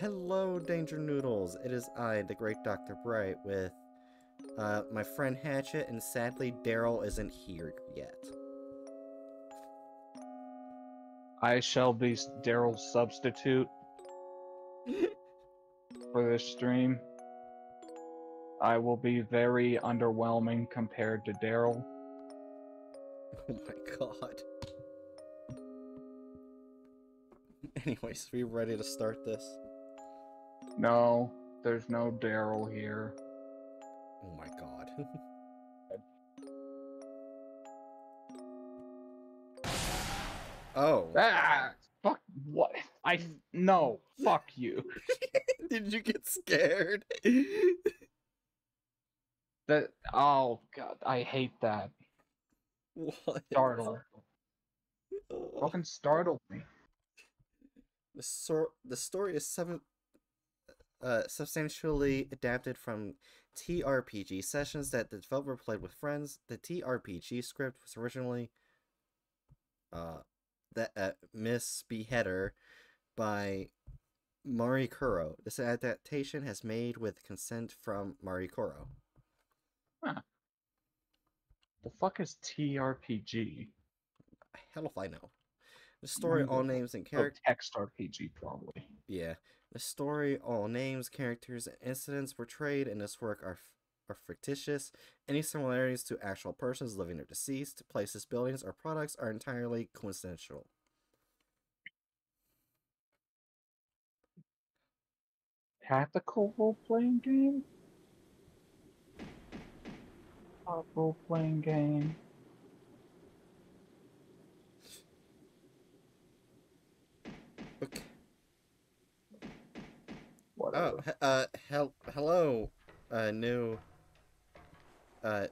hello, Danger Noodles. It is I, the great Dr. Bright, with uh, my friend Hatchet, and sadly, Daryl isn't here yet. I shall be Daryl's substitute for this stream. I will be very underwhelming compared to Daryl. Oh my god. Anyways, we ready to start this? No, there's no Daryl here. Oh my god. oh. Ah, fuck what? I no, fuck you. Did you get scared? That oh god, I hate that. what? Startle. Oh. Fucking startled me. The, sor- the story is seven, uh, substantially adapted from TRPG sessions that the developer played with friends. The TRPG script was originally uh, that uh, Miss Beheader by Mari Kuro. This adaptation has made with consent from Mari Kuro. The fuck is TRPG? Hell if I know. The story, all names and Oh, characters. text RPG probably. Yeah. The story, all names, characters, and incidents portrayed in this work are, are fictitious. Any similarities to actual persons, living or deceased, places, buildings, or products are entirely coincidental. Tactical role playing game? A role playing game. Okay. Whatever. Oh, uh, hel- hello, uh, new, uh,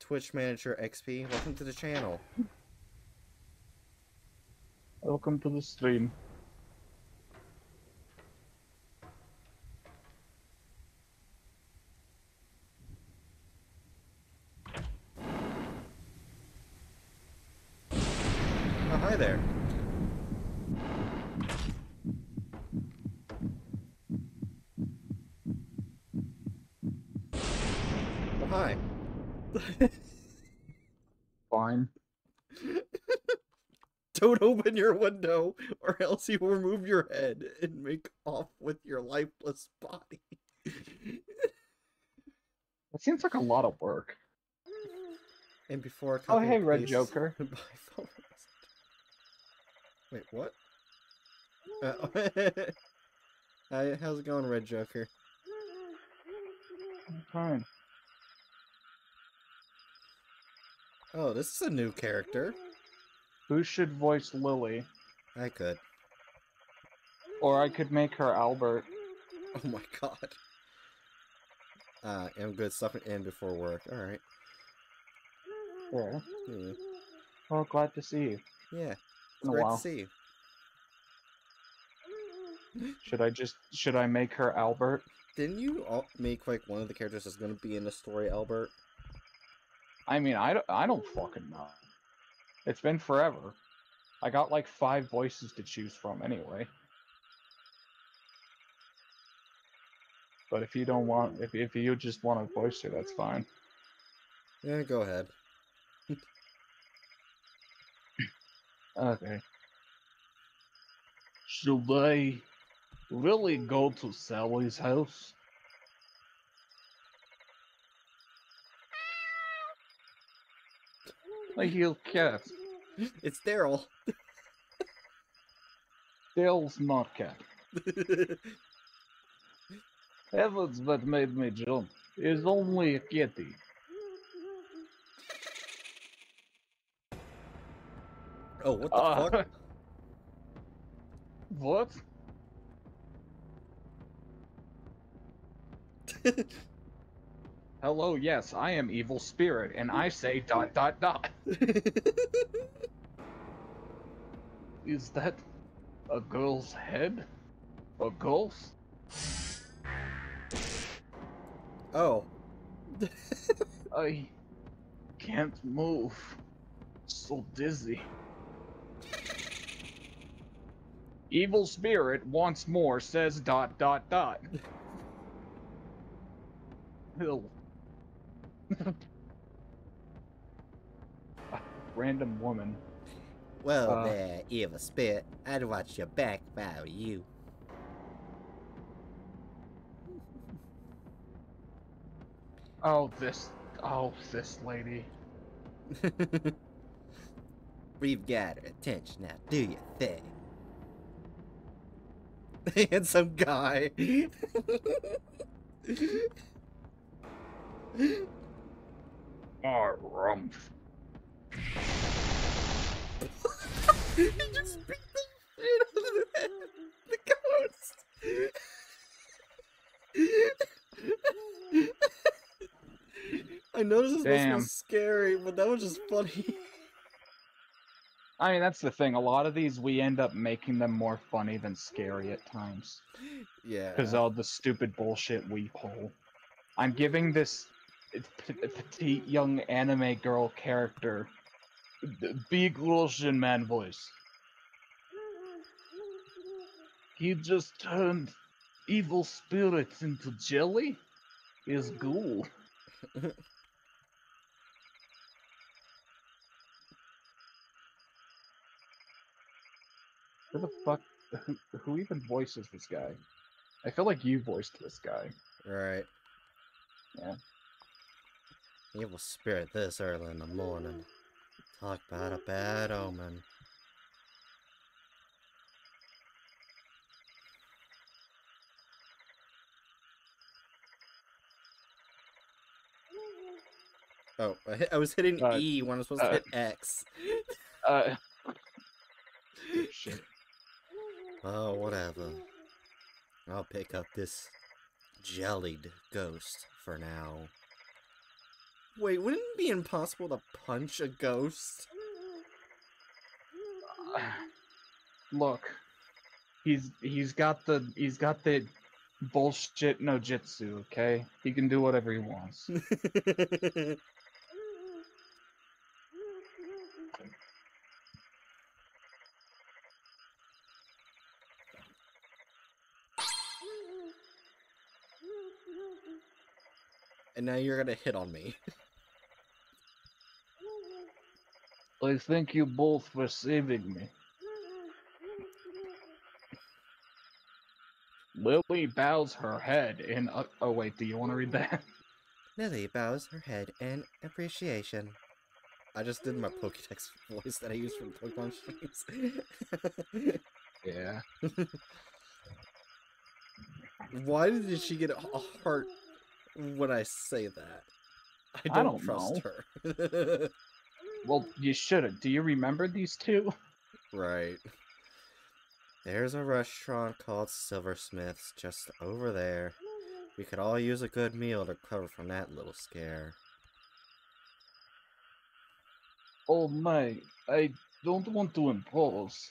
Twitch manager XP. Welcome to the channel. Welcome to the stream. Oh, hi there. Oh, hi. Fine. Don't open your window, or else he will remove your head and make off with your lifeless body. That seems like a lot of work. and before Oh, hey, Red Joker. by phone message. Wait, what? Uh, how's it going, Red Joker? I'm Fine. Oh, this is a new character. Who should voice Lily? I could. Or I could make her Albert. Oh my god. Uh, I'm good stuff in before work. Alright. Yeah. Hmm. Well, glad to see you. Yeah, while. to see you. Should I just should I make her Albert? Didn't you make like one of the characters that's gonna be in the story, Albert? I mean, I don't, I don't fucking know. It's been forever. I got like five voices to choose from anyway. But if you don't want, if if you just want a voice her, that's fine. Yeah, go ahead. Okay. Should I really go to Sally's house? I hear cat. It's Daryl. Dale's not cat. Heavens that made me jump is only a kitty. oh, what the Uh, fuck? what? Hello, yes, I am evil spirit, and I say dot dot dot. Is that a girl's head? A ghost? oh. I can't move. So dizzy. Evil spirit once more says dot dot dot. Random woman. Well Uh, there, evil spirit. I'd watch your back if I were you. Oh, this. Oh, this lady. We've got her attention now. Do your thing. Handsome guy. Oh, rumph. he just beat the shit out of the head. The ghost. I noticed this Damn. was scary, but that was just funny. I mean, that's the thing. A lot of these, we end up making them more funny than scary at times. Yeah. Because all the stupid bullshit we pull. I'm giving this petite young anime girl character the big Russian man voice. He just turned evil spirits into jelly? Is ghoul. Who the fuck? Who, who even voices this guy? I feel like you voiced this guy. Right. Yeah. Evil spirit this early in the morning. Talk about a bad omen. Oh, I, hit, I was hitting Uh, E when I was supposed uh, to hit X. Uh. Shit. Oh, whatever. I'll pick up this jellied ghost for now. Wait, wouldn't it be impossible to punch a ghost? Look, he's he's got the he's got the bullshit no jitsu. Okay, he can do whatever he wants. now you're gonna hit on me. I thank you both for saving me. Lily bows her head in. Uh, oh wait, do you want to read that? Lily bows her head in appreciation. I just did my Pokédex voice that I use for Pokemon streams. Yeah. Why did she get a heart when I say that? I don't, I don't trust know. her. Well, you shouldn't. Do you remember these two? right. There's a restaurant called Silversmith's just over there. We could all use a good meal to recover from that little scare. Oh my, I don't want to impose.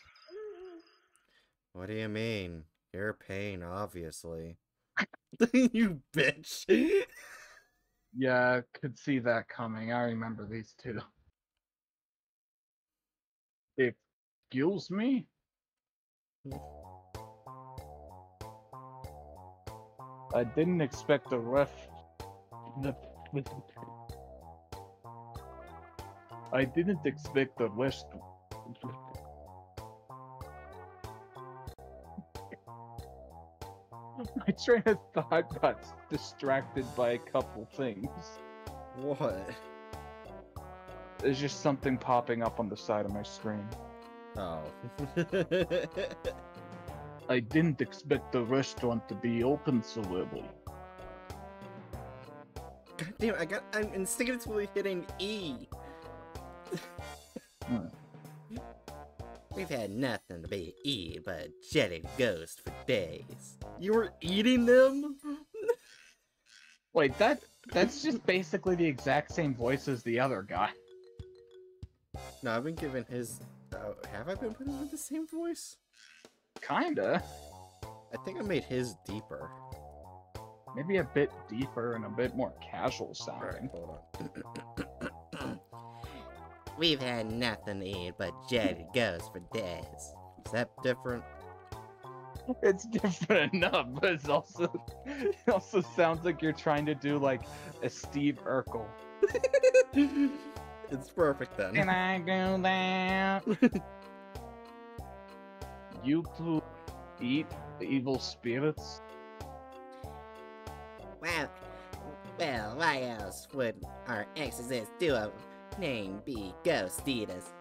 What do you mean? You're pain, obviously. you bitch. Yeah, could see that coming. I remember these two. Excuse me? I didn't expect a ref. I didn't expect a rest. My train of thought got distracted by a couple things. what? There's just something popping up on the side of my screen. Oh. I didn't expect the restaurant to be open so early. God damn, I got I'm instinctively hitting E. Hmm. We've had nothing to be eat but a jetted ghost for days. You were eating them? Wait, that that's just basically the exact same voice as the other guy. No, I've been given his. Uh, have I been putting with the same voice? Kinda. I think I made his deeper. Maybe a bit deeper and a bit more casual Alright, sounding. hold on. We've had nothing to eat but jetted ghosts for days. Is that different? it's different enough, but it's also it also sounds like you're trying to do like a Steve Urkel. it's perfect then. Can I do that? you two eat evil spirits? Well, well, why else would our exorcist duo name be Ghost Eaters?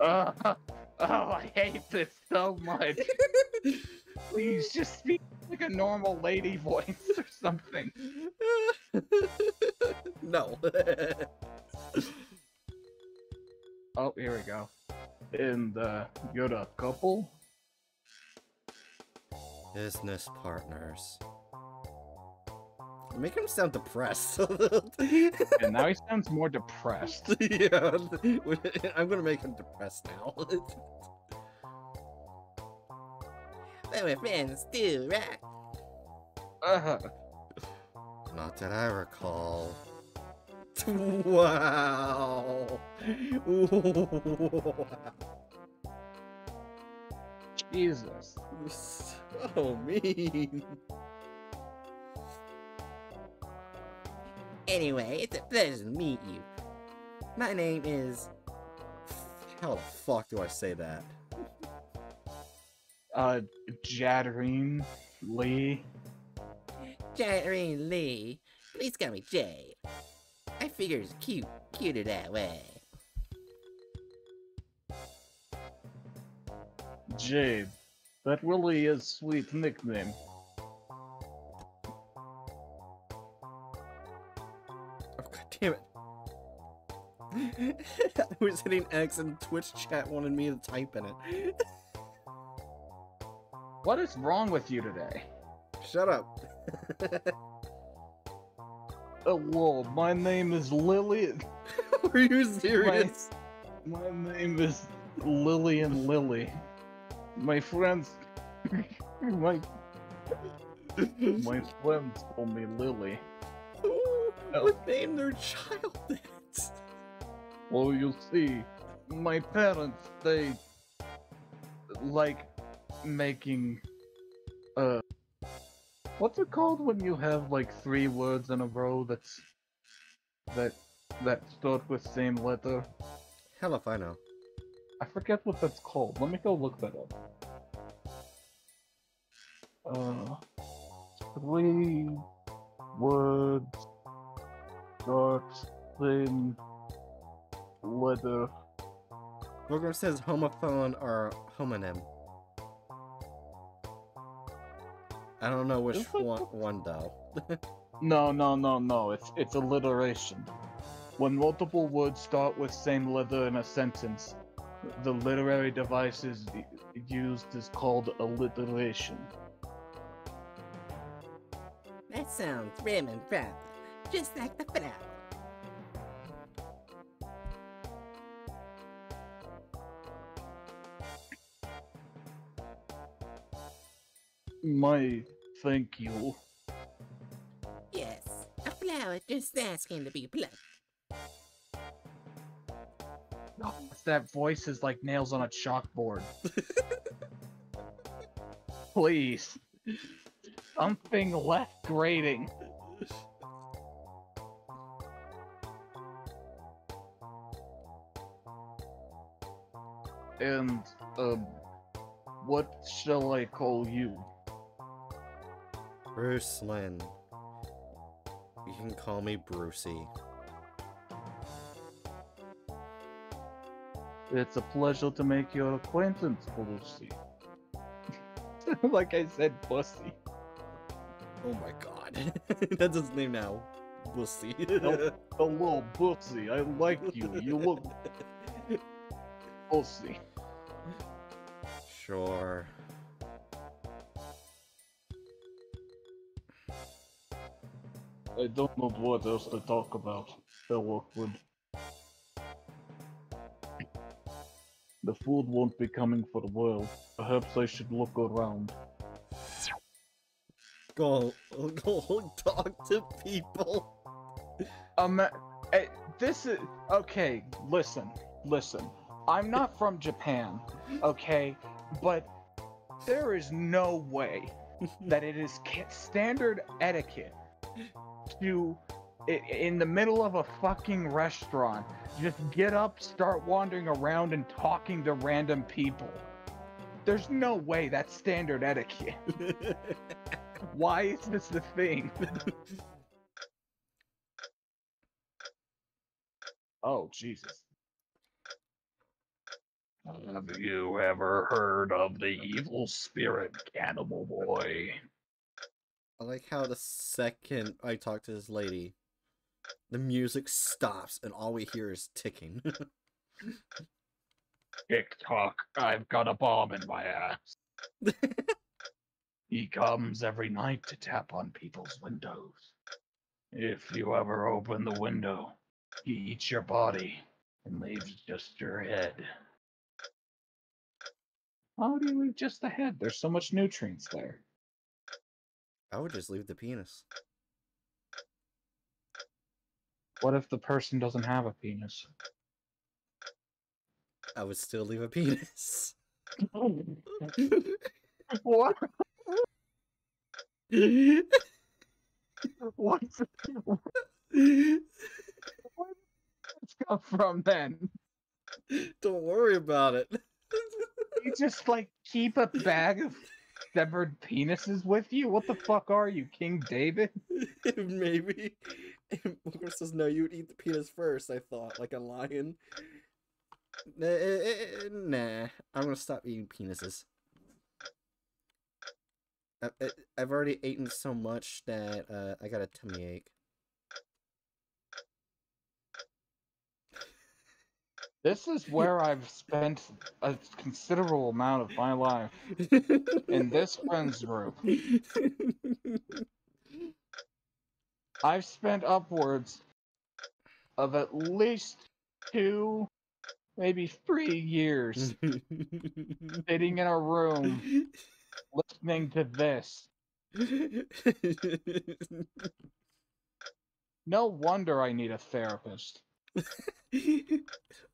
Uh, oh, I hate this so much. Please just speak like a normal lady voice or something. no. Oh, here we go. And uh, you're a couple? Business partners. Make him sound depressed. And now he sounds more depressed. yeah, I'm gonna make him depressed now. But we're friends too, right? Uh, huh. Not that I recall. Wow. Jesus. so mean. Anyway, it's a pleasure to meet you. My name is. How the fuck do I say that? Uh, Jadreen Lee. Jyrene Lee. Please call me Jade. I figure it's cute, cuter that way. Jade. That really is sweet nickname. Damn it. I was hitting X and Twitch chat wanted me to type in it. What is wrong with you today? Shut up. Oh, Hello, my name is Lily. Are you serious? My name is Lillian Lily. My friends, my my friends call me Lily. Who No. would name their child that? Well, you see, my parents they like making uh what's it called when you have like three words in a row that's that that start with same letter? Hell if I know. I forget what that's called. Let me go look that up. Uh, three words start same letter. Program says homophone or homonym. I don't know which one, one though. No, no, no, no. It's it's alliteration. When multiple words start with same letter in a sentence, the literary device is used is called alliteration. That sounds prim and proper, just like the flower. My thank you. Yes, a flower just asking to be plucked. Oh, that voice is like nails on a chalkboard. Please. Something less grating. And, um, what shall I call you? Bruce Lynn. You can call me Brucey. It's a pleasure to make your acquaintance, Brucey. like I said, pussy. Oh my god. That's his name now. Bussy. Hello, pussy. I like you. You look pussy. Sure. I don't know what else to talk about. Fell awkward. The food won't be coming for a while. Perhaps I should look around. Go, go talk to people. Um, eh, this is okay. Listen, listen. I'm not from Japan, okay, but there is no way that it is standard etiquette to in the middle of a fucking restaurant just get up start wandering around and talking to random people. There's no way that's standard etiquette. Why is this the thing? Oh jesus have you ever heard of the evil spirit cannibal boy I like how the second I talk to this lady, the music stops and all we hear is ticking. Tick tock, I've got a bomb in my ass. He comes every night to tap on people's windows. If you ever open the window, he eats your body and leaves just your head. How do you leave just the head? There's so much nutrients there. I would just leave the penis. What if the person doesn't have a penis? I would still leave a penis. what? What's Let's go from then. Don't worry about it. You just like keep a bag of severed penises with you? What the fuck are you, King David? Maybe. Booker says no, you would eat the penis first, I thought, like a lion. Nah, eh, eh, eh, nah. I'm gonna stop eating penises. I've already eaten so much that uh, I got a tummy ache. This is where I've spent a considerable amount of my life in this friend's group. I've spent upwards of at least two, maybe three years sitting in a room listening to this. No wonder I need a therapist.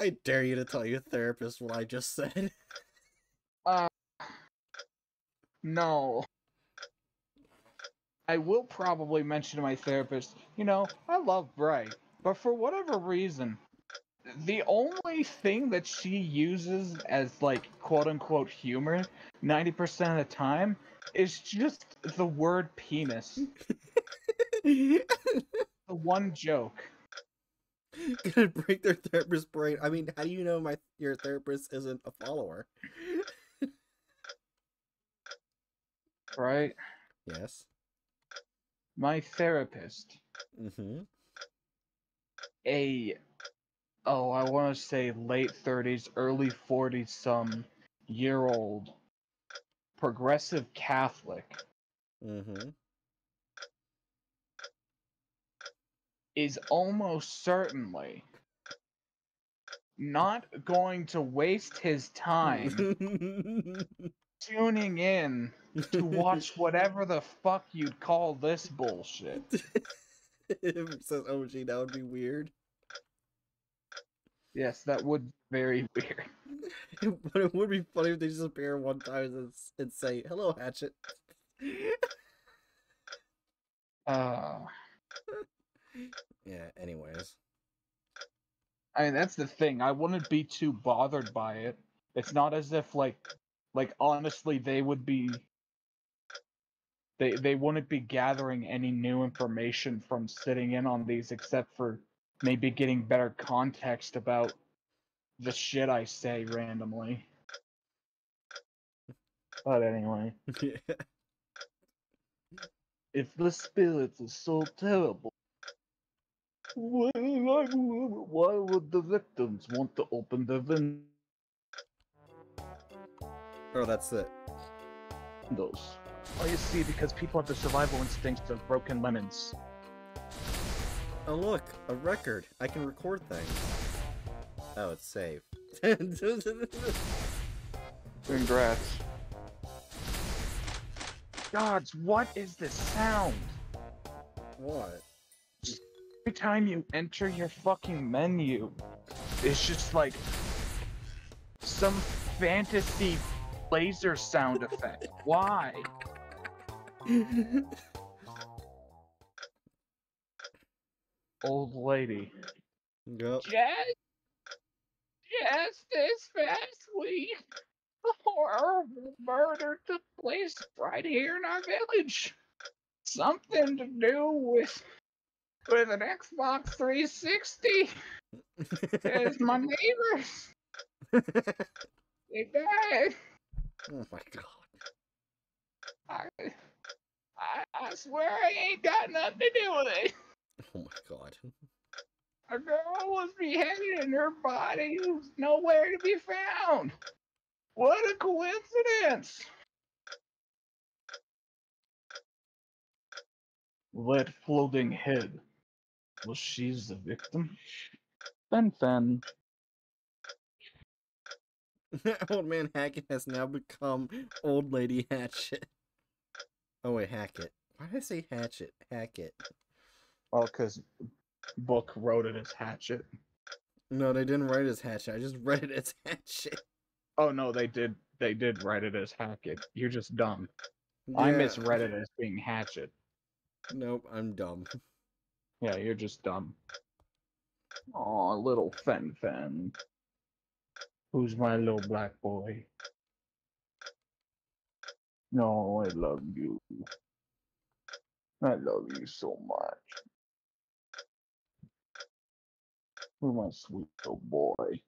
I dare you to tell your therapist what I just said. Uh, no. I will probably mention to my therapist, you know, I love Bray, but for whatever reason, the only thing that she uses as like quote unquote humor 90% of the time is just the word penis. The one joke. Gonna break their therapist's brain. I mean, how do you know my your therapist isn't a follower? Right? Yes. My therapist, Mm-hmm. a oh, I want to say late 30s, early 40s, some year old progressive Catholic Mm-hmm. Is almost certainly not going to waste his time tuning in to watch whatever the fuck you'd call this bullshit. if it says OG, that would be weird. Yes, that would be very weird. but it would be funny if they just appear one time and, and say, "Hello, Hatchet." Uh, yeah. Anyways. I mean, that's the thing. I wouldn't be too bothered by it. It's not as if like, like honestly, they would be. They they wouldn't be gathering any new information from sitting in on these, except for maybe getting better context about the shit I say randomly. But anyway, yeah. if the spirits are so terrible, why, why, why would the victims want to open their windows? Oh, that's it. Oh, you see, because people have the survival instincts of broken lemons. Oh, look, a record. I can record things. Oh, it's saved. Congrats. Gods, what is this sound? what? Every time you enter your fucking menu, it's just like some fantasy laser sound effect? Why? Old lady. Yep. Just, just this past week, a horrible murder took place right here in our village. Something to do with with an Xbox 360. As my neighbors, they died. oh my god. I, I, I swear I ain't got nothing to do with it. Oh my god. A girl was beheaded and her body was nowhere to be found. What a coincidence! That floating head. Was she's the victim? Fen Fen. Old man Hackett has now become old lady Hatchet. Oh wait, Hackett. Why did I say Hatchet? Hackett. Well, because Book wrote it as Hatchet. No, they didn't write it as Hatchet. I just read it as Hatchet. Oh no, they did. They did write it as Hackett. You're just dumb. I misread it as being Hatchet. Nope, I'm dumb. Yeah, you're just dumb. Aw, little Fen Fen. Who's my little black boy? No, I love you. I love you so much. You're my sweet little boy.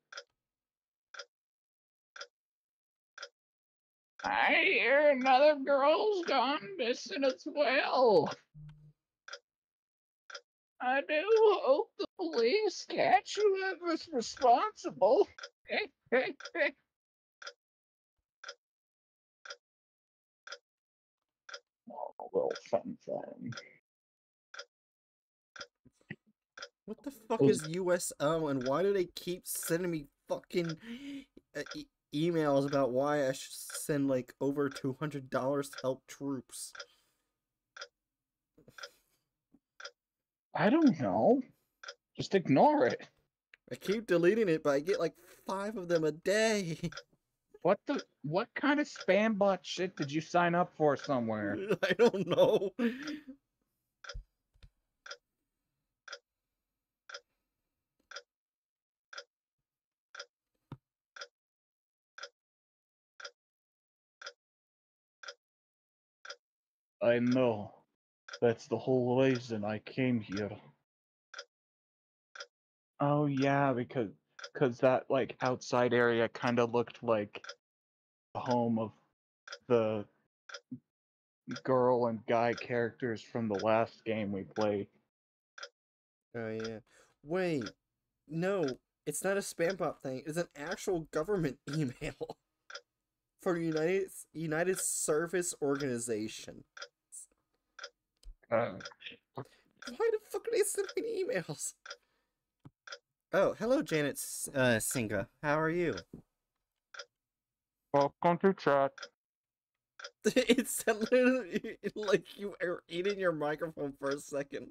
I hear another girl's gone missing as well. I do hope the police catch whoever's responsible. oh, well, fun, fun. What the fuck Those- is USO and why do they keep sending me fucking uh, e- emails about why I should send like over $200 to help troops? I don't know. Just ignore it. I keep deleting it, but I get like five of them a day. What the? What kind of spam bot shit did you sign up for somewhere? I don't know. I know. That's the whole reason I came here. Oh yeah, because because that like outside area kind of looked like the home of the girl and guy characters from the last game we played. Oh yeah. Wait. No, it's not a spam bot thing. It's an actual government email for United United Service Organization. Uh, Why the fuck are they sending me emails? Oh, hello, Janet uh, Singa. How are you? welcome to chat. it said literally like you were eating your microphone for a second.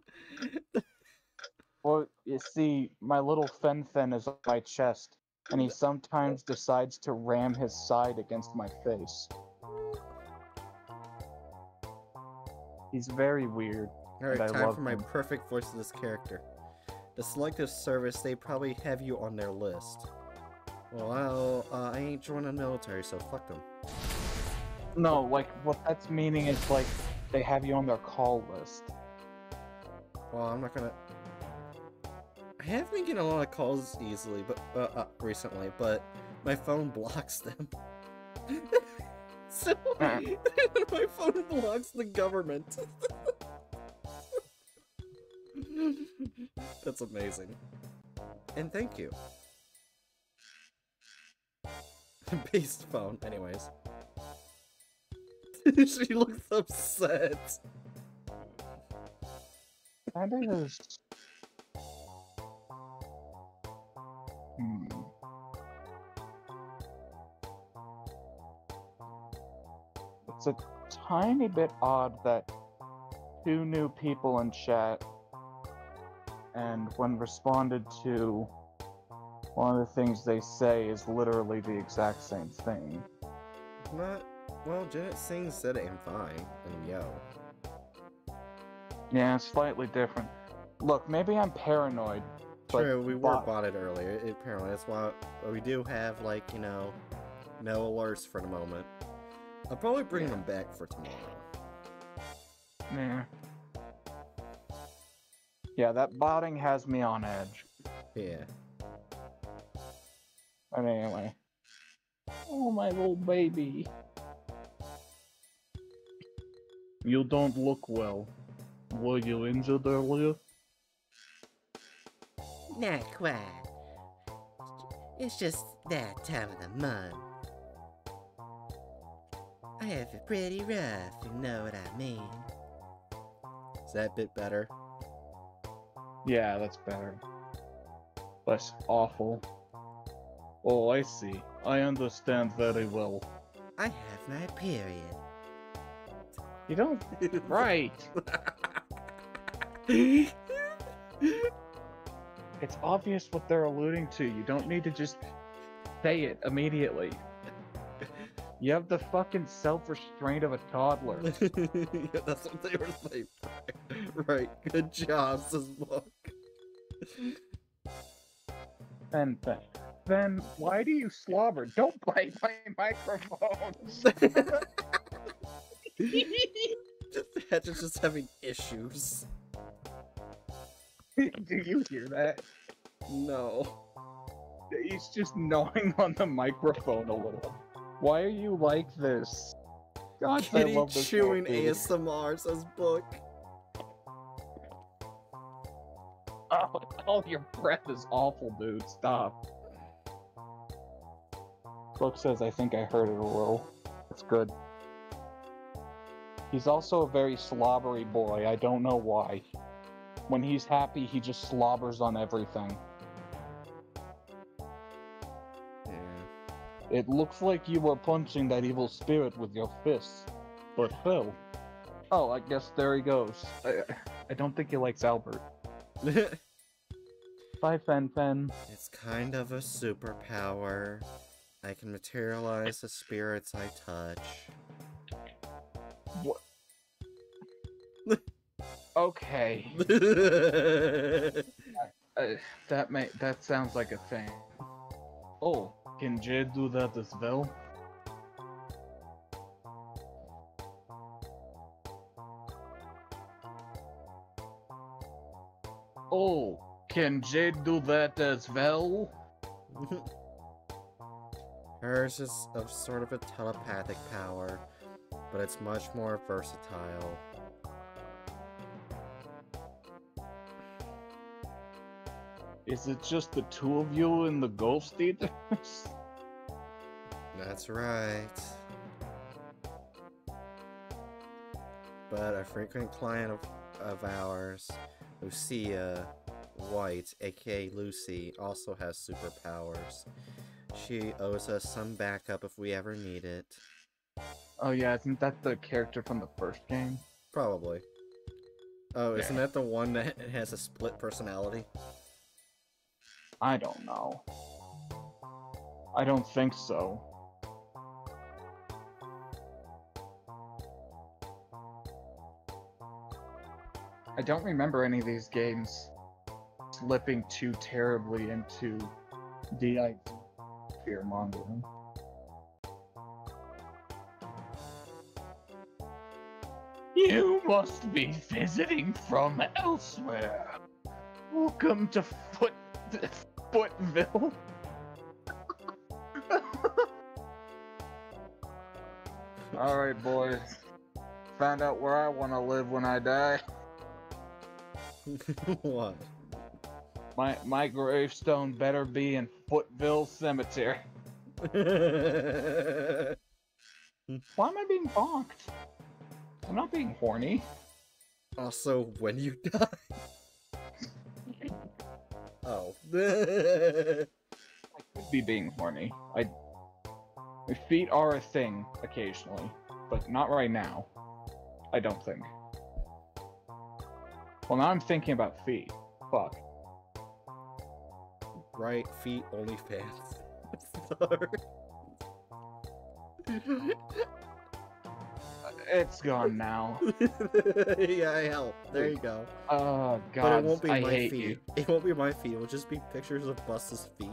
Well, you see, my little Fen Fen is on my chest, and he sometimes decides to ram his side against my face. He's very weird. Alright, I time love for my him. perfect voice of this character. The Selective Service, they probably have you on their list. Well, I'll, uh, I ain't joining the military, so fuck them. No, like, what that's meaning is, like, they have you on their call list. Well, I'm not gonna. I have been getting a lot of calls easily, but uh, uh, recently, but my phone blocks them. so uh. my phone blocks the government. That's amazing. And thank you. Based phone, anyways. she looks upset. That is. It's a tiny bit odd that two new people in chat, and when responded to, One of the things they say is literally the exact same thing. Not. Well, Janet Singh said I'm fine, and yo. Yeah, it's slightly different. Look, maybe I'm paranoid. True, we were bot- botted earlier. It, apparently, that's why we do have like you know, no alerts for the moment. I'll probably bring Yeah. them back for tomorrow. Yeah. Yeah, that botting has me on edge. Yeah. But anyway. Oh, my little baby. You don't look well. Were you injured earlier? Not quite. It's just that time of the month. I have it pretty rough, you know what I mean. Is that a bit better? Yeah, that's better. Less awful. Oh, I see. I understand very well. I have my period. You don't. Right! It's obvious what they're alluding to. You don't need to just say it immediately. You have the fucking self restraint of a toddler. yeah, that's what they were saying. Right. Good job, says Book. Ben, Ben, Ben, why do you slobber? Don't bite my microphones. Hedge is just having issues. do you hear that? No. He's just gnawing on the microphone a little. Why are you like this? God, I Kitty love this chewing dude. ASMR, says Book. Oh, oh, your breath is awful, dude. Stop. Book says, I think I heard it a little. It's good. He's also a very slobbery boy. I don't know why. When he's happy, he just slobbers on everything. It looks like you were punching that evil spirit with your fists, but fell. Oh, I guess there he goes. I, I don't think he likes Albert. Bye, Fen Fen. it's kind of a superpower. I can materialize the spirits I touch. What? okay. Uh, that may that sounds like a thing. Oh, can Jade do that as well? Oh, can Jade do that as well? Hers is of sort of a telepathic power, but it's much more versatile. Is it just the two of you in the ghost eaters? That's right. But a frequent client of, of ours, Lucia White, aka Lucy, also has superpowers. She owes us some backup if we ever need it. oh yeah, isn't that the character from the first game? Probably. Oh, isn't that the one that has a split personality? I don't know. I don't think so. I don't remember any of these games slipping too terribly into DI fear mongering. You must be visiting from elsewhere. Welcome to Foot Footville. All right, boys. Find out where I want to live when I die. what? My my gravestone better be in Footville Cemetery. Why am I being bonked? I'm not being horny. also, when you die. Oh. I could be being horny. I my feet are a thing occasionally, but not right now. I don't think. Well, now I'm thinking about feet. Fuck. right feet only OnlyFans. Sorry. It's gone now. yeah, hell. There you go. Oh But god, it won't be I my hate feet. you. It won't be my feet. It'll just be pictures of Bus's feet.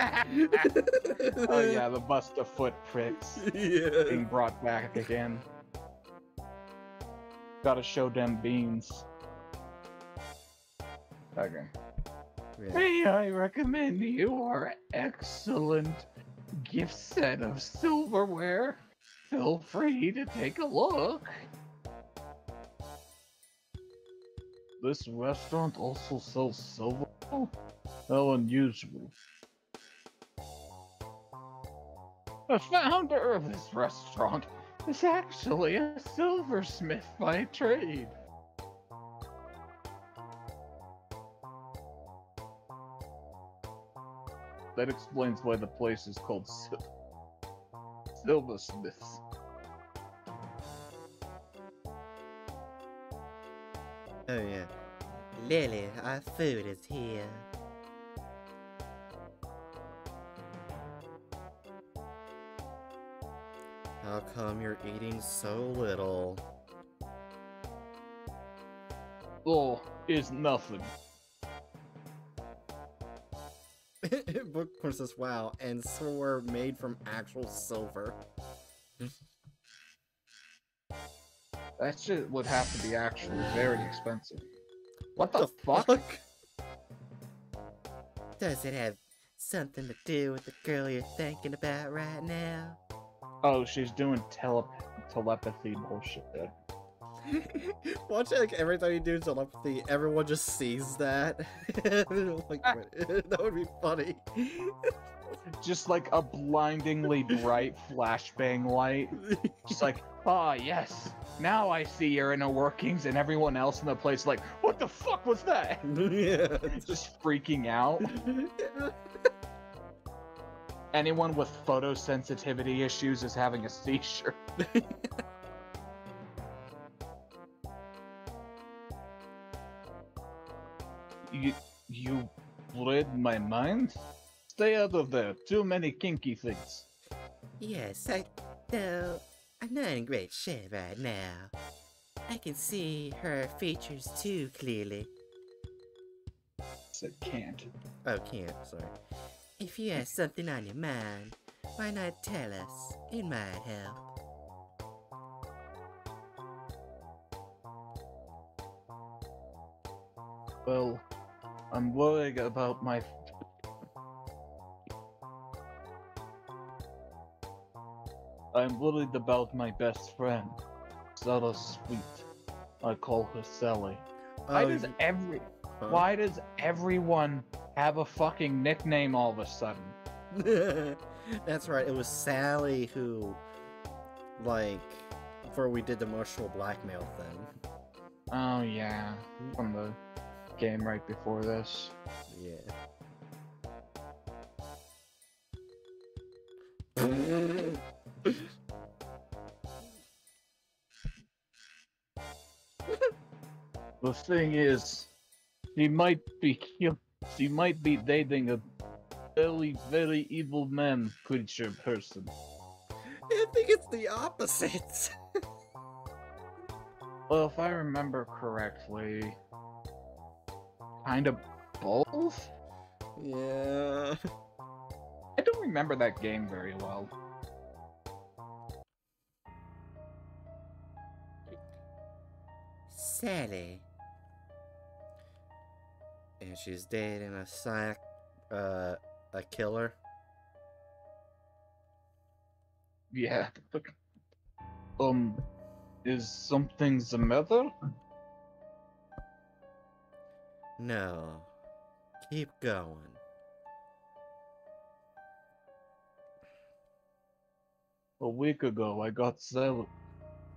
oh yeah, the Busta foot pricks yeah. being brought back again. Gotta show them beans. Okay. Yeah. May I recommend you our excellent gift set of silverware? Feel free to take a look. This restaurant also sells silver. How unusual. The founder of this restaurant is actually a silversmith by trade. That explains why the place is called Sil- Silversmiths. Oh yeah. Lily, our food is here. How come you're eating so little? Oh, is nothing. Book Princess WoW and silver made from actual silver. That shit would have to be actually very expensive. What the, The fuck? fuck? Does it have something to do with the girl you're thinking about right now? Oh, she's doing tele- telepathy bullshit. Watch like every time you do telepathy, everyone just sees that. like, wait, that would be funny. Just like a blindingly bright flashbang light. Just like, ah, yes. Now I see your inner workings, and everyone else in the place like, what the fuck was that? yeah. Just freaking out. Anyone with photosensitivity issues is having a seizure. You, you read my mind? Stay out of there. Too many kinky things. Yes, I. Though, I'm not in great shape right now. I can see her features too clearly. Said can't. oh, can't. Sorry. If you have something on your mind, why not tell us? It might help. Well, I'm worried about my. I'm worried about my best friend, Sarah Sweet. I call her Sally. Why Oh, does every huh? Why does everyone have a fucking nickname all of a sudden? That's right. It was Sally who, like, before we did the emotional blackmail thing. Oh yeah, from the game right before this. Yeah. The thing is, she might be she might be dating a very very evil man creature person. I think it's the opposite. Well, if I remember correctly, kind of both. yeah. I don't remember that game very well. Sally. And she's dating a sack, uh, a killer. Yeah. Um, is something the matter? No. Keep going. A week ago, I got Sally.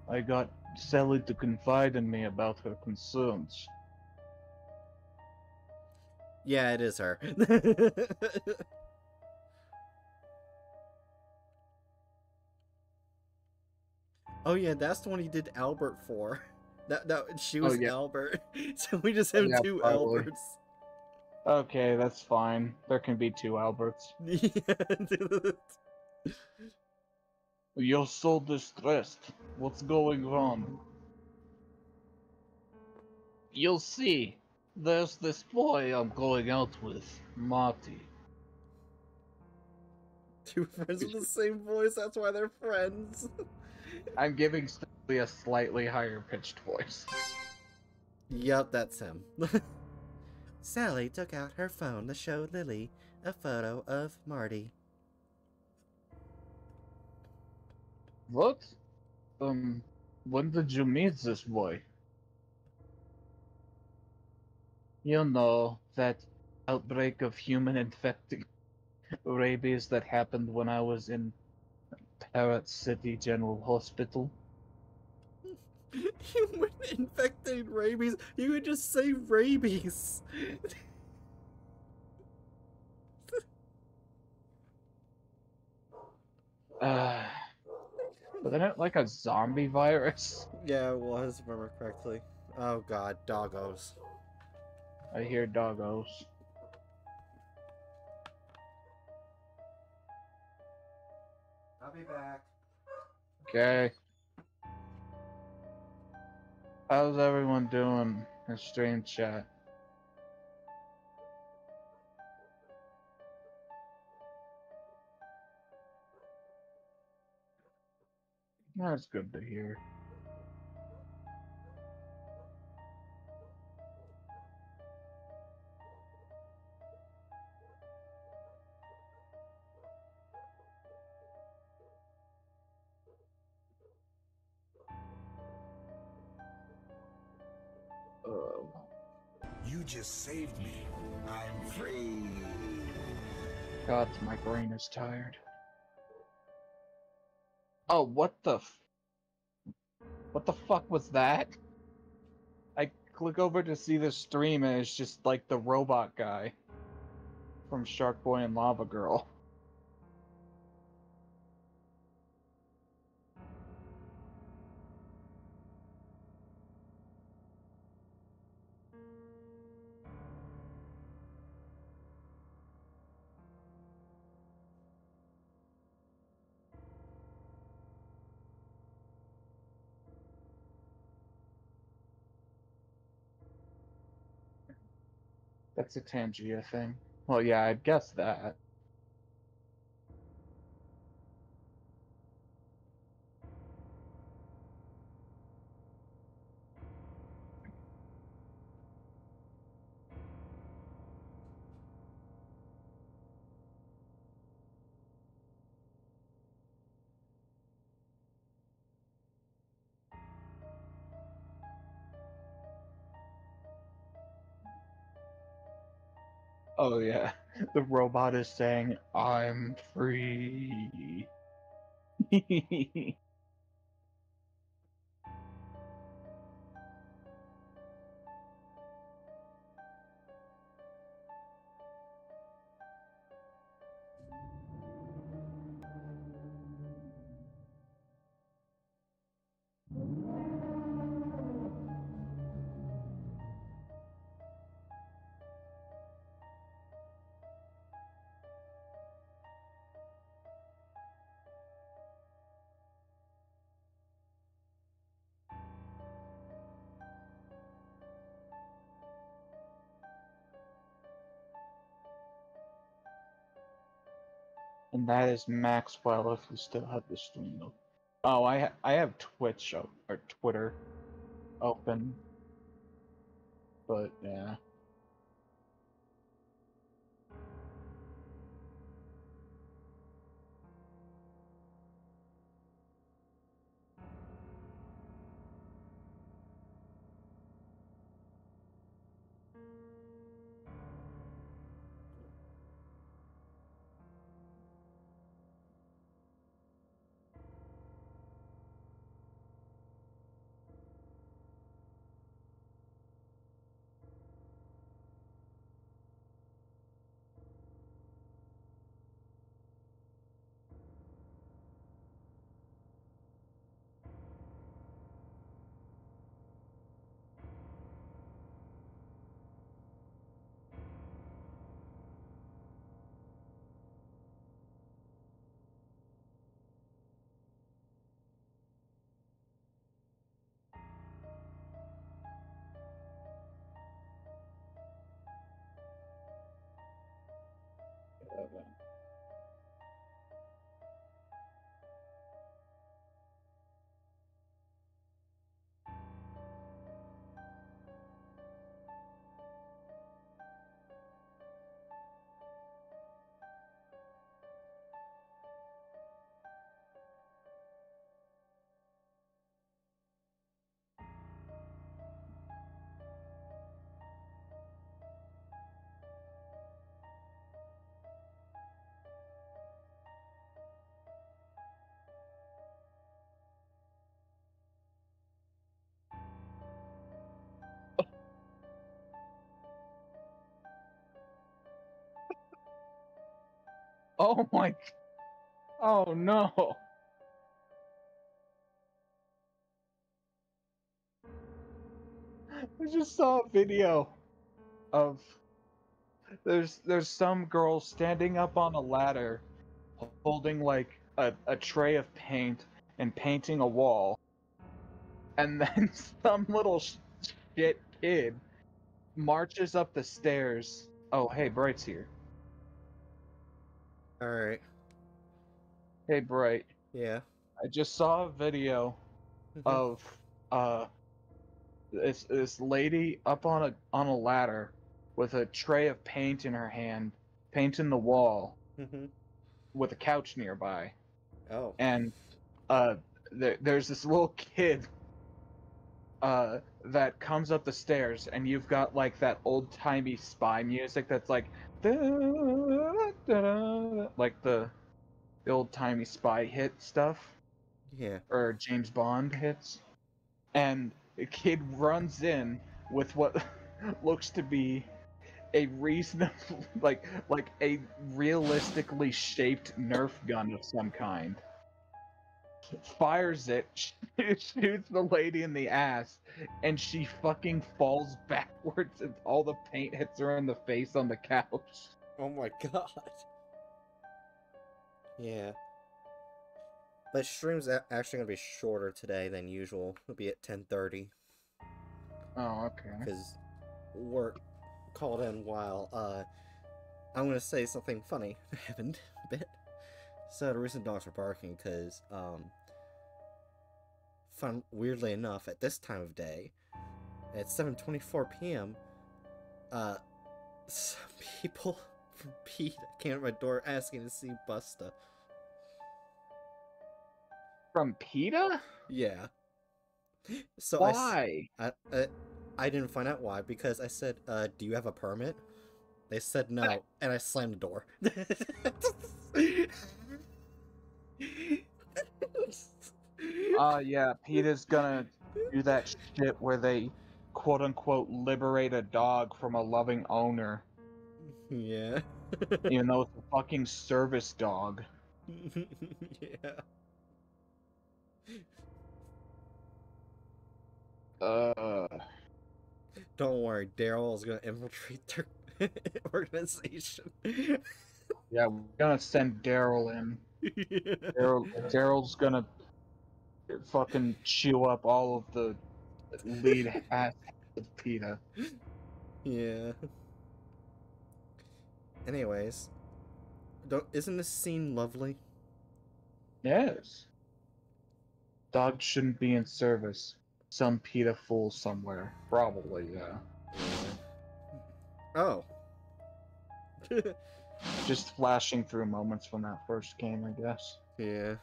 I got Sally to confide in me about her concerns. Yeah, it is her. oh yeah, that's the one he did Albert for. That that she Oh, was yeah. Albert. so we just oh, have Yeah, two probably. Alberts. Okay, that's fine. There can be two Alberts. You're so distressed. What's going on? You'll see. There's this boy I'm going out with, Marty. Two friends with the same voice, that's why they're friends. I'm giving Stanley a slightly higher pitched voice. Yup, that's him. Sally took out her phone to show Lily a photo of Marty. What? Um, when did you meet this boy? You know, that outbreak of human infecting rabies that happened when I was in Parrot City General Hospital. Human infected rabies. You would just say rabies. Uh, wasn't it like a zombie virus? yeah, it was, if I remember correctly. Oh god, doggos. I hear doggos. I'll be back. Okay. How's everyone doing in stream chat? That's good to hear. Just saved me. I'm free. God, my brain is tired. Oh, what the What the fuck was that? I click over to see the stream and it's just like the robot guy from Shark Boy and Lava Girl. That's a Tangia thing. Well, yeah, I'd guess that. Oh yeah, the robot is saying, "I'm free." that is Maxwell if you still have the stream. Oh, I ha- I have Twitch o- or Twitter open, but yeah. Oh my. Oh no. I just saw a video of there's there's some girl standing up on a ladder holding like a, a tray of paint and painting a wall and then some little shit kid marches up the stairs oh hey bright's here All right. hey bright Yeah. I just saw a video Mhm. of uh this this lady up on a on a ladder with a tray of paint in her hand, painting the wall Mhm. with a couch nearby. Oh. And uh there, there's this little kid uh that comes up the stairs and you've got like that old-timey spy music that's like like the the old-timey spy hit stuff Yeah. or James Bond hits, and a kid runs in with what looks to be a reasonable, like like a realistically shaped Nerf gun of some kind. Fires it, shoots the lady in the ass, and she fucking falls backwards, and all the paint hits her in the face on the couch. Oh my god. Yeah. But stream's actually gonna be shorter today than usual. It'll be at 10:30 Oh, okay. because work called in while uh I'm gonna say something funny that happened a bit. So the reason dogs were barking because um fun weirdly enough at this time of day at 7:24 p.m. uh some people from Pete came at my door asking to see Busta. From PETA? Yeah. So I Why? I, I, I didn't find out why because I said, uh, "Do you have a permit?" They said no, and I slammed the door. Uh, yeah, PETA's gonna do that shit where they quote unquote liberate a dog from a loving owner, yeah. even though it's a fucking service dog. yeah. Uh, Don't worry, Daryl is gonna infiltrate their organization. yeah, we're gonna send Daryl in. Daryl, Daryl's gonna fucking chew up all of the lead ass of PETA. Yeah. Anyways, don't isn't this scene lovely? Yes. Dogs shouldn't be in service. Some PETA fool somewhere. Probably, yeah. Oh. Just flashing through moments from that first game, I guess. yeah.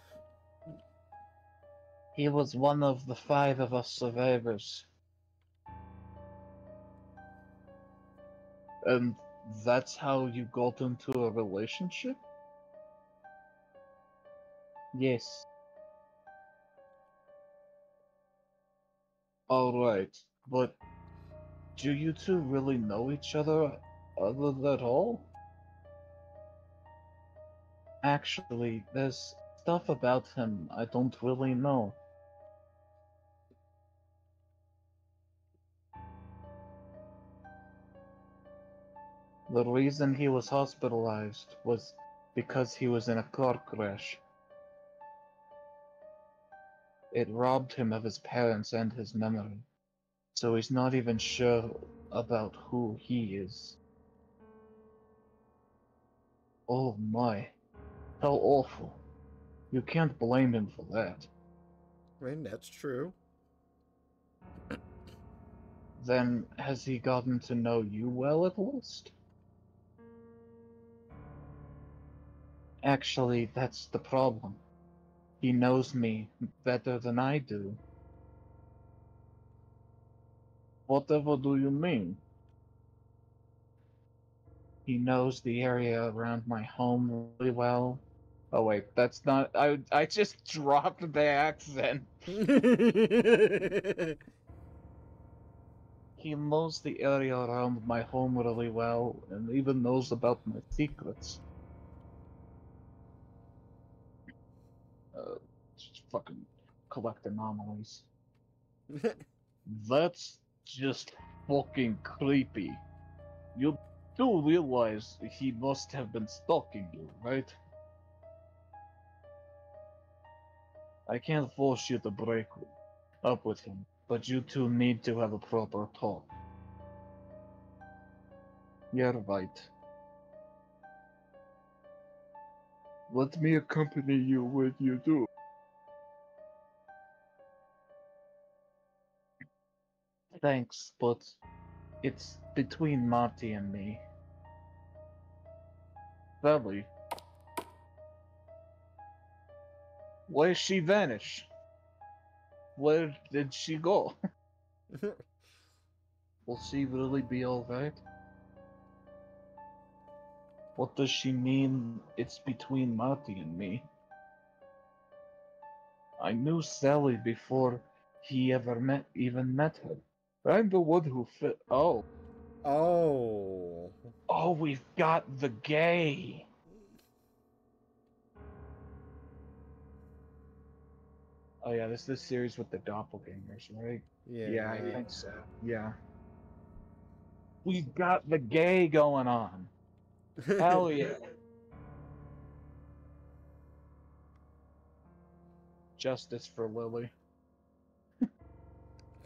He was one of the five of us survivors. And that's how you got into a relationship? Yes. Alright, but do you two really know each other other than all? Actually, there's stuff about him I don't really know. The reason he was hospitalized was because he was in a car crash. It robbed him of his parents and his memory, so he's not even sure about who he is. Oh my. How awful. You can't blame him for that. I mean, that's true. Then has he gotten to know you well at least? Actually, that's the problem. He knows me better than I do. Whatever do you mean? He knows the area around my home really well. Oh wait, that's not I I just dropped the accent. He knows the area around my home really well and even knows about my secrets. Fucking collect anomalies. That's just fucking creepy. You do realize he must have been stalking you, right? I can't force you to break up with him, but you two need to have a proper talk. You're right. Let me accompany you when you do. Thanks, but it's between Marty and me. Sally. Where'd she vanish? Where did she go? Will she really be alright? What does she mean it's between Marty and me? I knew Sally before he ever met even met her. I'm the one who fit oh. oh. Oh, we've got the gay. Oh yeah, this is the series with the doppelgangers, right? Yeah. I think so. Yeah. We've got the gay going on. Hell yeah. Justice for Lily.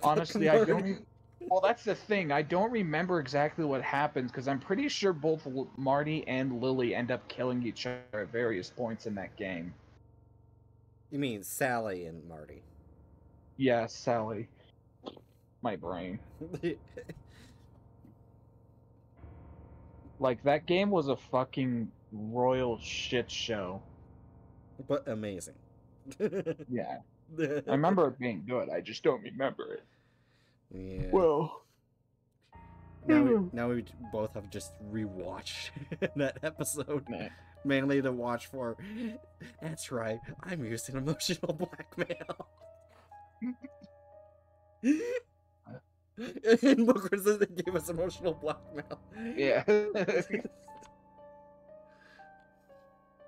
Honestly, I don't. Well, that's the thing. I don't remember exactly what happens because I'm pretty sure both L- Marty and Lily end up killing each other at various points in that game. You mean Sally and Marty? Yeah, Sally. My brain. Like that game was a fucking royal shit show. but amazing. Yeah. I remember it being good. I just don't remember it. Yeah. Well, now we, now we both have just rewatched that episode Nah. mainly to watch for. That's right. I'm using emotional blackmail. and Booker says they gave us emotional blackmail. yeah.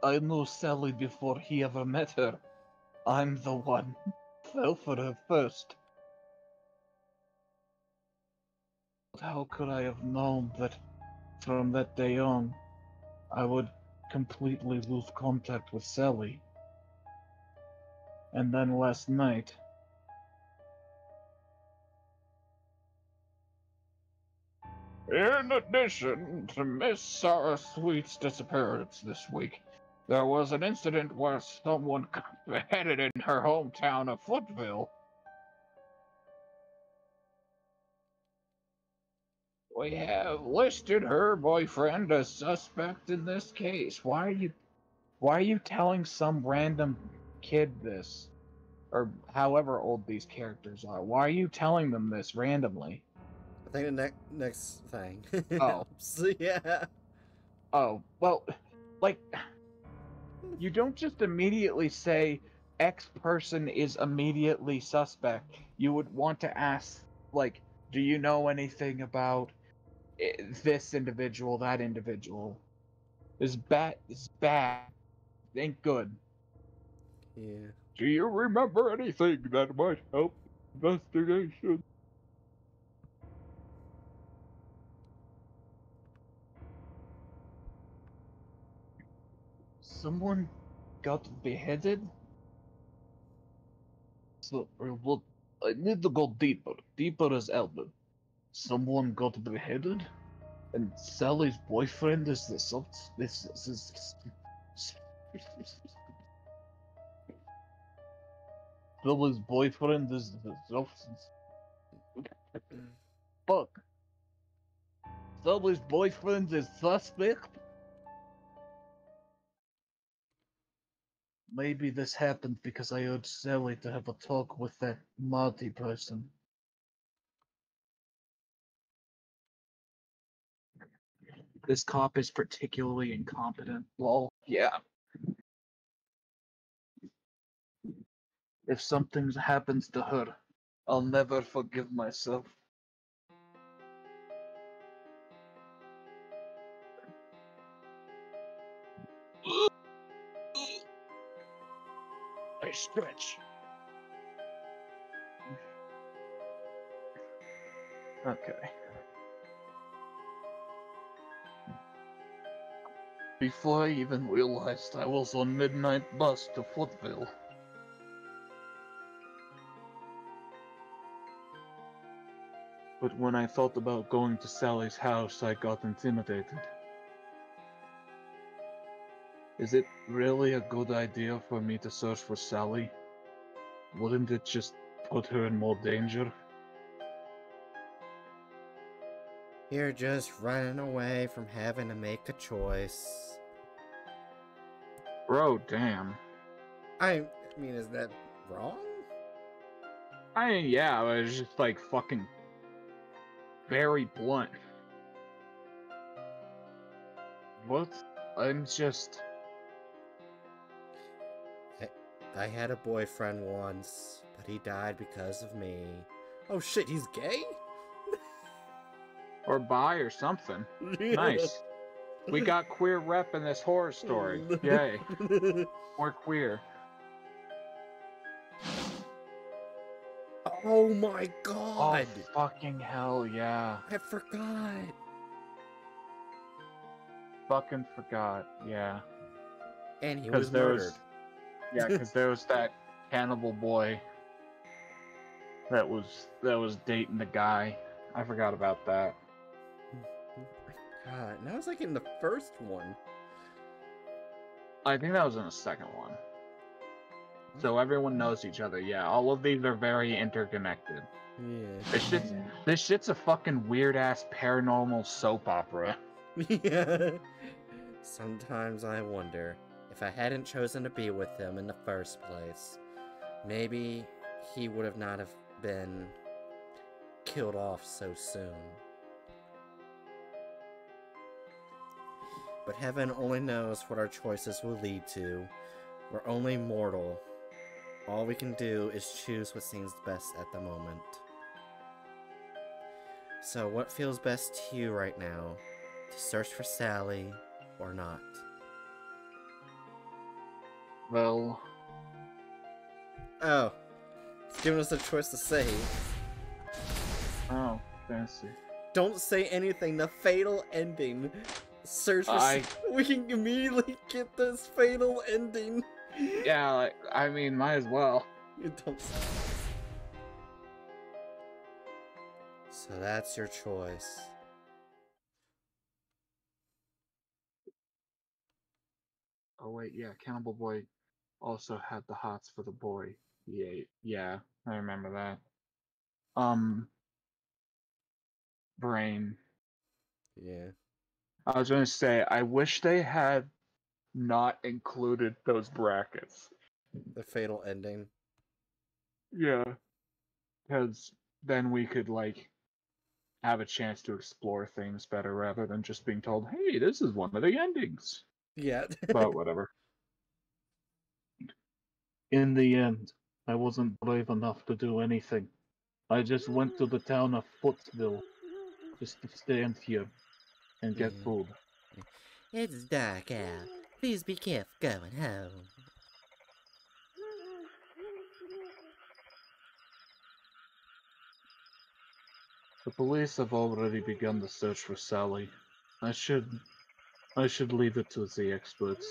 I knew Sally before he ever met her. I'm the one. Fell for her first. How could I have known that from that day on, I would completely lose contact with Sally? And then last night, In addition to Miss Sarah Sweet's disappearance this week, there was an incident where someone got beheaded in her hometown of Footville. We have listed her boyfriend as suspect in this case. Why are you why are you telling some random kid this? Or however old these characters are. Why are you telling them this randomly? I think the next next thing. Oh. helps. yeah. Oh, well, like, you don't just immediately say X person is immediately suspect. You would want to ask, like, do you know anything about this individual, that individual? Is bad, is bad, ain't good. Yeah. Do you remember anything that might help investigation? Someone got beheaded? So, well, I need to go deeper. Deeper as Elbin. Someone got beheaded? And Sally's boyfriend is the sub. This is. Sally's boyfriend is the substance. Fuck. Sally's boyfriend is suspect. Maybe this happened because I urged Sally to have a talk with that Marty person. This cop is particularly incompetent. Well, yeah. If something happens to her, I'll never forgive myself. I stretch. Okay. Before I even realized I was on midnight bus to Footville. But when I thought about going to Sally's house, I got intimidated. Is it really a good idea for me to search for Sally? Wouldn't it just put her in more danger? You're just running away from having to make a choice. Bro, damn. I mean, is that wrong? I mean, yeah, it was just like fucking very blunt. What? I'm just. I had a boyfriend once, but he died because of me. Oh shit, he's gay? Or bi or something. Nice. We got queer rep in this horror story. Yay. We're queer. oh my god. Oh, fucking hell, yeah. I forgot. Fucking forgot, yeah. And he was murdered. was- Yeah, because there was that cannibal boy that was that was dating the guy. I forgot about that. God, and I was like in the first one. I think that was in the second one. So everyone knows each other. Yeah, all of these are very interconnected. Yeah. This shit's this shit's a fucking weird ass paranormal soap opera. yeah. Sometimes I wonder if I hadn't chosen to be with him in the first place, maybe he would have not have been killed off so soon. But heaven only knows what our choices will lead to. We're only mortal. All we can do is choose what seems best at the moment. So, what feels best to you right now? To search for Sally or not? Well, Oh, it's giving us a choice to say. oh, fancy. Don't say anything. The fatal ending. Search for. I- We can immediately get this fatal ending. Yeah, like, I mean, might as well. You don't. So that's your choice. Oh wait, yeah, Cannibal Boy also had the hots for the boy. Yeah, yeah, I remember that. Um, Brain. Yeah. I was gonna say, I wish they had not included those brackets. The fatal ending. Yeah, because then we could like have a chance to explore things better rather than just being told, "Hey, this is one of the endings." Yeah. But whatever. In the end, I wasn't brave enough to do anything. I just went to the town of Footsville just to stand here and get Mhm. food. It's dark out. Please be careful going home. The police have already begun the search for Sally. I should I should leave it to the experts.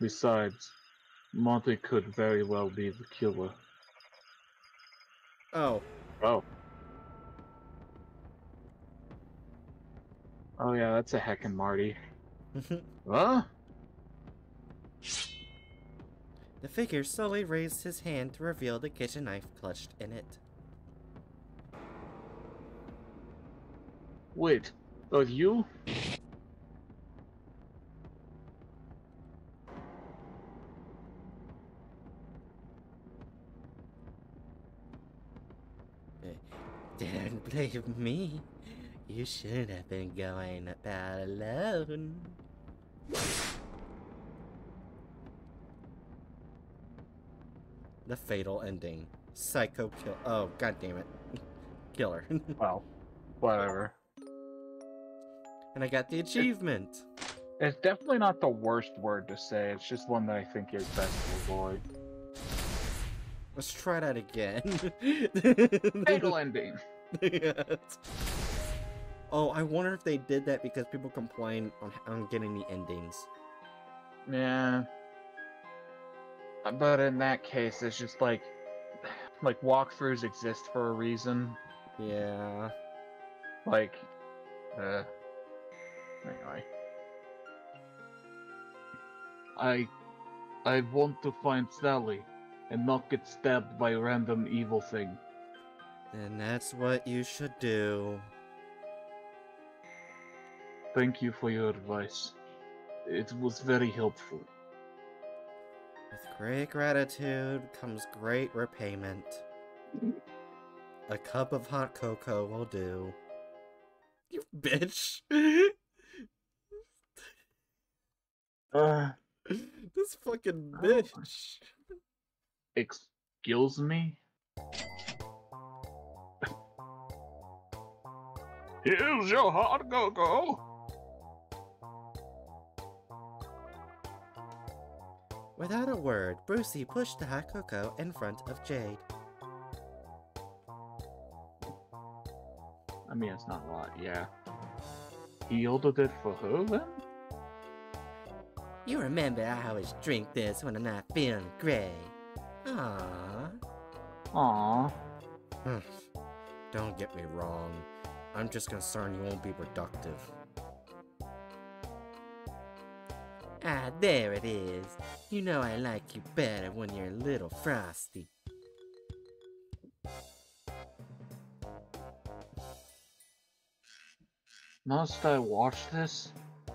Besides, Monty could very well be the killer. Oh, Oh. Oh yeah, that's a heckin' Marty. Mm-hmm. Huh? the figure slowly raised his hand to reveal the kitchen knife clutched in it. Wait, are you? Eh, Don't blame me. You should have been going about alone. The fatal ending. Psycho kill. Oh, god damn it. Killer. Well, whatever. and I got the achievement. It's definitely not the worst word to say. It's just one that I think is best to avoid. Let's try that again. Fatal ending. Yes. Oh, I wonder if they did that because people complain on, on getting the endings. Yeah. But in that case, it's just like, like walkthroughs exist for a reason. Yeah. Like, uh, anyway. I, I want to find Sally, and not get stabbed by a random evil thing. And that's what you should do. Thank you for your advice. It was very helpful. With great gratitude comes great repayment. A cup of hot cocoa will do. You bitch! Uh, this fucking bitch. excuse me? Here's your hot cocoa. Without a word, Brucey pushed the hot cocoa in front of Jade. I mean, it's not a lot, yeah. He ordered it for her then? You remember I always drink this when I'm not feeling great. Aww. Aww. Hmm. Don't get me wrong. I'm just concerned you won't be productive. Ah, there it is. You know I like you better when you're a little frosty. Must I watch this?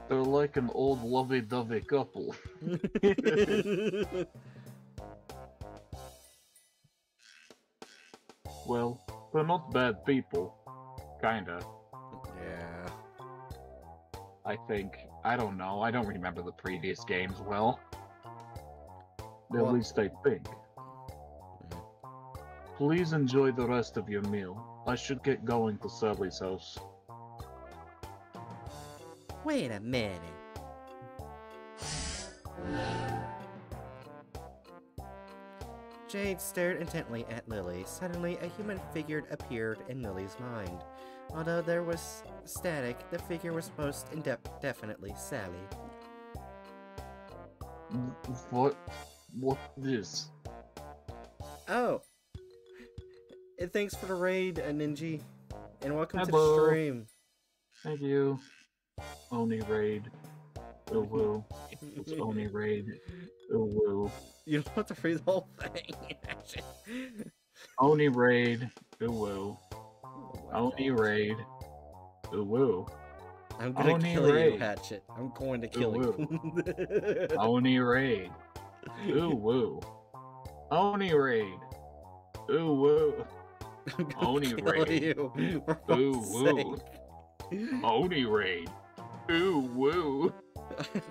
They're like an old lovey-dovey couple. Well, they're not bad people. Kinda, yeah. I think. I don't know. I don't remember the previous games well. Well- At least I think. Please enjoy the rest of your meal. I should get going to Sally's house. Wait a minute. Jade stared intently at Lily. Suddenly, a human figure appeared in Lily's mind. Although there was static, the figure was most definitely Sally. What? What this? Oh! And thanks for the raid, uh, Ninji. And welcome to the stream. Thank you. Oni raid. Ooh woo. It's Oni raid. Ooh woo. You don't have to read the whole thing. Oni raid. Ooh woo. Oni raid. Ooh woo. I'm gonna Oni kill you. Hatchet. I'm going to kill you. Oni raid. Ooh woo. Oni raid. Ooh woo. Oni raid. you. Ooh woo. Oni raid. Ooh woo. I'm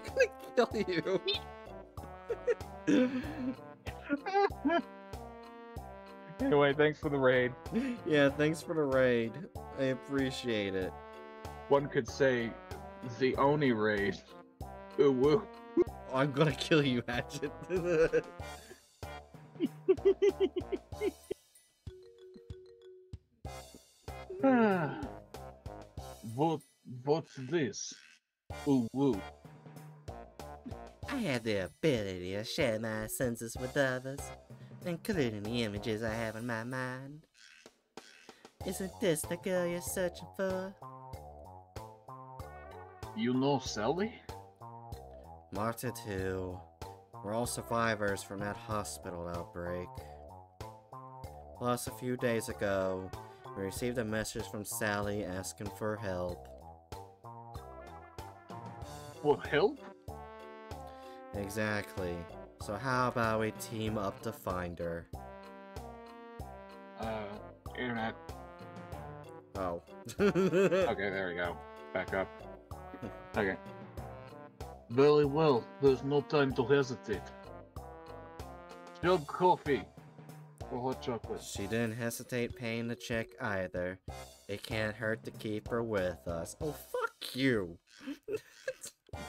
gonna kill you. anyway, thanks for the raid. yeah, thanks for the raid. I appreciate it. One could say the only raid. Ooh woo. Oh, I'm gonna kill you, Hatchet. what what's this? Ooh woo. I have the ability to share my senses with others, including the images I have in my mind. Isn't this the girl you're searching for? You know Sally? Marta too. We're all survivors from that hospital outbreak. Plus, a few days ago, we received a message from Sally asking for help. For help? Exactly. So how about we team up to find her? Uh, internet. Oh. Okay, there we go. Back up. Okay. Very well. There's no time to hesitate. Jug coffee. Or hot chocolate. She didn't hesitate paying the check either. It can't hurt to keep her with us. Oh, fuck you!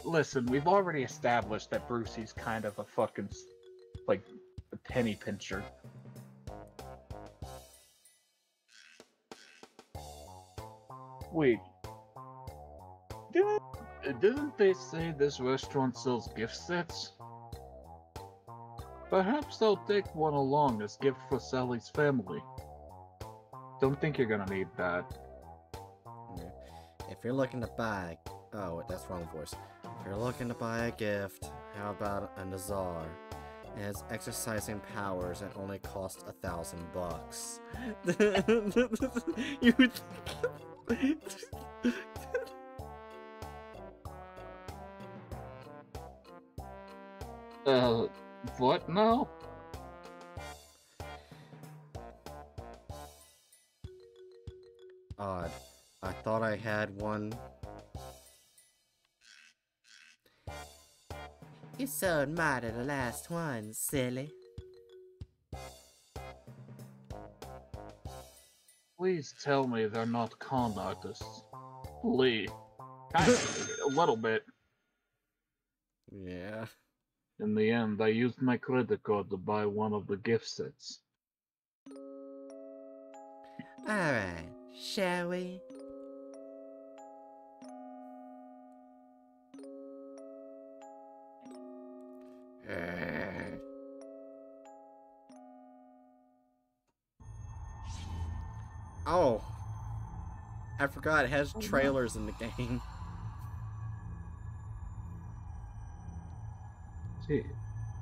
Listen, we've already established that Brucey's kind of a fucking, like, a penny pincher. Wait. Didn't, didn't they say this restaurant sells gift sets? Perhaps I'll take one along as gift for Sally's family. Don't think you're gonna need that. If you're looking to buy, oh, that's wrong voice. If you're looking to buy a gift, how about a Nazar? It has exercising powers and only costs a thousand bucks. you Uh, what now? Odd. I thought I had one. You sold Marta the last one, silly. Please tell me they're not con artists. Lee. Kind of, a little bit. Yeah. In the end, I used my credit card to buy one of the gift sets. Alright, shall we? Oh. I forgot it has Oh, trailers in the game. See.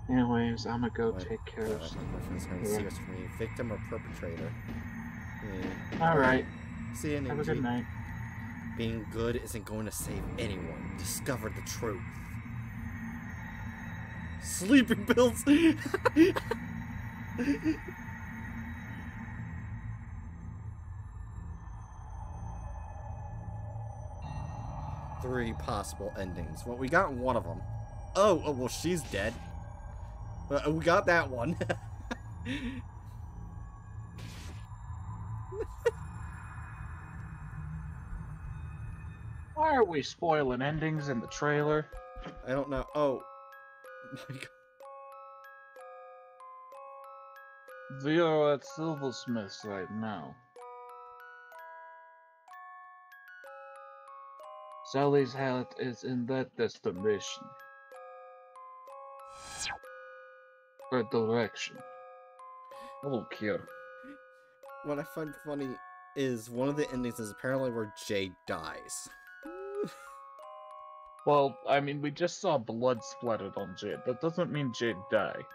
Anyways, I'm gonna go What? take care Uh, of my some. Yeah. serious for me. Victim or perpetrator? Yeah. Alright, See you, have a good night. Being good isn't going to save anyone. Discover the truth. Sleeping pills! Three possible endings. Well, we got one of them. Oh, oh well, she's dead. Uh, we got that one. Why are we spoiling endings in the trailer? I don't know. Oh. My God. We are at Silversmith's right now. Sally's hat is in that destination. Or direction. Look here. What I find funny is one of the endings is apparently where Jade dies. Well, I mean, we just saw blood splattered on Jade. That doesn't mean Jade died.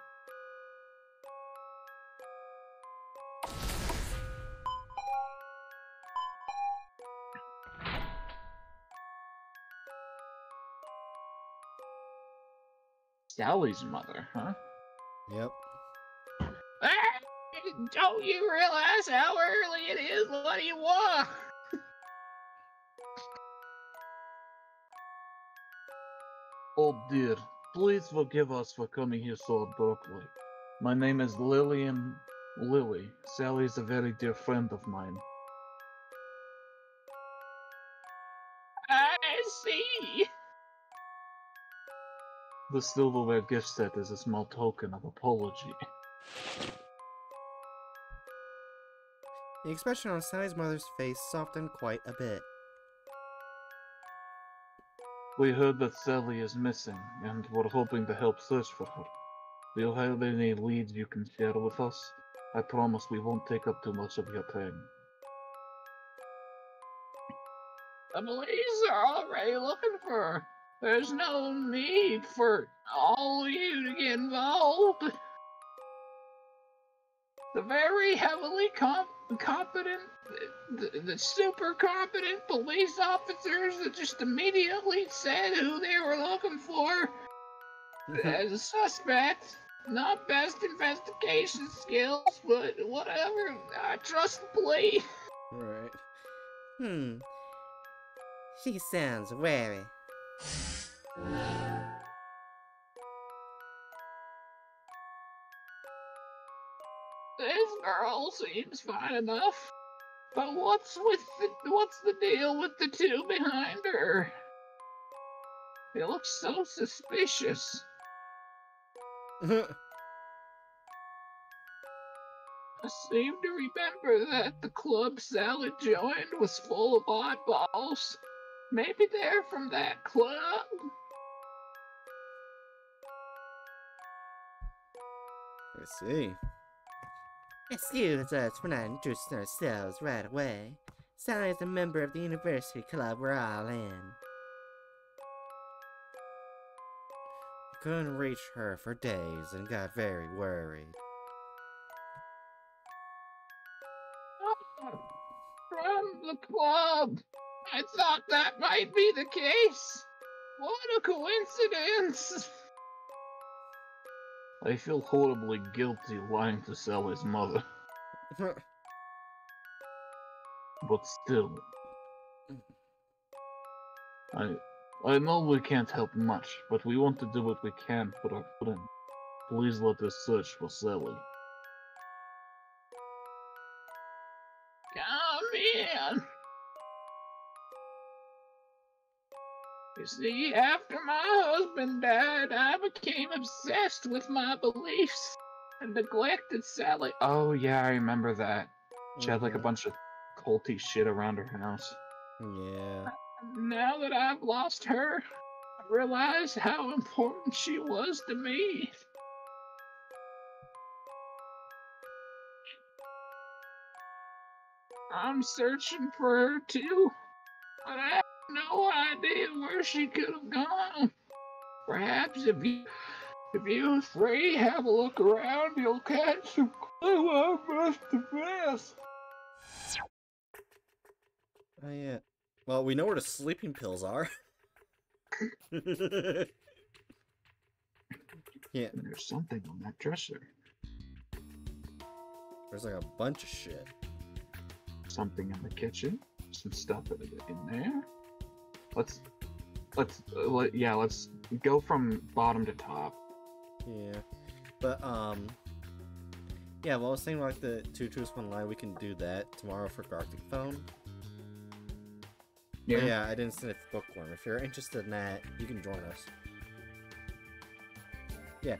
Sally's mother, huh? Yep. Ah! Don't you realize how early it is? What do you want? Oh dear, please forgive us for coming here so abruptly. My name is Lillian Lily. Sally is a very dear friend of mine. I see. The silverware gift set is a small token of apology. The expression on Sally's mother's face softened quite a bit. We heard that Sally is missing, and we're hoping to help search for her. Do you have any leads you can share with us? I promise we won't take up too much of your time. The police are already looking for her. There's no need for all of you to get involved. The very heavily comp- competent, the, the super competent police officers that just immediately said who they were looking for as a suspect. Not best investigation skills, but whatever. I trust the police. Right. Hmm. She sounds wary. Seems fine enough. But what's with the what's the deal with the two behind her? They look so suspicious. I seem to remember that the club Sally joined was full of oddballs. Maybe they're from that club. I see. Excuse us for not introducing ourselves right away. Sally is a member of the university club we're all in. Couldn't reach her for days and got very worried. From the club. I thought that might be the case. What a coincidence. I feel horribly guilty lying to Sally's mother, but still. I I know we can't help much, but we want to do what we can for our friend. Please let us search for Sally. You see, after my husband died, I became obsessed with my beliefs and neglected Sally. Oh, yeah, I remember that. She had like a Mhm. bunch of culty shit around her house. Yeah. Now that I've lost her, I realize how important she was to me. I'm searching for her too, but I have no idea where she could have gone. Perhaps if you if you three have a look around, you'll catch some clue I must have missed. Oh yeah. Well, we know where the sleeping pills are. yeah, There's something on that dresser. there's like a bunch of shit. something in the kitchen, some stuff in in there. Let's let's uh, let, yeah, let's go from bottom to top. Yeah, but um, yeah. Well, I was saying like the two truths one lie. We can do that tomorrow for Gartic Phone. Yeah. yeah, I didn't send it for Bookworm. If you're interested in that, you can join us. Yeah,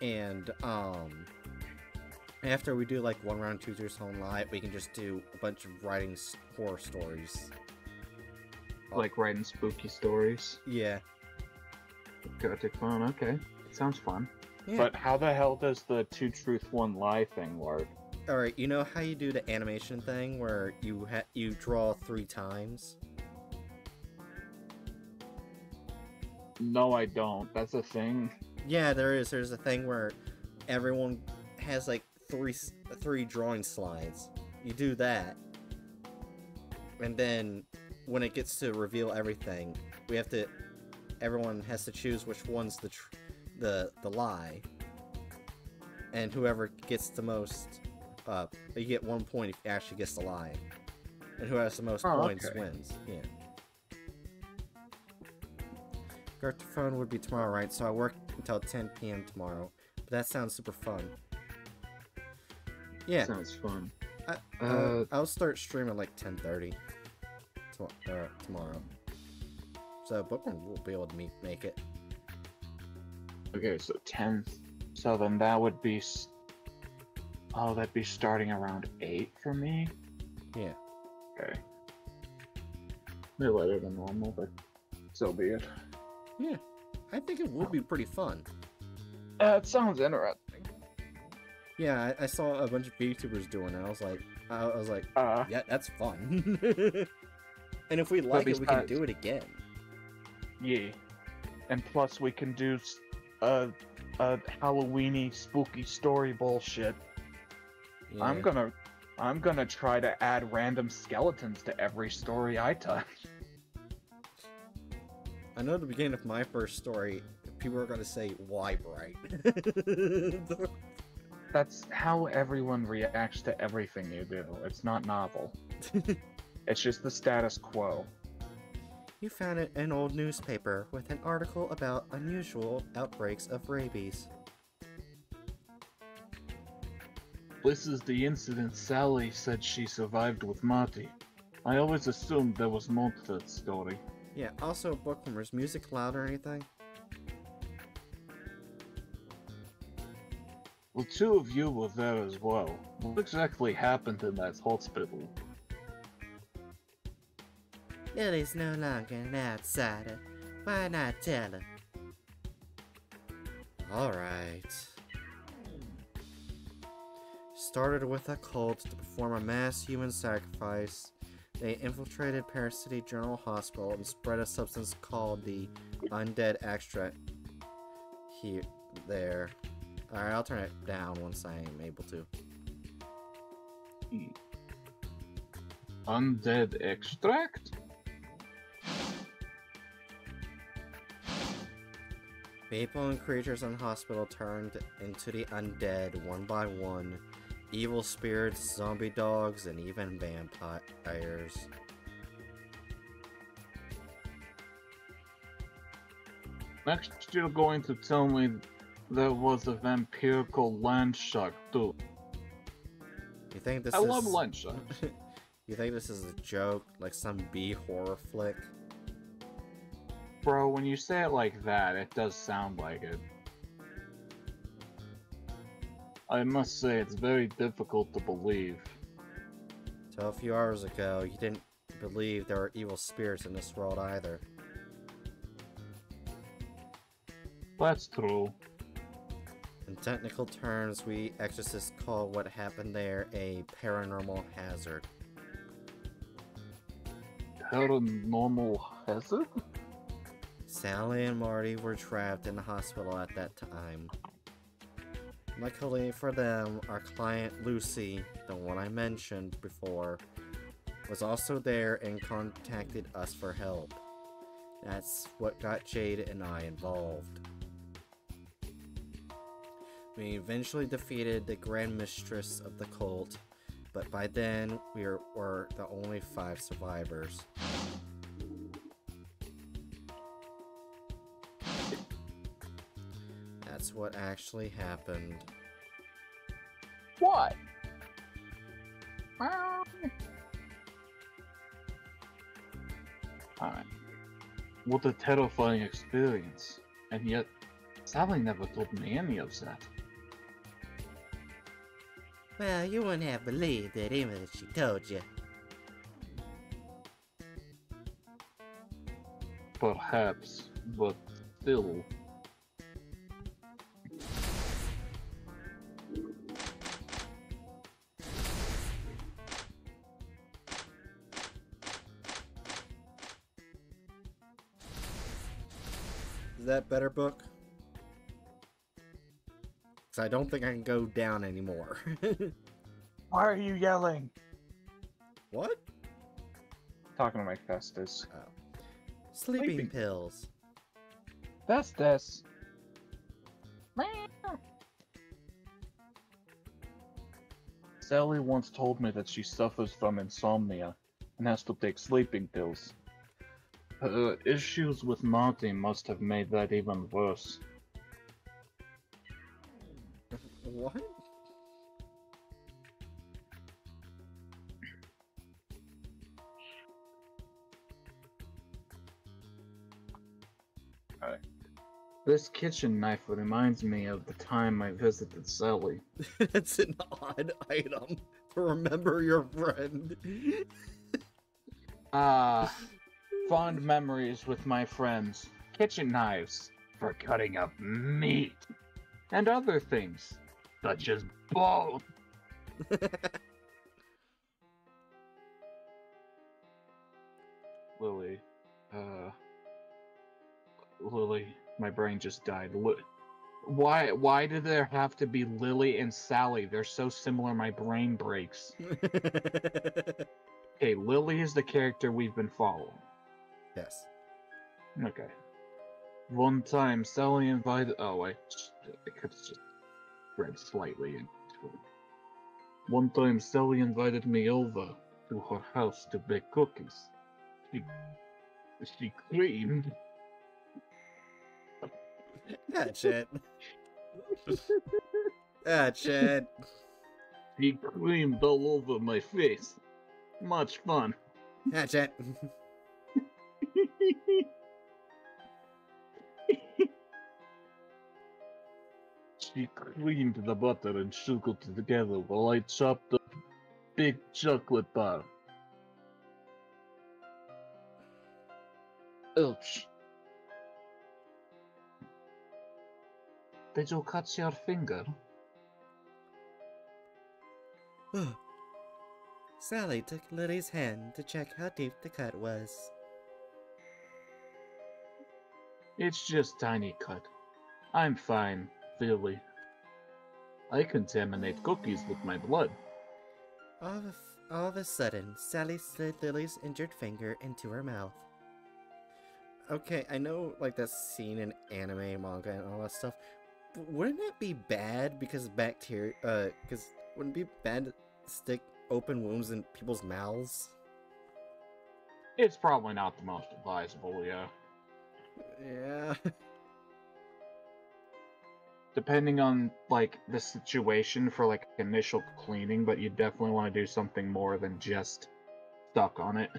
and um, after we do like one round two truths one lie, we can just do a bunch of writing horror stories. Like writing spooky stories. Yeah, Gothic fun. Okay, sounds fun. yeah. But how the hell does the two truth one lie thing work? All right, you know how you do the animation thing where you ha- you draw three times. No, I don't. That's a thing. Yeah, there is. There's a thing where everyone has like three three drawing slides. You do that, and then when it gets to reveal everything, we have to. Everyone has to choose which one's the tr- the the lie, and whoever gets the most, uh, you get one point if you actually gets the lie, and who has the most Oh, points okay. wins. Yeah. Gartic Phone would be tomorrow, right? So I work until 10 p.m. tomorrow. But that sounds super fun. Yeah, Sounds fun. I, uh, uh, I'll start streaming like 10:30 to- uh, tomorrow. So Bookworm will be able to meet, make it. Okay, so tenth. So then that would be. Oh, that'd be starting around eight for me. Yeah. Okay. They're later than normal, but so be it. Yeah, I think it would be pretty fun. Uh, it sounds interesting. Yeah, I, I saw a bunch of YouTubers doing it. I was like, I, I was like, Uh, yeah, that's fun. And if we like it, we can do it again. Yeah. And plus, we can do a a Halloweeny spooky story bullshit. I'm gonna, I'm gonna try to add random skeletons to every story I touch. I know at the beginning of my first story, people are gonna say, "Why bright?" That's how everyone reacts to everything you do. It's not novel. It's just the status quo. you found an old newspaper with an article about unusual outbreaks of rabies. This is the incident Sally said she survived with Marty. I always assumed there was more to that story. Yeah. Also, bookwormers, music loud or anything? Well, two of you were there as well. What exactly happened in that hospital? Lily's no longer an outsider. Why not tell her? Alright. Started with a cult to perform a mass human sacrifice. They infiltrated Paracity General Hospital and spread a substance called the undead extract here there. Alright, I'll turn it down once I am able to. Hmm. Undead extract? People and creatures in the hospital turned into the undead one by one. Evil spirits, zombie dogs, and even vampires. Next, you're going to tell me there was a vampirical land shark too. You think this I is love land sharks. You think this is a joke, like some B horror flick? Bro, when you say it like that, it does sound like it. I must say, it's very difficult to believe. So a few hours ago, you didn't believe there were evil spirits in this world either. That's true. In technical terms, we exorcists call what happened there a paranormal hazard. Paranormal hazard? Sally and Marty were trapped in the hospital at that time. Luckily for them, our client Lucy, the one I mentioned before, was also there and contacted us for help. That's what got Jade and I involved. We eventually defeated the Grand Mistress of the cult, but by then we were, were the only five survivors. That's what actually happened. What? Alright. What a terrifying experience. And yet, Sally never told me any of that. Well, you wouldn't have believed it even if she told you. Perhaps, but still. That better, book? Because I don't think I can go down anymore. Why are you yelling? what? Talking to my Festus. Oh. Sleeping, Sleeping. pills. Festus! Sally once told me that she suffers from insomnia and has to take sleeping pills. Her issues with Marty must have made that even worse. What? This kitchen knife reminds me of the time I visited Sally. That's an odd item to remember your friend. Ah, fond memories with my friends. Kitchen knives for cutting up meat and other things, such as bone. Uh, Lily, my brain just died. Li- why? Why did there have to be Lily and Sally? They're so similar. My brain breaks. Okay, Lily is the character we've been following. Yes. Okay. One time, Sally invited. Oh wait, I could just read slightly into it. One time, Sally invited me over to her house to bake cookies. She, she creamed. Ah, Chad. ah, Chad. She creamed all over my face. Much fun. That's Chad. She creamed the butter and sugar together while I chopped up big chocolate bar. Ouch. Did you cut your finger? Sally took Lily's hand to check how deep the cut was. It's just tiny cut. I'm fine, really. I contaminate cookies with my blood. All of, all of a sudden, Sally slid Lily's injured finger into her mouth. Okay, I know, like, that scene in anime, manga, and all that stuff, but wouldn't it be bad because bacteria, uh, because wouldn't it be bad to stick open wounds in people's mouths? It's probably not the most advisable, yeah. Yeah. Depending on like the situation for like initial cleaning, but you definitely want to do something more than just stuck on it.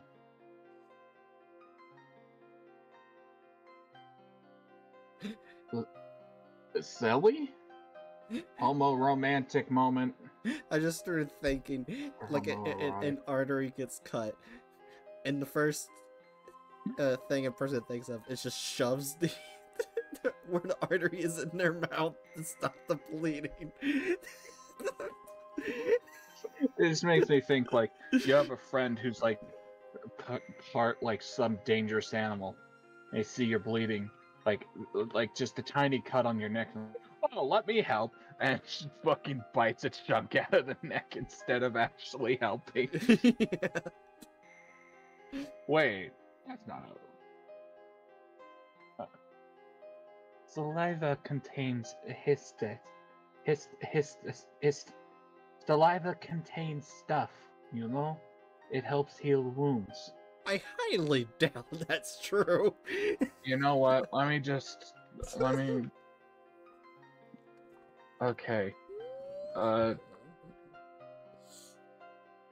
Sally? Homo romantic moment. I just started thinking, like, a- a- an artery gets cut, and the first uh, thing a person thinks of is just shoves the where the artery is in their mouth to stop the bleeding. It just makes me think like you have a friend who's like p- part like some dangerous animal. They see you're bleeding, like like just a tiny cut on your neck. and, Oh, let me help, and she fucking bites a chunk out of the neck instead of actually helping. yeah. Wait, that's not how. Uh, Saliva contains hist hist hist hist. Saliva contains stuff, you know. It helps heal wounds. I highly doubt that's true. You know what? Let me just let me. Okay. Uh.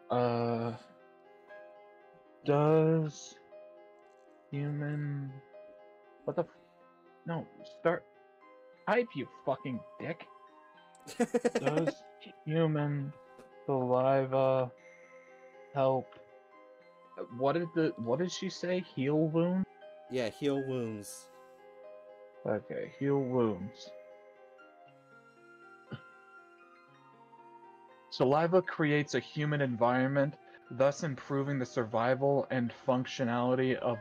Uh. Does human? What the? F- no, start. Type you fucking dick. Does human saliva help? What did the? What did she say? Heal wound? yeah, heal wounds. Okay, heal wounds. Saliva creates a human environment, thus improving the survival and functionality of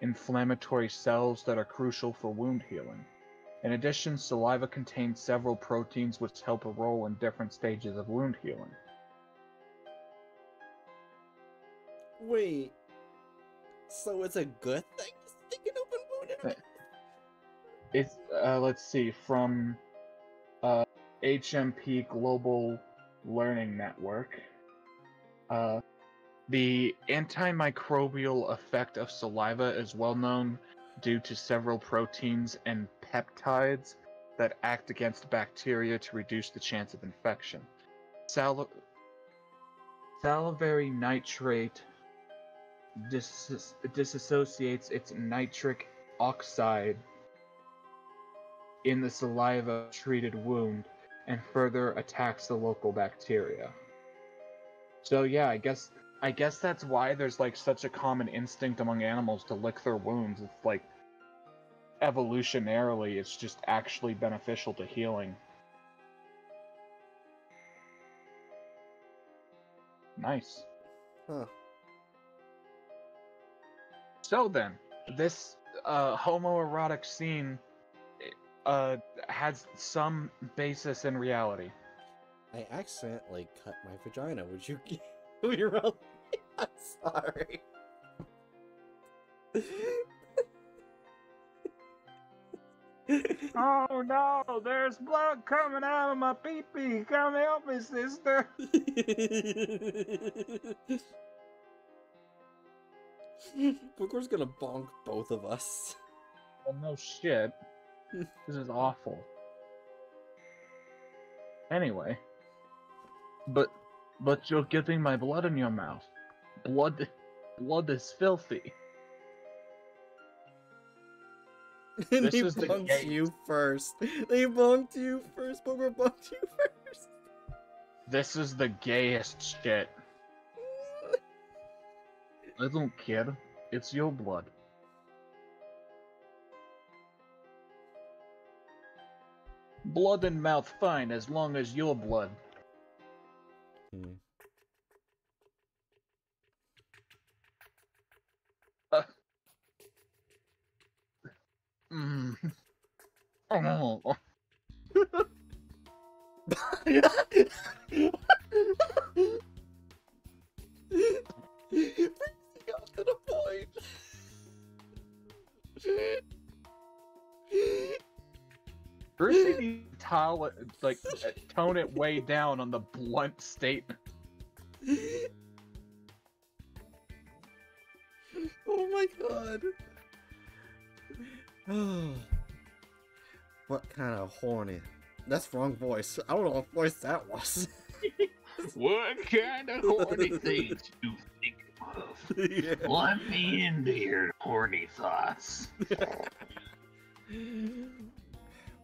inflammatory cells that are crucial for wound healing. In addition, saliva contains several proteins which help a role in different stages of wound healing. Wait. So it's a good thing to stick an open wound in a It's uh, let's see from uh, HMP Global Learning Network. Uh, the antimicrobial effect of saliva is well known due to several proteins and peptides that act against bacteria to reduce the chance of infection. Sal- salivary nitrate dis- disassociates its nitric oxide in the saliva treated wound and further attacks the local bacteria. So yeah, I guess I guess that's why there's like such a common instinct among animals to lick their wounds. It's like evolutionarily it's just actually beneficial to healing. Nice. Huh. So then, this uh, homoerotic scene uh, has some basis in reality. I accidentally cut my vagina. Would you we really? I'm sorry. Oh no, there's blood coming out of my pee pee. Come help me, sister. Booker's gonna bonk both of us. Well, no shit. this is awful. Anyway, but but you're getting my blood in your mouth. Blood, blood is filthy. And This he is the bonked gate. you first. They bonked you first. Booger bonked you first. This is the gayest shit. I don't care. It's your blood. Blood and mouth fine as long as your blood. Hmm. Mm. Oh. To the point. First, you tile it, like tone it way down on the blunt statement. oh my god. what kind of horny? That's wrong voice. I don't know what voice that was. What kind of horny things you think of? yeah. Let me into your horny thoughts.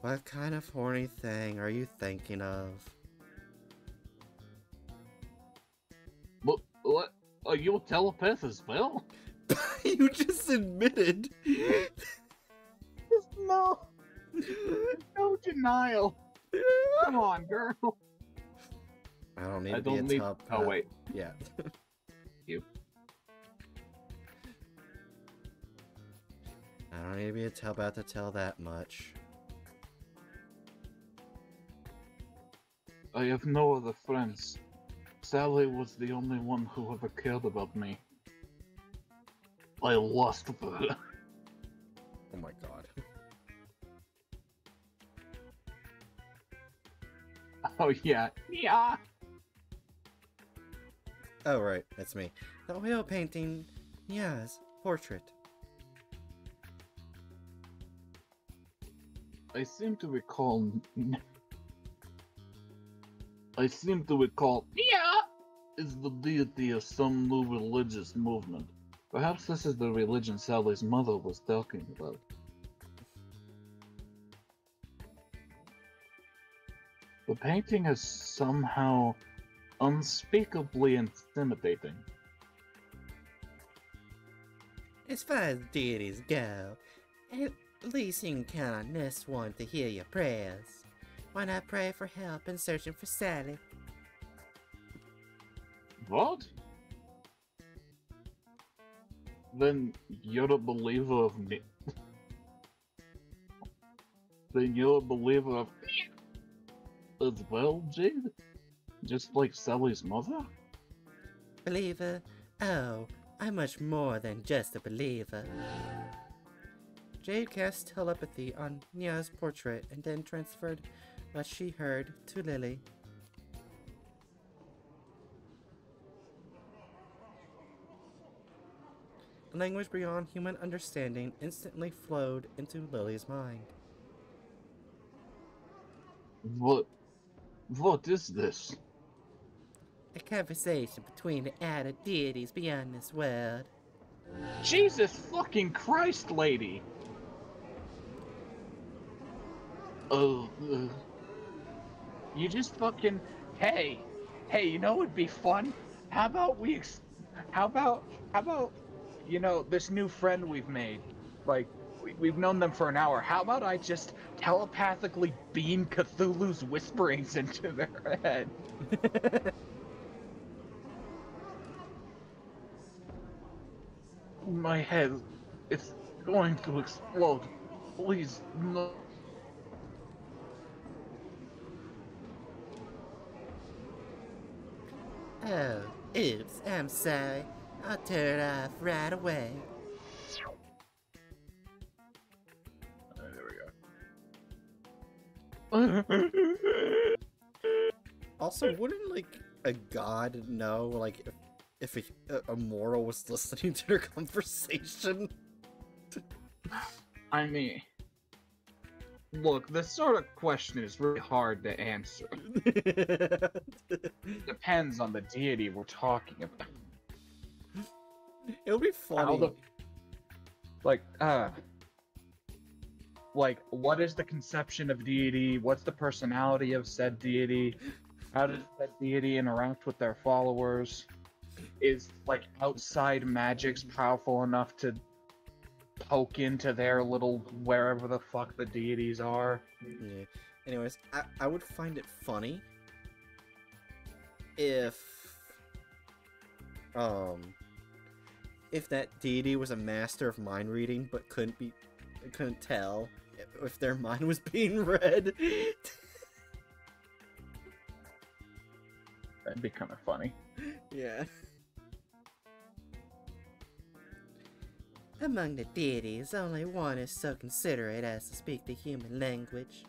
What kind of horny thing are you thinking of? What? What? Are you a telepath as well? you just admitted. No, no denial. Come on, girl. I don't need I to be don't a need. top. Oh wait. Yeah. You. I don't need to be a tell about to tell that much. I have no other friends. Sally was the only one who ever cared about me. I lost her. Oh my god. Oh yeah, yeah. Oh right, that's me. The oil painting, yes, portrait. I seem to recall. I seem to recall. Yeah, is the deity of some new religious movement. Perhaps this is the religion Sally's mother was talking about. Painting is somehow unspeakably intimidating. As far as deities go, at least you can count on this one to hear your prayers. Why not pray for help in searching for Sally? What? Then you're a believer of me. then you're a believer of as well, Jade? Just like Sally's mother? Believer? Oh, I'm much more than just a believer. Jade cast telepathy on Nia's portrait and then transferred what she heard to Lily. A language beyond human understanding instantly flowed into Lily's mind. What? What is this? A conversation between the outer deities beyond this world. Jesus fucking Christ, lady! Oh, uh, you just fucking. Hey, hey, you know what'd be fun? How about we. Ex- how about. How about. You know, this new friend we've made. Like, we've known them for an hour. How about I just telepathically beam Cthulhu's whisperings into their head? My head. It's. going to explode. Please, no. Oh, oops, I'm sorry. I'll turn it off right away. Also, wouldn't like a god know like if if a, a mortal was listening to their conversation? I mean, look, this sort of question is really hard to answer. Depends on the deity we're talking about. It'll be funny. the, like, uh, like, what is the conception of deity? What's the personality of said deity? How does that deity interact with their followers? Is like outside magics powerful enough to poke into their little wherever the fuck the deities are? Yeah. Anyways, I, I would find it funny if um if that deity was a master of mind reading but couldn't be couldn't tell if their mind was being read. That'd be kind of funny. yeah. Among the deities, only one is so considerate as to speak the human language.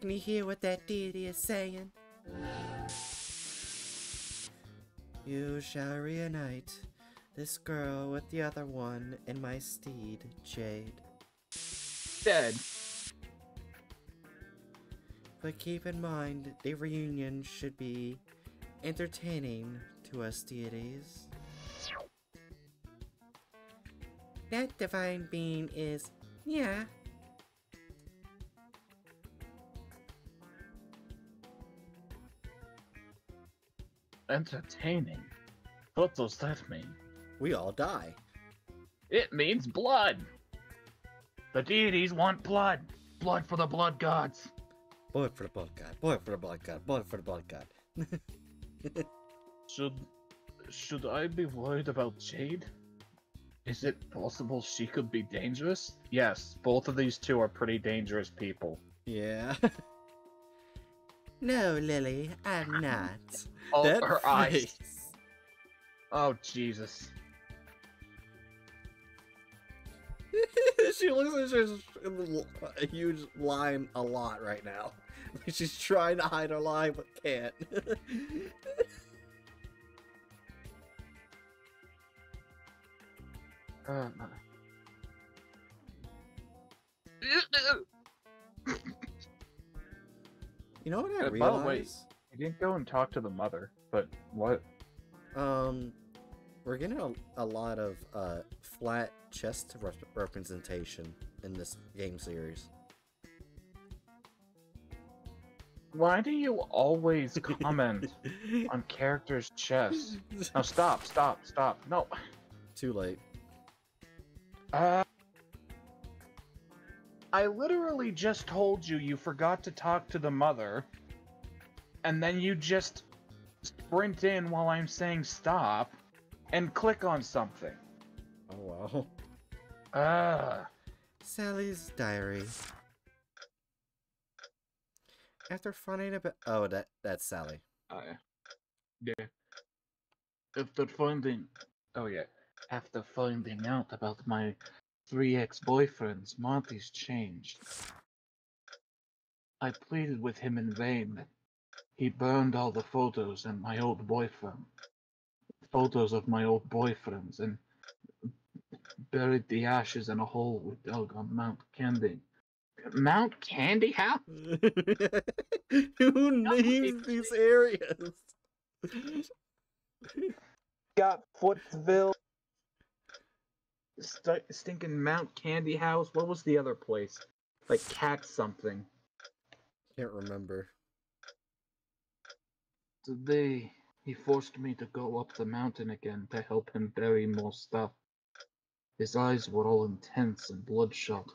Can you hear what that deity is saying? You shall reunite this girl with the other one and my steed, Jade. Dead. But keep in mind, the reunion should be entertaining to us deities. That divine being is, yeah, Entertaining? What does that mean? We all die. It means blood! The deities want blood! Blood for the blood gods! Blood for the blood god, Blood for the blood god, Blood for the blood god. Should. should I be worried about Jade? Is it possible she could be dangerous? Yes, both of these two are pretty dangerous people. yeah. no, Lily, I'm not. Oh, that her eyes. Oh, Jesus. she looks like she's in the l- a huge line a lot right now. Like she's trying to hide her line but can't. Uh, you know what I Uh, by the realized? way- I didn't go and talk to the mother, but what? Um, we're getting a, a lot of uh flat chest rep- representation in this game series. Why do you always comment on characters' chests? Now stop, stop, stop. No. Too late. Uh, I literally just told you you forgot to talk to the mother, and then you just sprint in while I'm saying stop and click on something. Oh wow. Ah. Sally's diary. After finding a bit, oh that that's Sally. Oh, yeah. Yeah. After finding, oh yeah, after finding out about my three ex-boyfriends, Monty's changed. I pleaded with him in vain he burned all the photos and my old boyfriend, photos of my old boyfriends, and buried the ashes in a hole we dug on Mount Candy. Mount Candy House? Who names these areas? got Footsville. St- stinking Mount Candy House. What was the other place? Like Cat something. Can't remember. Today, he forced me to go up the mountain again to help him bury more stuff. His eyes were all intense and bloodshot.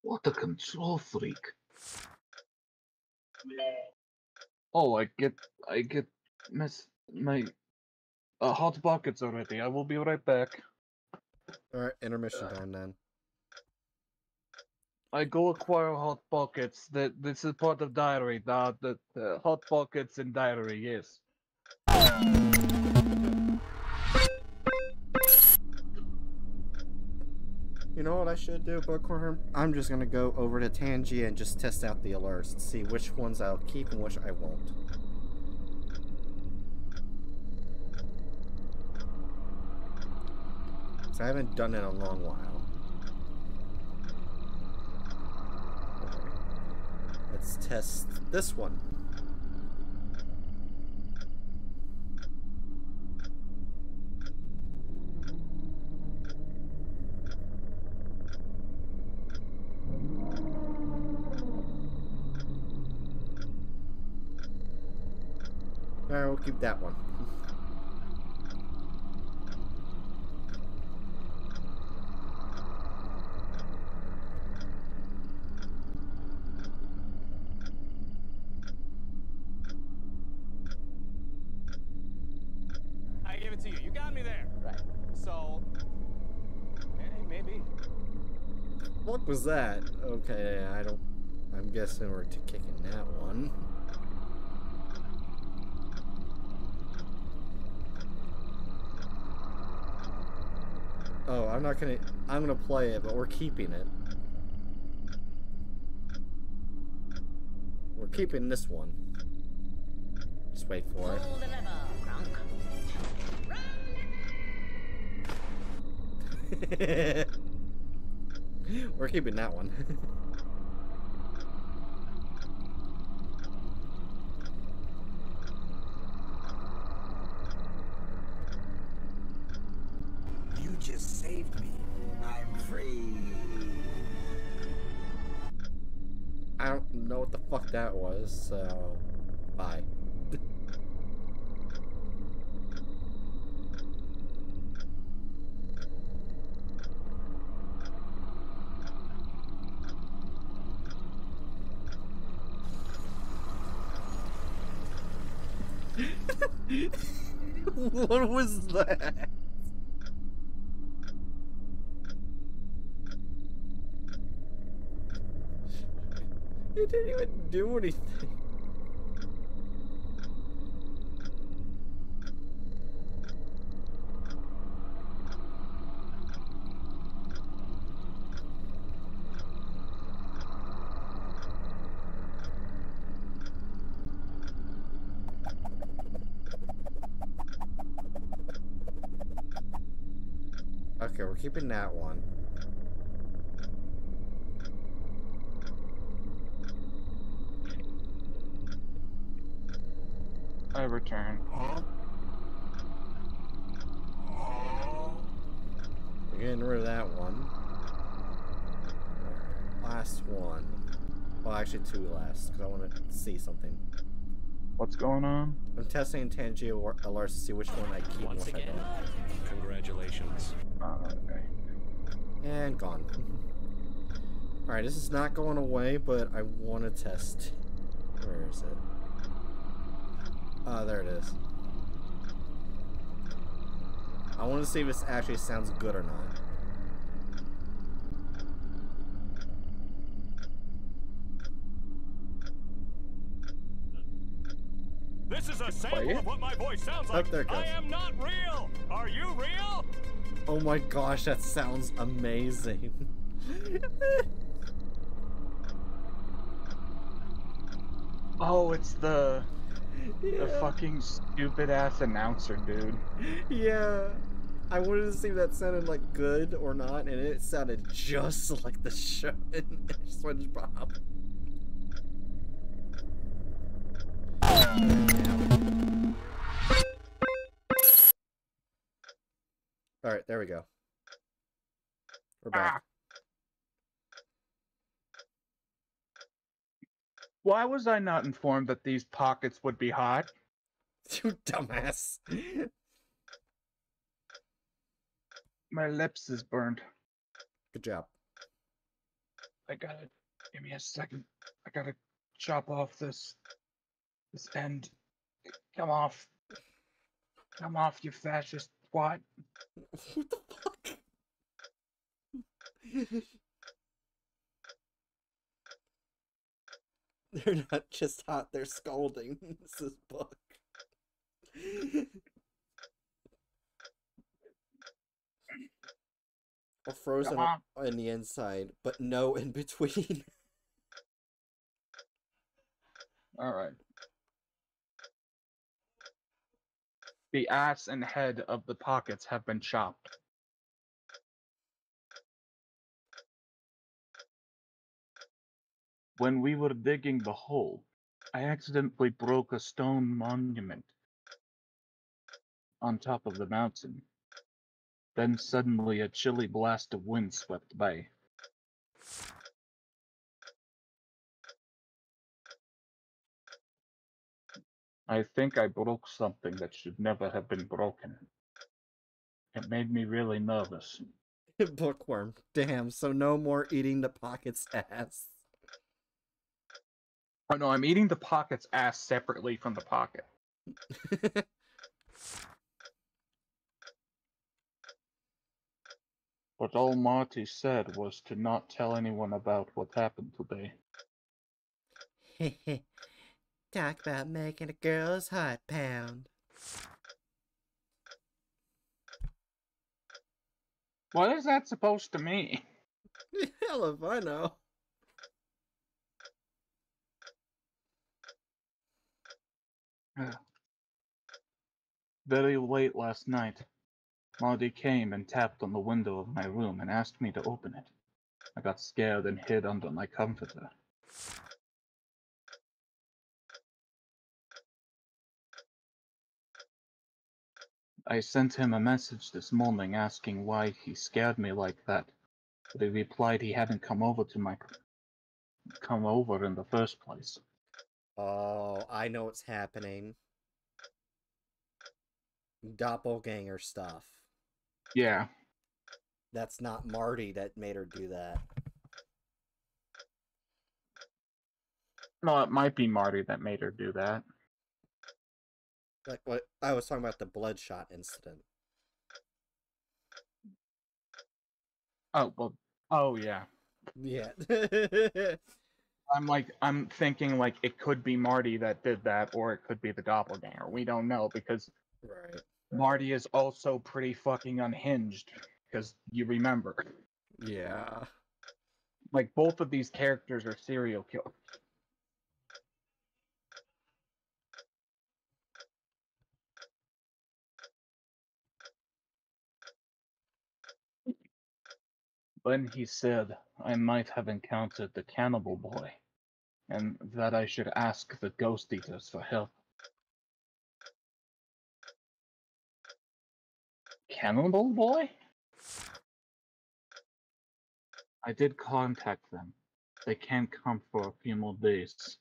What a control freak. Oh, I get, I get, mess, my Uh, hot pockets already. I will be right back. Alright, intermission time then. I go acquire hot pockets. That this is part of diary. The, the, the hot pockets in diary. Yes. You know what I should do, Bookworm? I'm just gonna go over to Tangia and just test out the alerts and see which ones I'll keep and which I won't. So I haven't done it in a long while. Let's test this one. Alright, we'll keep that one. I give it to you. You got me there. Right. So, hey, maybe. What was that? Okay, I don't. I'm guessing we're to kicking that one. Oh, I'm not gonna. I'm gonna play it, but we're keeping it. We're keeping this one. Just wait for it. We're keeping that one. You just saved me. I'm free. I don't know what the fuck that was, so bye. what was that? It didn't even do anything. Okay, we're keeping that one. I return. We're getting rid of that one. Alright, Last one. Well, actually two last, because I want to see something. What's going on? I'm testing Tangia or- alerts to see which one I keep Once which I again, congratulations. Uh, okay. And gone. Alright, this is not going away, but I want to test. Where is it? Ah, there it is. I want to see if this actually sounds good or not. This is a sample of what my voice sounds Oh, like. there it I am not real. Are you real? Oh my gosh, that sounds amazing. Oh, it's the the fucking stupid ass announcer, dude. Yeah. I wanted to see if that sounded like good or not, and it sounded just like the show in SpongeBob. Alright, there we go. We're back. Ah. Why was I not informed that these pockets would be hot? You dumbass. My lips is burned. Good job. I gotta give me a second. I gotta chop off this end. Come off. Come off, you fascist twat. What the fuck? they're not just hot, they're scolding. This is book. Or frozen Come on in the inside, but no in between. Alright. The ass and head of the pockets have been chopped. When we were digging the hole, I accidentally broke a stone monument on top of the mountain. Then suddenly a chilly blast of wind swept by. I think I broke something that should never have been broken. It made me really nervous. Bookworm. Damn, so no more eating the pocket's ass. Oh no, I'm eating the pocket's ass separately from the pocket. But all Marty said was to not tell anyone about what happened today. Talk about making a girl's heart pound. What is that supposed to mean? Hell if I know. Very late last night, Marty came and tapped on the window of my room and asked me to open it. I got scared and hid under my comforter. I sent him a message this morning asking why he scared me like that, but he replied he hadn't come over to my come over in the first place. Oh, I know what's happening. Doppelganger stuff. Yeah, That's not Marty that made her do that. no, it might be Marty that made her do that. Like what I was talking about the bloodshot incident. Oh well. Oh yeah. Yeah. I'm like I'm thinking like it could be Marty that did that, or it could be the doppelganger. We don't know because right. Marty is also pretty fucking unhinged. Because you remember, Yeah. like both of these characters are serial killers. Then he said I might have encountered the cannibal boy, and that I should ask the ghost eaters for help. Cannibal boy? I did contact them. They can't come for a few more days.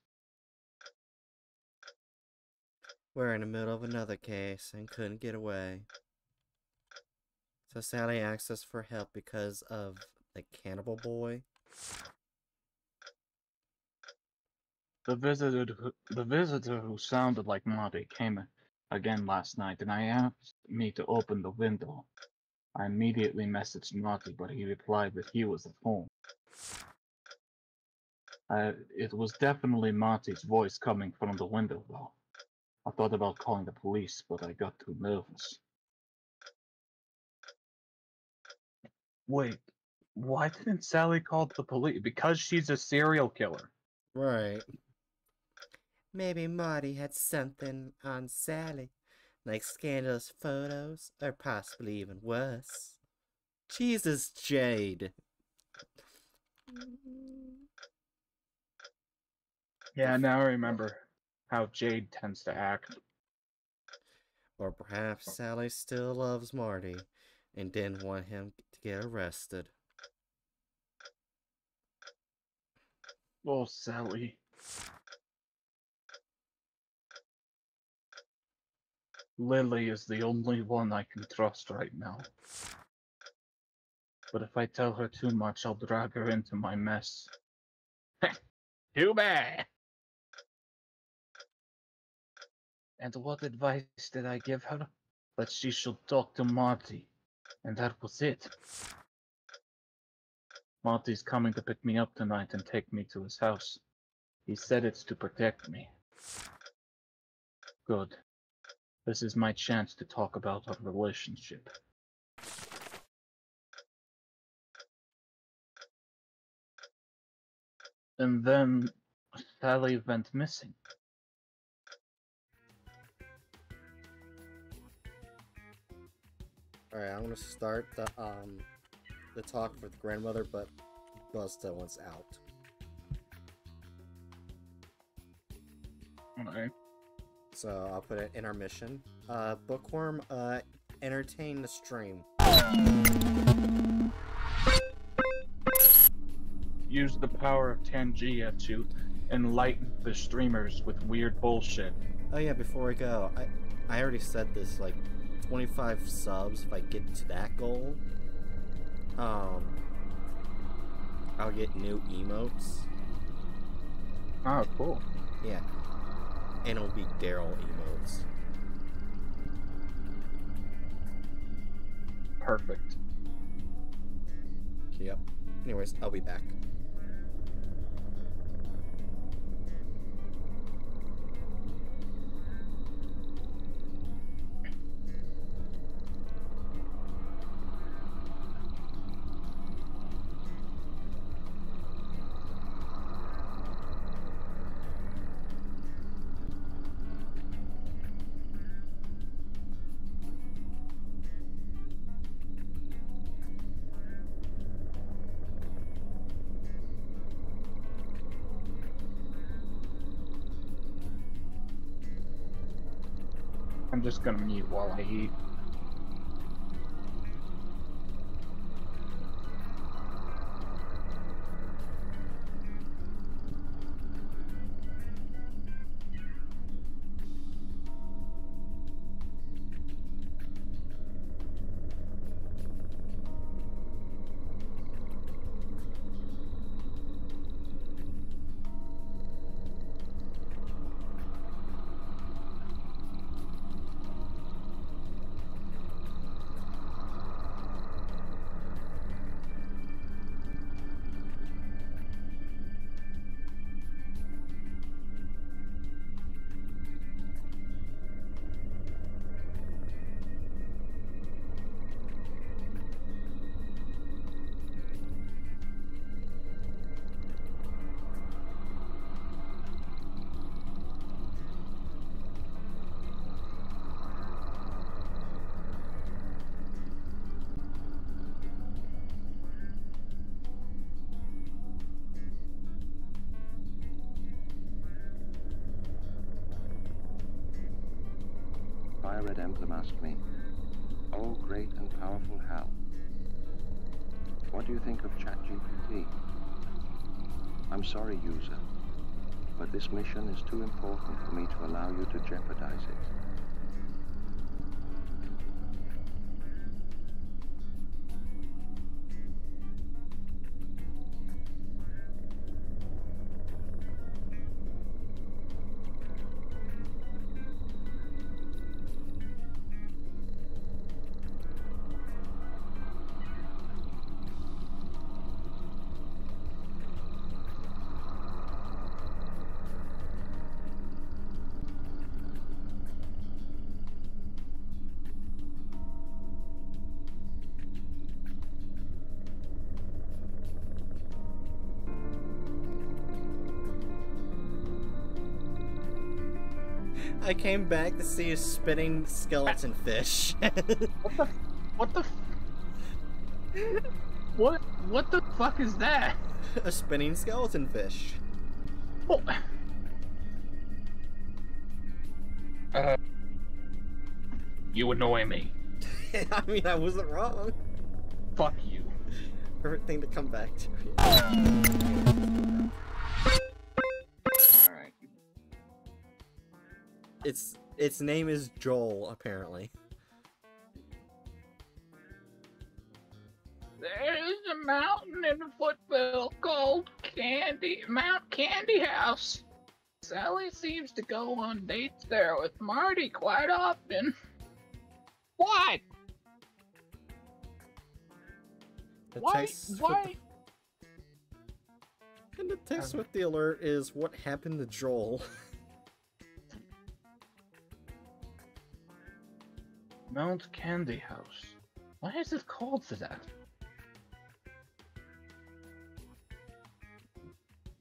We're in the middle of another case and couldn't get away. So Sally asked us for help because of the cannibal boy. The visitor, who- the visitor who sounded like Marty came again last night, and I asked me to open the window. I immediately messaged Marty, but he replied that he was at home. Uh, it was definitely Marty's voice coming from the window, though. I thought about calling the police, but I got too nervous. Wait, why didn't Sally call the police? Because she's a serial killer. Right. Maybe Marty had something on Sally, like scandalous photos, or possibly even worse. Jesus, Jade. Yeah, now I remember how Jade tends to act. Or perhaps Sally still loves Marty and didn't want him to get arrested. Oh, Sally. Lily is the only one I can trust right now. But if I tell her too much, I'll drag her into my mess. too bad. And what advice did I give her? that she should talk to Marty, and that was it. Marty's coming to pick me up tonight and take me to his house. He said it's to protect me. Good. This is my chance to talk about our relationship. And then Sally went missing. Alright, I'm gonna start the um the talk with grandmother, but Busta wants out. Alright. So I'll put it in intermission. Uh bookworm, uh entertain the stream. Use the power of Tangia to enlighten the streamers with weird bullshit. Oh yeah, before I go, I I already said this like 25 subs if I get to that goal. Um I'll get new emotes. Oh, cool. Yeah. And it'll be Daryl emotes. Perfect. Yep. Anyways, I'll be back. Just gonna mute while I eat. Sorry, user, but this mission is too important for me to allow you to jeopardize it. I came back to see a spinning skeleton fish. What the? F- what? What the fuck is that? a spinning skeleton fish. Oh. Uh, you annoy me. I mean, I wasn't wrong. Fuck you. Perfect thing to come back to. Its its name is Joel, apparently. There's a mountain in Footville called Candy Mount Candy House. Sally seems to go on dates there with Marty quite often. What? The Why? Why? the- and the text uh-huh. with the alert is what happened to Joel. Mount Candy House. Why is it called for that?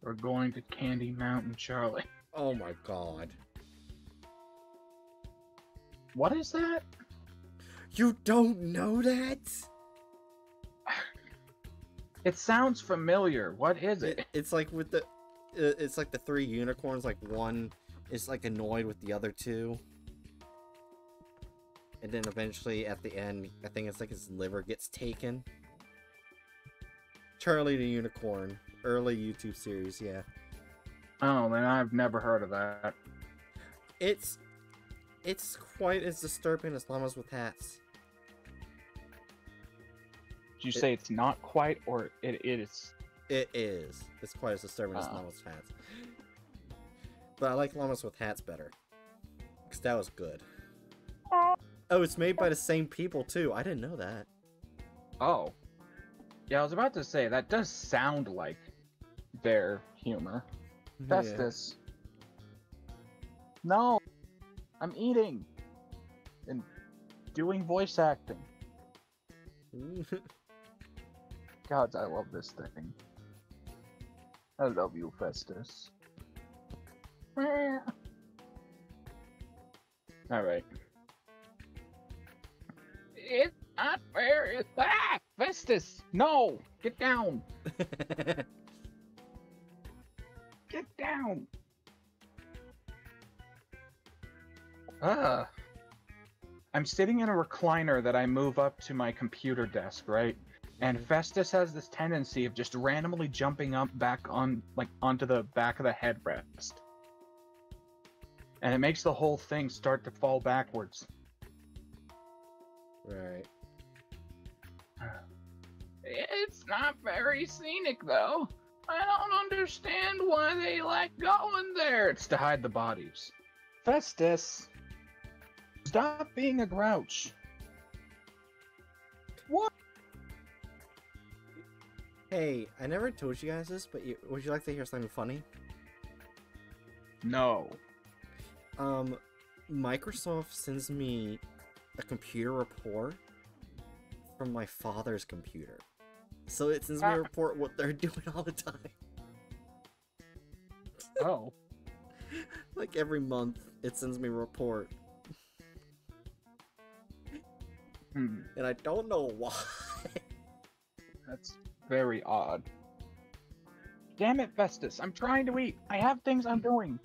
We're going to Candy Mountain, Charlie. oh my god. What is that? You don't know that? It sounds familiar. What is It, it? it's like with the uh, it's like the three unicorns like one is like annoyed with the other two. And then eventually at the end, I think it's like his liver gets taken. Charlie the Unicorn, early YouTube series, yeah. Oh man, I've never heard of that. It's it's quite as disturbing as Llamas with Hats. Did you It- say it's not quite, or it is? It is. It's quite as disturbing as Ah. Llamas with Hats. But I like Llamas with Hats better. Because that was good. Oh, it's made by the same people too. I didn't know that. Oh. Yeah, I was about to say that does sound like their humor. Festus. No, I'm eating and doing voice acting. Yeah. God, I love this thing. I love you, Festus. All right. It's not fair. It's ah, Festus. No, get down. Get down. Ah. I'm sitting in a recliner that I move up to my computer desk, right? And Festus has this tendency of just randomly jumping up back on like onto the back of the headrest. And it makes the whole thing start to fall backwards. Right. It's not very scenic, though. I don't understand why they like going there. It's to hide the bodies. Festus! Stop being a grouch. What? Hey, I never told you guys this, but you, would you like to hear something funny? No. Um, Microsoft sends me a computer report from my father's computer. So it sends me a report what they're doing all the time. Oh. Like every month, it sends me a report, Hmm. and I don't know why. That's very odd. Damn it, Festus. I'm trying to eat. I have things I'm doing.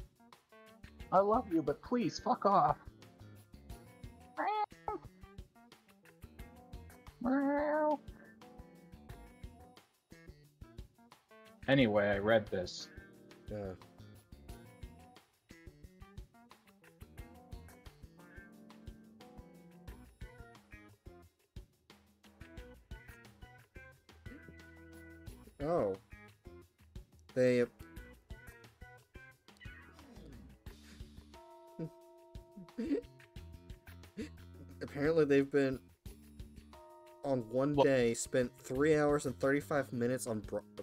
I love you, but please, fuck off. Anyway, I read this. Yeah. Oh. They. Apparently, they've been on one What? day spent three hours and thirty-five minutes on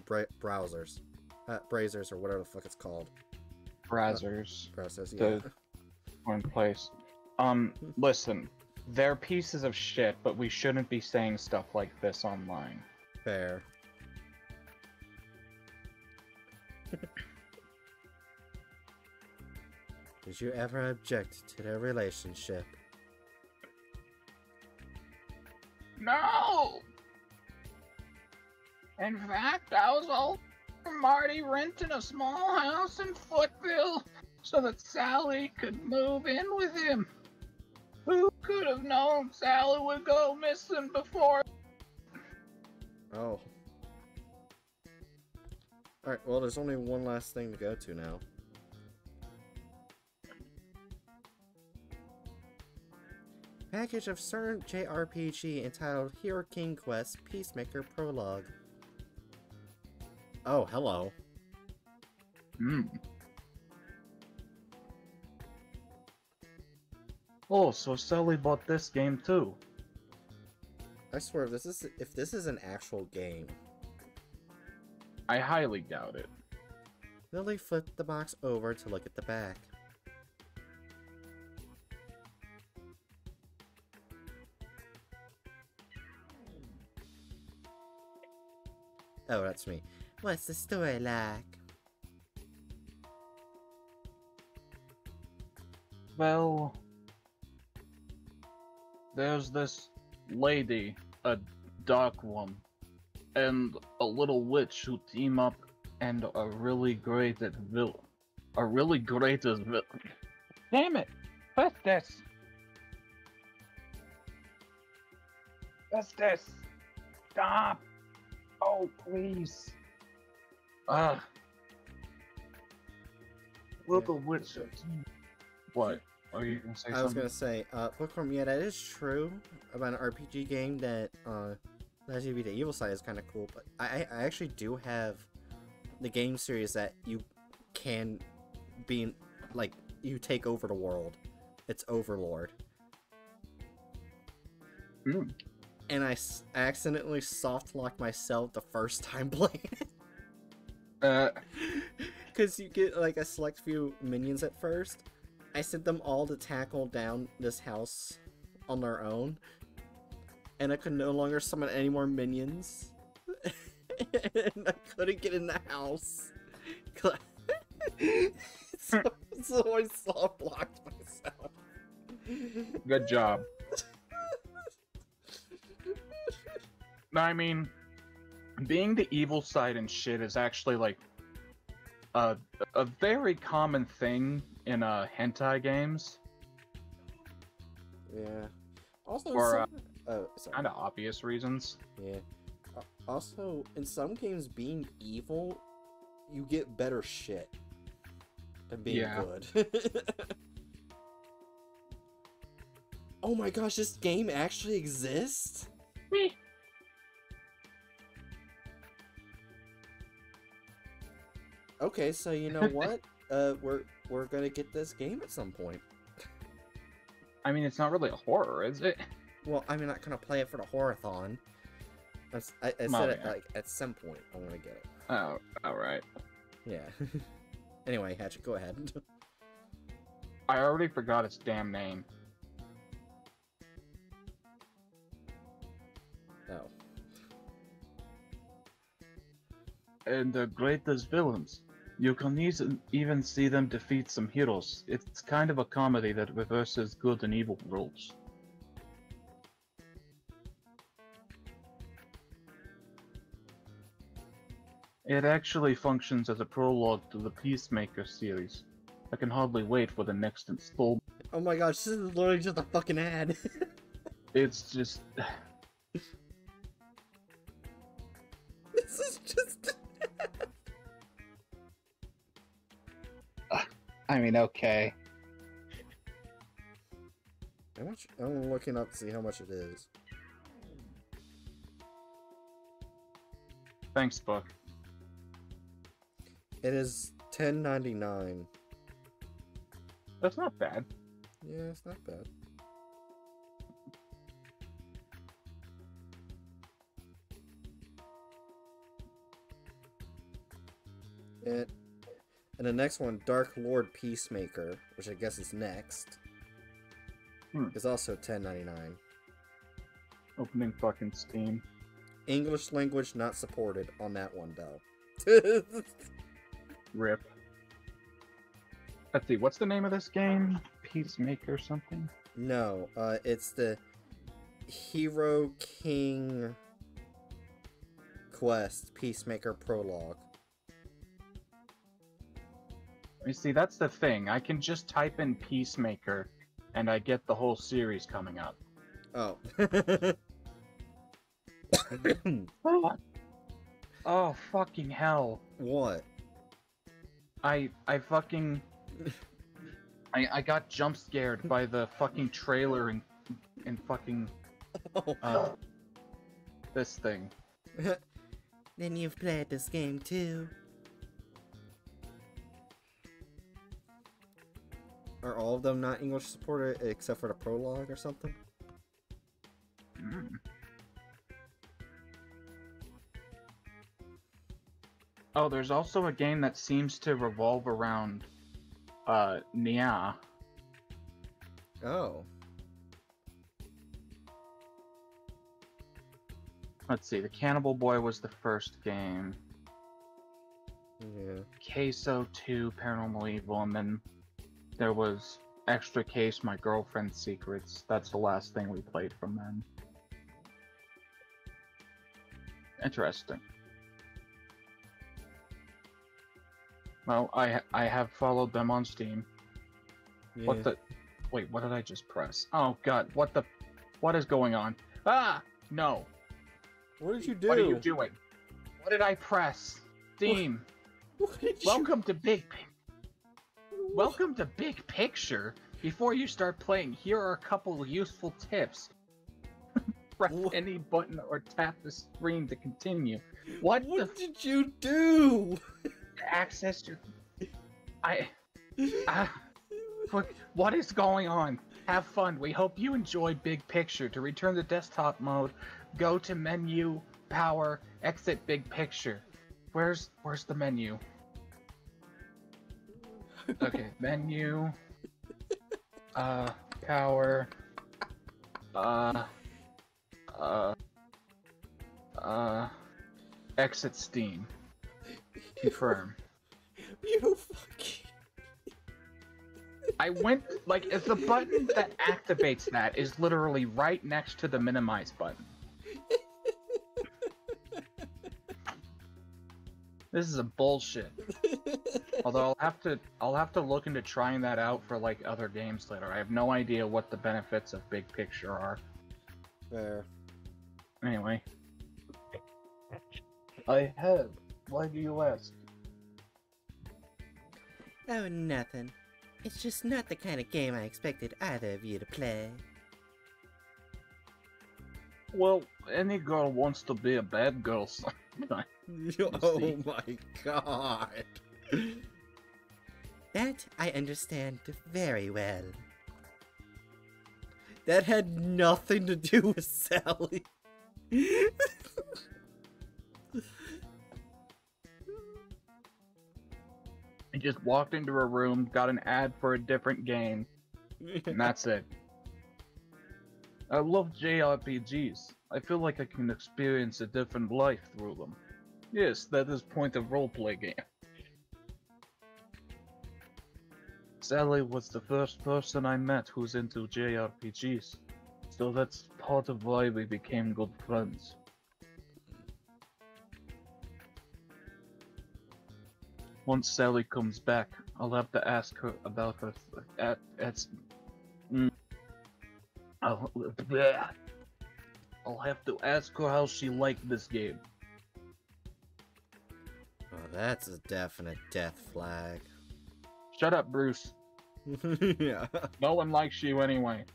bra- browsers, uh, brazers or whatever the fuck it's called. Brazzers. Process, yeah. The- One place. Um, listen. They're pieces of shit, but we shouldn't be saying stuff like this online. Fair. Did you ever object to their relationship? In fact, I was all for Marty renting a small house in Footville so that Sally could move in with him. Who could have known Sally would go missing before? Oh. Alright, well, there's only one last thing to go to now. Package of certain JRPG entitled Hero King Quest Peacemaker Prologue. Oh, hello. Hmm. Oh, so Sally bought this game too. I swear, if this is if this is an actual game, I highly doubt it. Lily flipped the box over to look at the back. Oh, that's me. What's the story like? Well, there's this lady, a dark one, and a little witch who team up and are really great at vil- are really great as vil- Damn it! What's this? What's this? Stop! Oh, please. Ah. Little witch. What? Are you gonna say I was gonna say, uh, Bookworm, yeah, that is true about an RPG game that, uh, Let You Be the Evil Side is kind of cool, but I, I I actually do have the game series that you can be, in- like, you take over the world. It's Overlord. Hmm. And I s- accidentally soft locked myself the first time playing it. Uh, Because you get like a select few minions at first. I sent them all to tackle down this house on their own. And I could no longer summon any more minions. and I couldn't get in the house. so, so I soft blocked myself. good job. No, I mean, being the evil side and shit is actually like a a very common thing in uh hentai games. Yeah. Also, For, uh, oh. Kind of obvious reasons. Yeah. Uh, Also, in some games, being evil, you get better shit than being Yeah. good. oh my gosh, this game actually exists? Okay, so you know what? uh, we're we're gonna get this game at some point. I mean, it's not really a horror, is it? Well, I'm not gonna play it for the horathon. I Oh, said it like at some point I'm gonna get it. Oh, all right. Yeah. anyway, Hatchet, go ahead. I already forgot its damn name. oh. And the greatest villains. You can even see them defeat some heroes. It's kind of a comedy that reverses good and evil roles. It actually functions as a prologue to the Peacemaker series. I can hardly wait for the next installment. Oh my gosh, this is literally just a fucking ad. It's just. I mean, okay. How much? I'm looking up to see how much it is. Thanks, Buck. It is ten ninety nine. That's not bad. Yeah, it's not bad. And, and the next one, Dark Lord Peacemaker, which I guess is next, Hmm. is also ten ninety nine. Opening fucking Steam. English language not supported on that one though. Rip. Let's see, what's the name of this game? Peacemaker something? no, uh, it's the Hero King Quest Peacemaker Prologue. You see, that's the thing. I can just type in Peacemaker and I get the whole series coming up. Oh. Oh, fucking hell. what? I I fucking I I got jump scared by the fucking trailer and and fucking Oh. uh this thing. Then you've played this game too. Are all of them not English supported except for the prologue or something? Mm. Oh, there's also a game that seems to revolve around uh Nia. Oh. Let's see, the Cannibal Boy was the first game. Yeah. Queso 2, Paranormal Evil, and then there was Extra Case, My Girlfriend's Secrets. That's the last thing we played from them. Interesting. Well, I I have followed them on Steam. yeah. What the? Wait, what did I just press? Oh God, what the? What is going on? Ah, no. What did you do? What are you doing? What did I press? Steam. Did you- Welcome to Big. Welcome to Big Picture. Before you start playing, here are a couple of useful tips. Press Wha- any button or tap the screen to continue. What, the What did you do? access your? I. Ah, what, what is going on? Have fun. We hope you enjoy Big Picture. To return to desktop mode, go to menu, power, exit Big Picture. Where's where's the menu? Okay, menu. Uh, power. Uh. Uh. Uh. Exit Steam. Confirm. You fucking. I went like if the button that activates that is literally right next to the minimize button. This is a bullshit. Although I'll have to I'll have to look into trying that out for like other games later. I have no idea what the benefits of big picture are. Fair. Anyway. I have. Why do you ask? Oh, nothing. It's just not the kind of game I expected either of you to play. Well, any girl wants to be a bad girl sometimes. oh my god. That I understand very well. That had nothing to do with Sally. I just walked into a room, got an ad for a different game, and that's it. I love JRPGs. I feel like I can experience a different life through them. Yes, that is point of roleplay game. Sally was the first person I met who's into JRPGs, so that's part of why we became good friends. Once Sally comes back, I'll have to ask her about her at at. Mm, I'll. I'll have to ask her how she liked this game. Oh, that's a definite death flag. Shut up, Bruce. yeah. No one likes you anyway.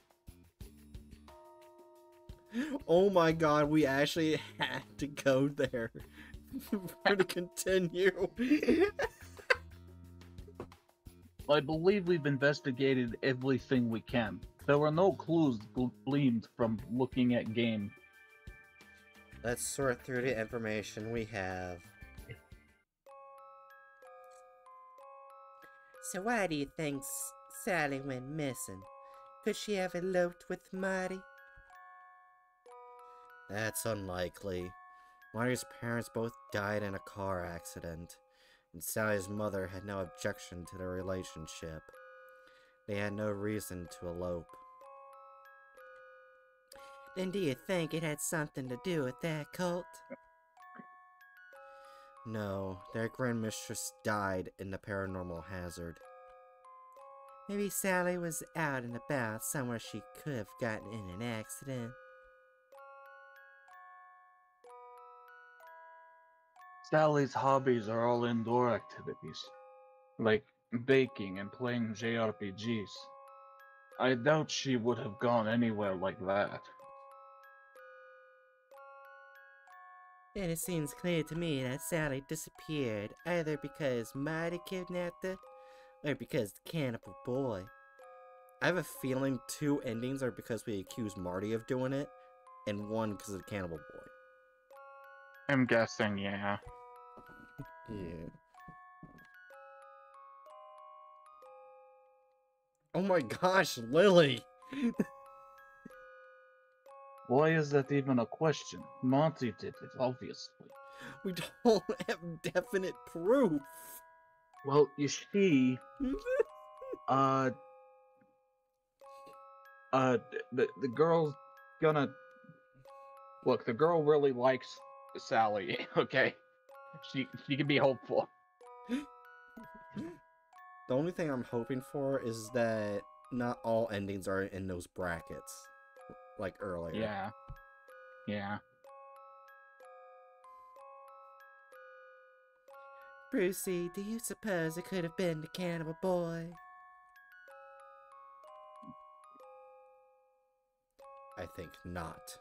Oh my god, we actually had to go there for to continue. I believe we've investigated everything we can. There were no clues gleaned from looking at game. Let's sort through the information we have. So why do you think S- Sally went missing? Could she have eloped with Marty? That's unlikely. Marty's parents both died in a car accident, and Sally's mother had no objection to their relationship. They had no reason to elope. Then do you think it had something to do with that cult? No, their grand mistress died in the paranormal hazard. Maybe Sally was out and about somewhere she could have gotten in an accident. Sally's hobbies are all indoor activities, like baking and playing JRPGs. I doubt she would have gone anywhere like that. Then it seems clear to me that Sally disappeared either because Marty kidnapped her or because the cannibal boy, I have a feeling two endings are because we accuse Marty of doing it, and one because of the Cannibal Boy. I'm guessing, yeah. Yeah. Oh my gosh, Lily! Why is that even a question? Monty did it, obviously. We don't have definite proof. Well, you see, uh, uh, the the girl's gonna look. The girl really likes Sally. Okay, she she can be hopeful. The only thing I'm hoping for is that not all endings are in those brackets, like earlier. Yeah, yeah. Brucey, do you suppose it could have been the cannibal boy? I think not.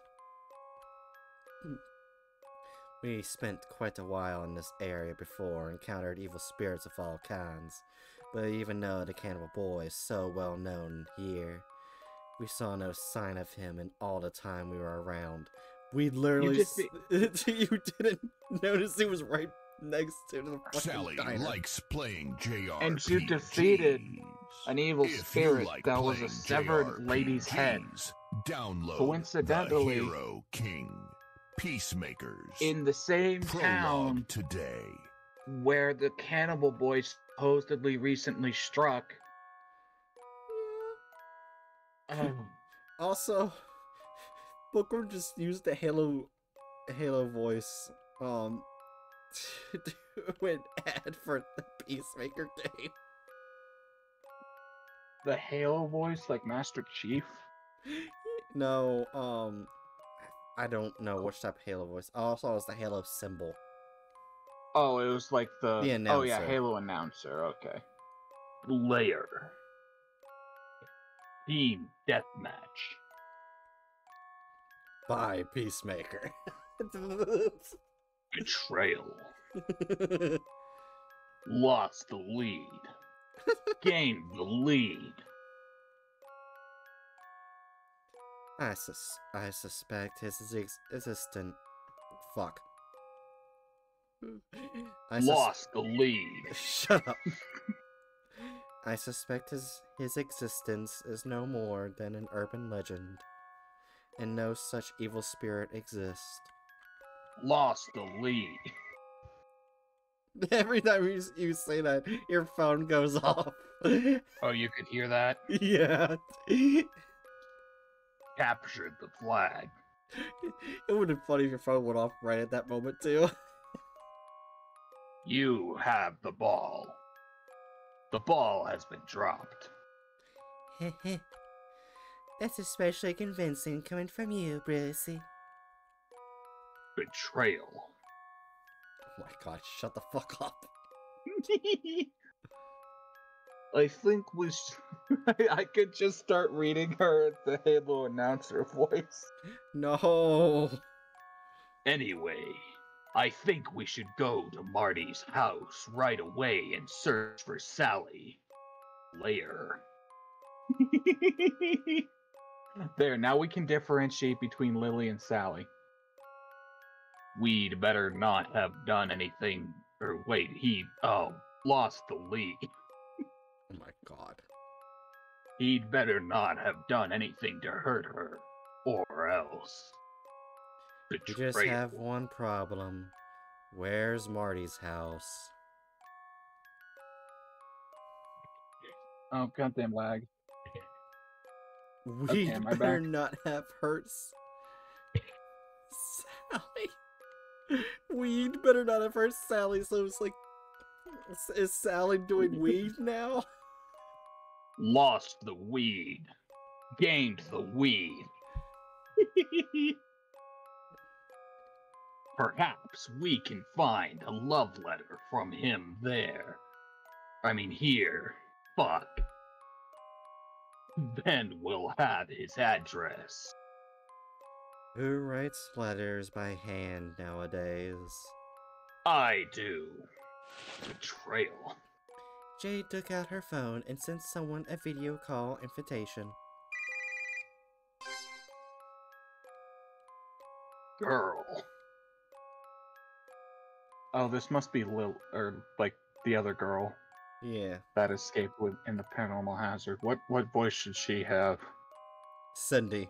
We spent quite a while in this area before, encountered evil spirits of all kinds, but even though the cannibal boy is so well known here, we saw no sign of him in all the time we were around. We literally, just s- you didn't notice he was right next to the fucking Sally diner. likes playing JRPGs. And you defeated an evil If spirit like that was a playing severed lady's head. Download Coincidentally- the Hero King Peacemakers In the same town today. where the cannibal boy supposedly recently struck. Oh, Also, Booker just used the Halo Halo voice um to do an ad for the Peacemaker game. the Halo voice, like Master Chief. No, um I don't know which type of Halo voice. Also, it was the Halo symbol. Oh, it was like the, The oh yeah. Halo announcer. Okay. Layer. Team deathmatch. by Peacemaker. Betrayal. Lost the lead. Gained the lead. I sus- I suspect his ex- existent. Fuck. Hmm. I Lost the lead. Shut up. I suspect his his existence is no more than an urban legend, and no such evil spirit exists. Lost the lead. Every time you, you say that, your phone goes off. Oh, you could hear that? yeah. Captured the flag. It would have been funny if your phone went off right at that moment too. You have the ball. The ball has been dropped. That's especially convincing coming from you, Brucey. Betrayal. Oh my god, shut the fuck up. I think we sh- I, I could just start reading her at the Halo announcer voice. No. Anyway, I think we should go to Marty's house right away and search for Sally. Later. there, now we can differentiate between Lily and Sally. We'd better not have done anything. Or wait, he, oh, lost the lead. Oh my god. He'd better not have done anything to hurt her, or else. We just have one problem. Where's Marty's house? Oh, goddamn lag. We Okay, better back? not have hurt S- Sally. Weed better not have hurt Sally, so it's like is- is Sally doing weed now? Lost the weed. Gained the weed. Perhaps we can find a love letter from him there. I mean, here. Fuck. Then we'll have his address. Who writes letters by hand nowadays? I do. Betrayal. Jade took out her phone and sent someone a video call invitation. Girl. Oh, this must be Lil, or like the other girl Yeah, that escaped with in the paranormal hazard. What what voice should she have? Cindy.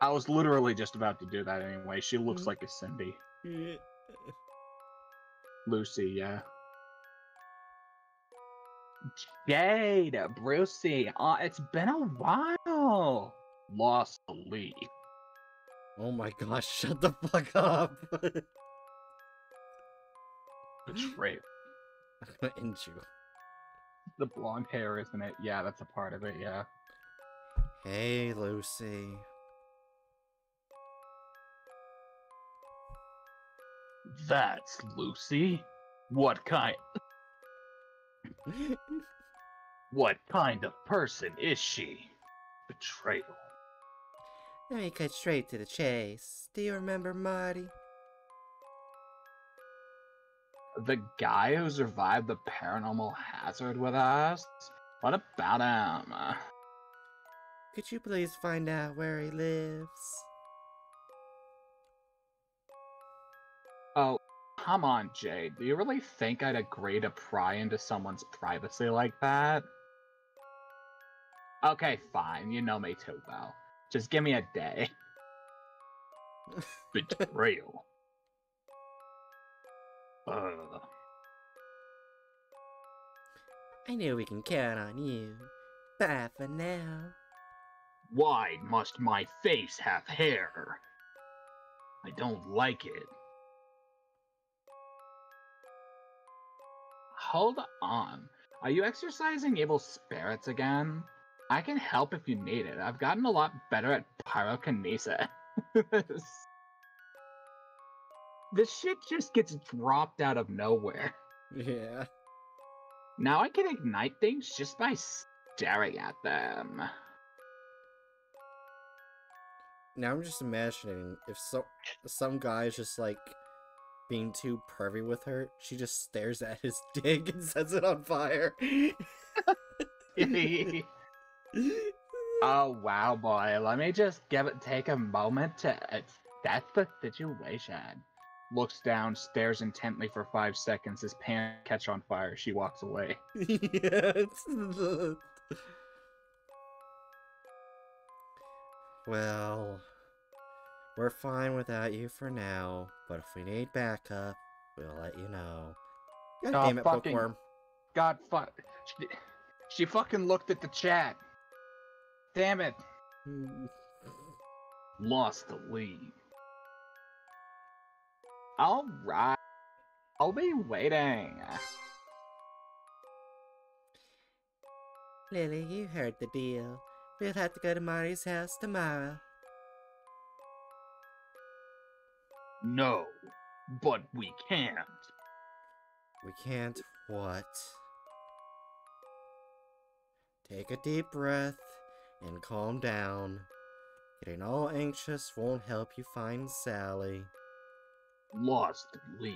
I was literally just about to do that anyway. She looks like a Cindy. Lucy, yeah. Jade, Brucey, uh, it's been a while. Lost the lead. Oh my gosh, shut the fuck up. Betrayal. I'm gonna end you. The blonde hair, isn't it? Yeah, that's a part of it, yeah. Hey, Lucy. That's Lucy. What kind what kind of person is she? Betrayal. Let me cut straight to the chase. Do you remember Marty? The guy who survived the paranormal hazard with us? What about him? Could you please find out where he lives? Oh, come on, Jade. Do you really think I'd agree to pry into someone's privacy like that? Okay, fine. You know me too well. Just give me a day. Betrayal. Uh, I know we can count on you. Bye for now. why must my face have hair? I don't like it. Hold on. Are you exorcising evil spirits again? I can help if you need it. I've gotten a lot better at pyrokinesis. this shit just gets dropped out of nowhere. Yeah. Now I can ignite things just by staring at them. Now I'm just imagining if so some guy is just like being too pervy with her, she just stares at his dick and sets it on fire. oh wow, boy. Let me just give it take a moment to assess the situation. Looks down, stares intently for five seconds. His pants catch on fire. She walks away. yes. Well, we're fine without you for now, but if we need backup, we'll let you know. God Oh, damn it, fucking- bookworm. God fuck. She, she fucking looked at the chat. Damn it. Hmm. Lost the lead. Alright. I'll be waiting. Lily, you heard the deal. We'll have to go to Marty's house tomorrow. No, but we can't. We can't what? Take a deep breath and calm down. Getting all anxious won't help you find Sally. Lost lead.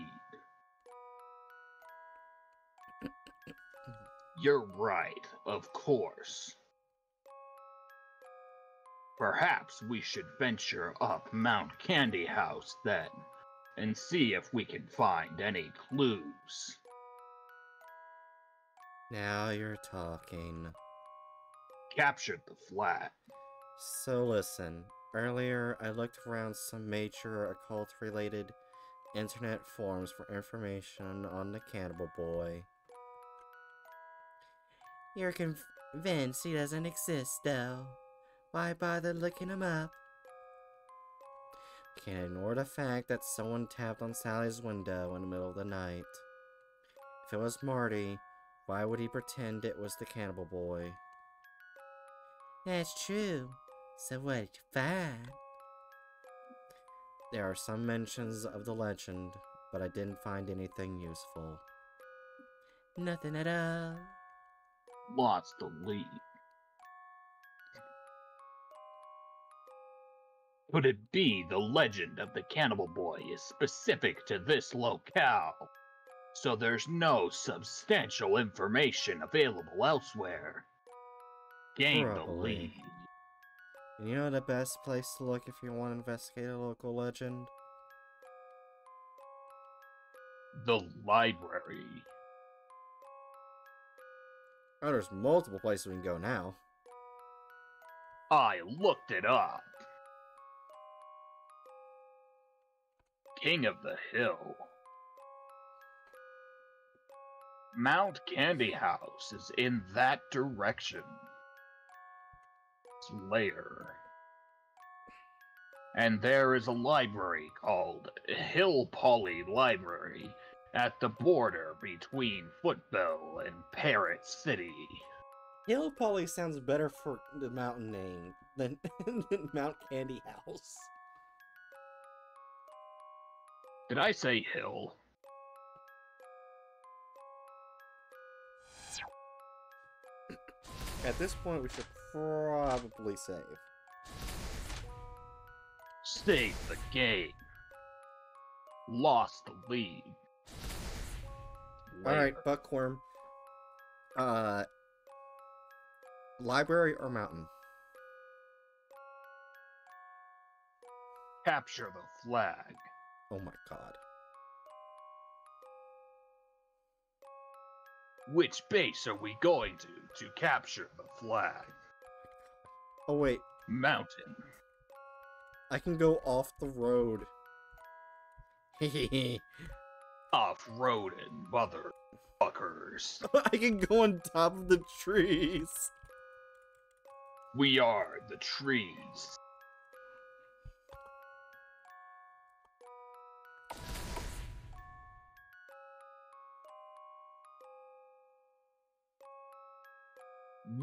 You're right, of course. Perhaps we should venture up Mount Candy House then, and see if we can find any clues. Now you're talking. Captured the flat. So listen, earlier I looked around some major occult related internet forums for information on the Cannibal Boy. You're convinced he doesn't exist, though. Why bother looking him up? Can't ignore the fact that someone tapped on Sally's window in the middle of the night. If it was Marty, why would he pretend it was the Cannibal Boy? That's true. So what did you find? There are some mentions of the legend, but I didn't find anything useful. Nothing at all. Lost the lead. Could it be the legend of the Cannibal Boy is specific to this locale? So there's no substantial information available elsewhere. Gain the lead. And you know the best place to look if you want to investigate a local legend? The library. Oh, there's multiple places we can go now. I looked it up. King of the Hill. Mount Candy House is in that direction. Slayer. And there is a library called Hill Poly Library at the border between Footville and Parrot City. Hill Poly sounds better for the mountain name than, than Mount Candy House. Did I say hill? At this point, we should probably save. Save the game. Lost the lead. Alright, Bookworm. Uh. Library or mountain? Capture the flag. Oh my god. Which base are we going to to capture the flag? Oh wait, Mountain. I can go off the road. Hehehe. Off-roaded motherfuckers. I can go on top of the trees. We are the trees.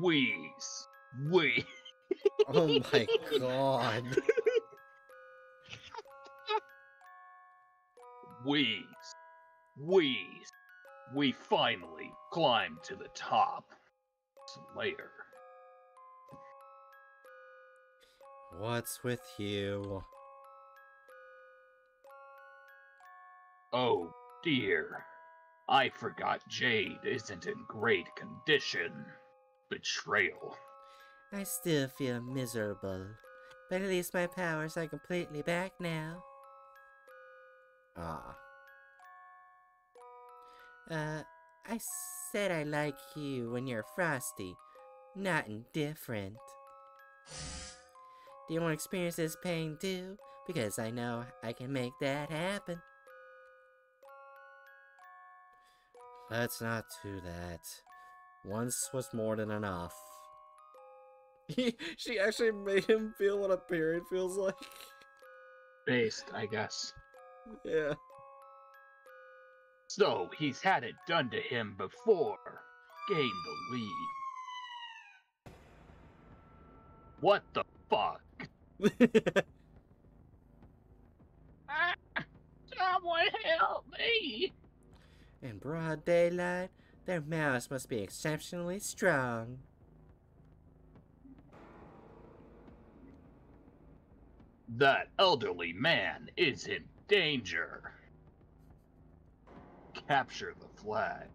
Wheeze. We. Oh my god. Wheeze. Wheeze. We finally climbed to the top. Slayer. What's with you? Oh dear. I forgot Jade isn't in great condition. Betrayal. I still feel miserable, but at least my powers are completely back now. Ah. Uh, I said I like you when you're frosty, not indifferent. Do you want to experience this pain too? Because I know I can make that happen. Let's not do that. Once was more than enough. She actually made him feel what a period feels like. Based, I guess. Yeah. So he's had it done to him before. Gain the lead. What the fuck? Ah, someone help me! In broad daylight, their mouths must be exceptionally strong. That elderly man is in danger. Capture the flag.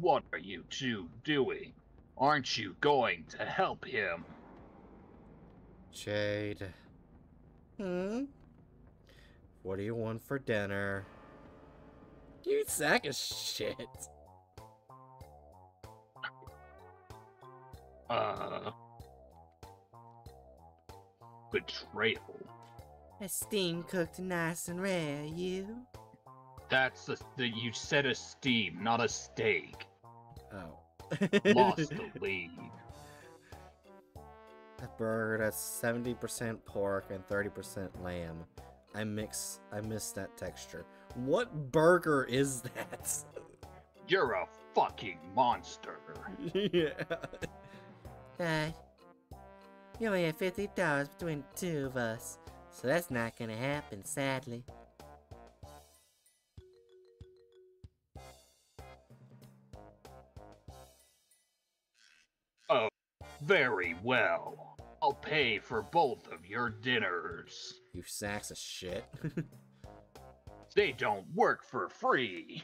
What are you two doing? Aren't you going to help him? Jade, Hmm? what do you want for dinner? You sack of shit. Uh. Betrayal. A steam cooked nice and rare, you? That's the, the you said a steam, not a steak. Oh. Lost the lead. A burger that's 70% pork and 30% lamb. I mix I miss that texture. What burger is that? You're a fucking monster. yeah. Dad, you only have fifty dollars between the two of us, so that's not gonna happen, sadly. Oh, very well. I'll pay for both of your dinners. You sacks of shit. They don't work for free.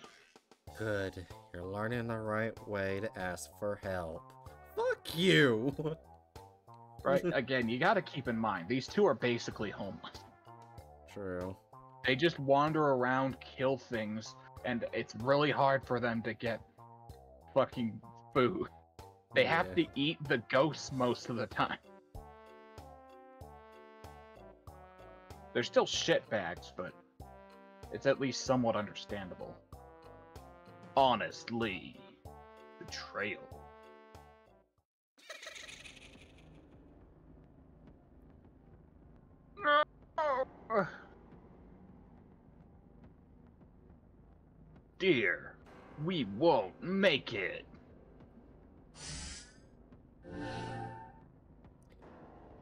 Good. You're learning the right way to ask for help. Fuck you! Right? Again, you gotta keep in mind, these two are basically homeless. True. They just wander around, kill things, and it's really hard for them to get fucking food. They have to eat the ghosts most of the time. They're still shitbags, but it's at least somewhat understandable. Honestly, betrayal. Dear, we won't make it.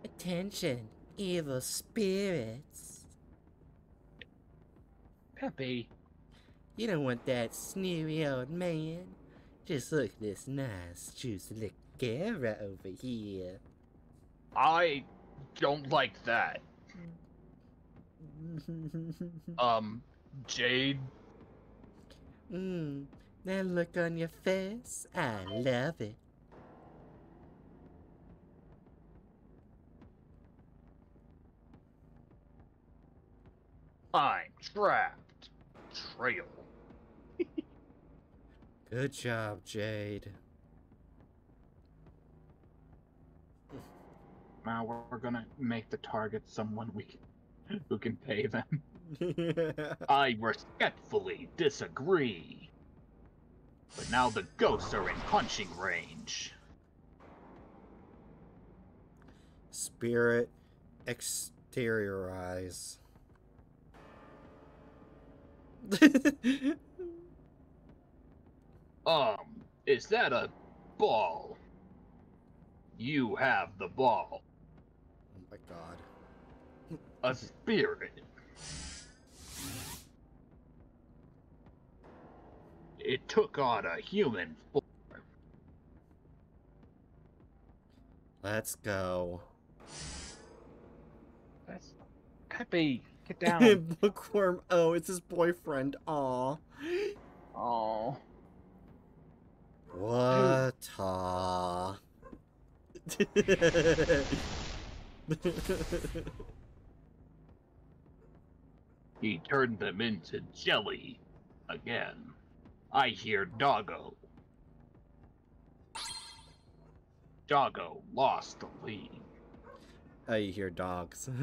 Attention, evil spirits. Peppy, You don't want that sneery old man. Just look at this nice, juicy little over here. I don't like that. Um, Jade, Mmm, that look on your face, I love it. I'm trapped. Trail. Good job, Jade. now we're, we're gonna make the target someone we can, who can pay them. I respectfully disagree. But now the ghosts are in punching range. Spirit exteriorize. Um, is that a ball? You have the ball. Oh my god. A spirit. It took on a human form. Let's go. That's Peppy, get down. Bookworm, oh, it's his boyfriend. Aw. oh, What? Aw. He turned them into jelly. Again. I hear Doggo. Doggo lost the lead. oh, you hear dogs.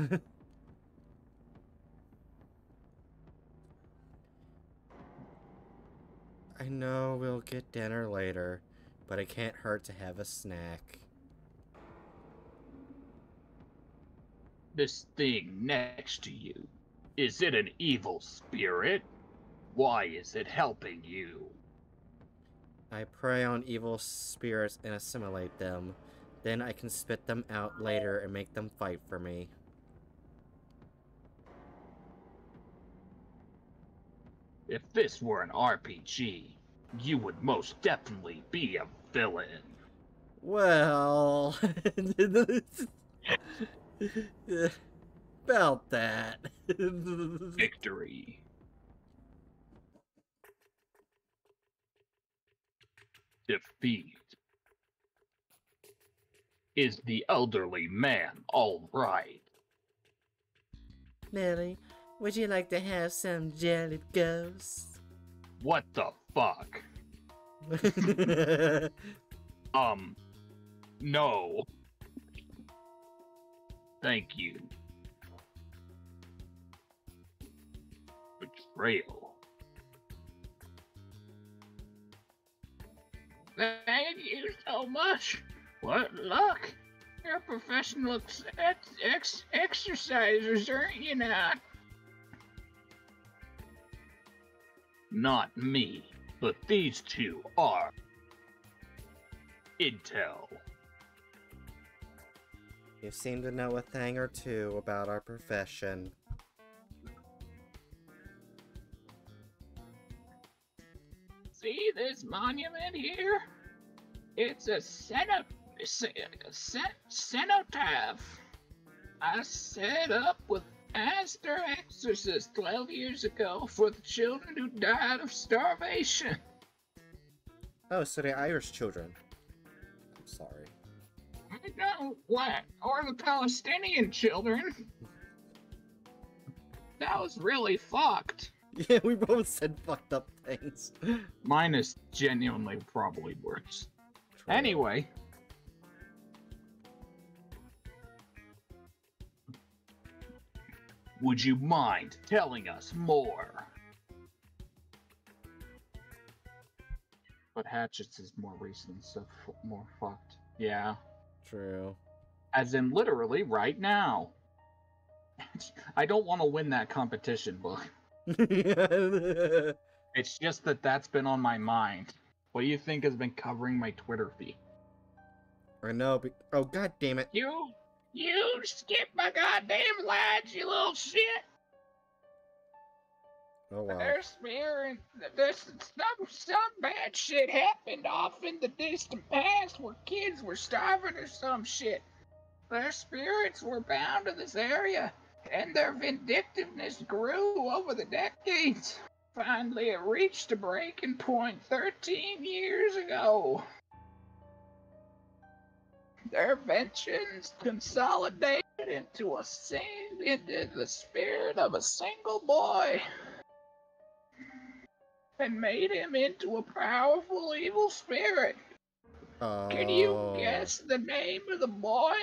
I know we'll get dinner later, but it can't hurt to have a snack. This thing next to you. Is it an evil spirit? Why is it helping you? I prey on evil spirits and assimilate them. Then I can spit them out later and make them fight for me. If this were an RPG, you would most definitely be a villain. Well, about that. Victory. Defeat. Is the elderly man alright? Lily, would you like to have some jelly ghosts? What the fuck? Um, no. Thank you. Betrayal. Thank you so much. What luck. You're professional ex- ex- exercisers, aren't you not? Not me, but these two are. Intel. you seem to know a thing or two about our profession. See this monument here? It's a centip- ce- ce- cenotaph I set up with Aster Exorcist 12 years ago for the children who died of starvation. Oh, so the Irish children. I'm sorry. I don't what? Or the Palestinian children. That was really fucked. Yeah, we both said fucked up things. Mine is genuinely probably worse. Anyway. Would you mind telling us more? But Hatchet's is more recent, so f- more fucked. Yeah. True. As in literally right now. I don't want to win that competition book. It's just that that's been on my mind. What do you think has been covering my Twitter feed? I know. But, oh god damn it! You, you skip my goddamn lines, you little shit. Oh wow. There's spirit. There's some some bad shit happened off in the distant past where kids were starving or some shit. Their spirits were bound to this area, and their vindictiveness grew over the decades. Finally, it reached a breaking point 13 years ago. Their vengeance consolidated into a sing into the spirit of a single boy and made him into a powerful evil spirit. Can you Oh. guess the name of the boy?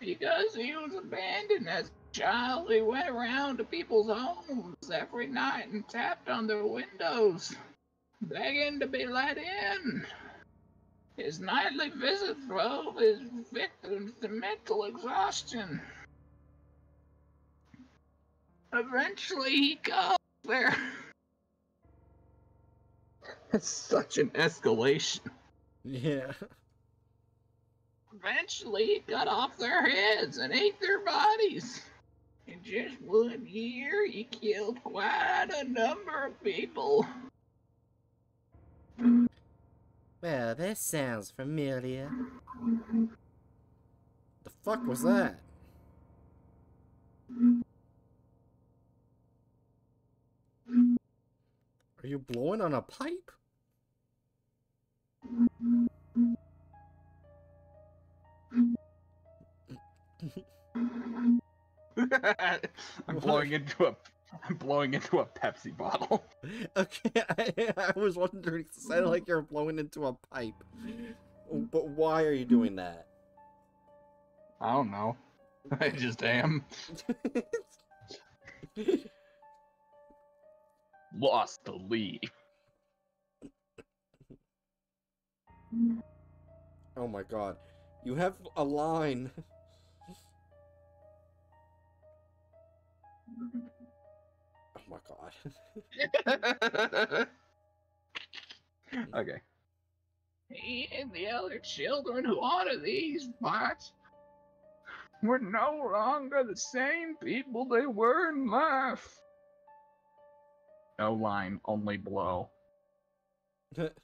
Because he was abandoned as a child, he went around to people's homes every night and tapped on their windows, begging to be let in. His nightly visits drove his victims to mental exhaustion. Eventually, he got there. It's such an escalation. Yeah. Eventually, he cut off their heads and ate their bodies. In just one year, he killed quite a number of people. Well, that sounds familiar. The fuck was that? Are you blowing on a pipe? I'm blowing into a I'm blowing into a Pepsi bottle. Okay, I, I was wondering. It sounded like you're blowing into a pipe. But why are you doing that? I don't know. I just am. Lost the lead. Oh my god. You have a line. Oh my god. okay. He and the other children who honor these parts were no longer the same people they were in life. No line, only blow. but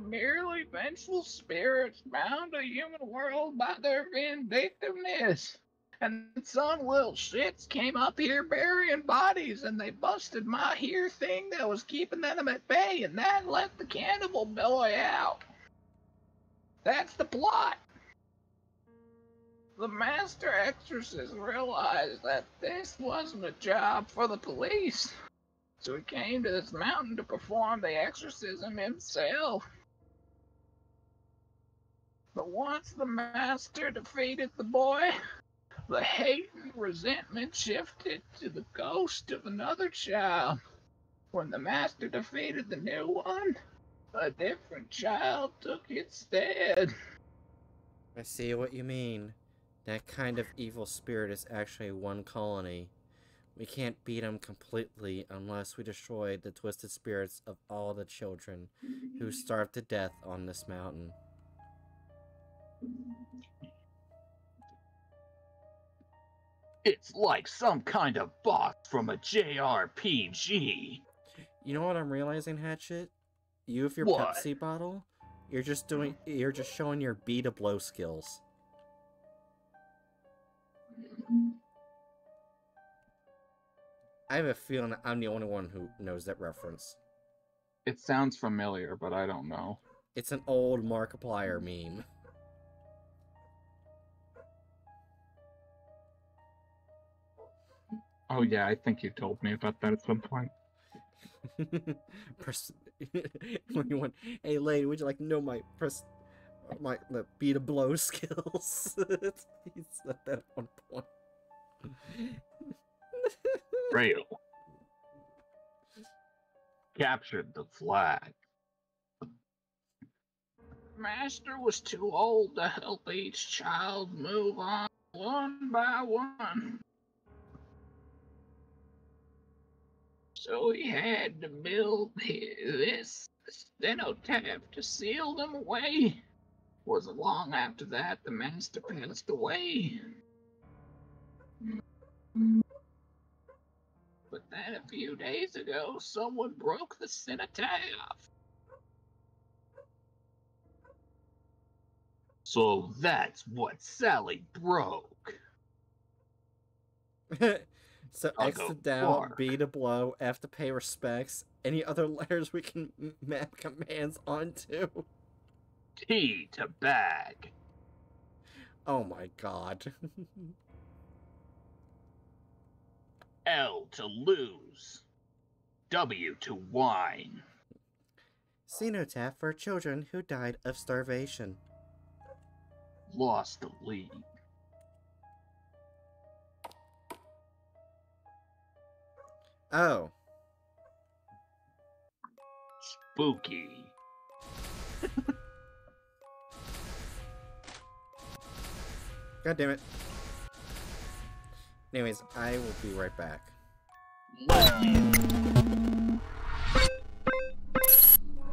merely vengeful spirits bound to the human world by their vindictiveness. And some little shits came up here burying bodies, and they busted my here thing that was keeping them at bay, and that let the cannibal boy out. That's the plot. The master exorcist realized that this wasn't a job for the police. So he came to this mountain to perform the exorcism himself. But once the master defeated the boy, the hate and resentment shifted to the ghost of another child. When the master defeated the new one, a different child took its stead. I see what you mean. That kind of evil spirit is actually one colony. We can't beat them completely unless we destroy the twisted spirits of all the children who starved to death on this mountain. It's like some kind of boss from a JRPG. You know what I'm realizing, Hatchet? You with your What? Pepsi bottle, You're just doing. You're just showing your B to blow skills. I have a feeling I'm the only one who knows that reference. It sounds familiar, but I don't know. It's an old Markiplier meme. Oh yeah, I think you told me about that at some point. Pers- when you went, hey Lane, would you like to know my press my the beat a blow skills? he said that at one point. Rail. Captured the flag. Master was too old to help each child move on one by one. So he had to build this cenotaph to seal them away. It Wasn't long after that the master passed away. But then a few days ago, someone broke the cenotaph. So that's what Sally broke. so I'll X to down, far. B to blow, F to pay respects. Any other letters we can map commands onto? T to bag. Oh my god. L to lose. W to whine. Cenotaph for children who died of starvation. Lost the lead. Oh. Spooky. God damn it. Anyways, I will be right back.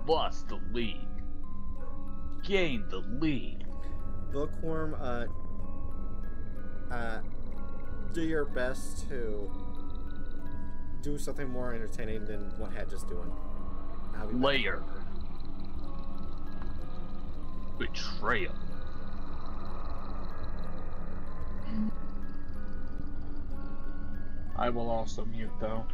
Lost the lead. Gained the lead. Bookworm, uh, uh, do your best to do something more entertaining than what Hedge is doing. I'll be back. Layer. Betrayal. I will also mute though.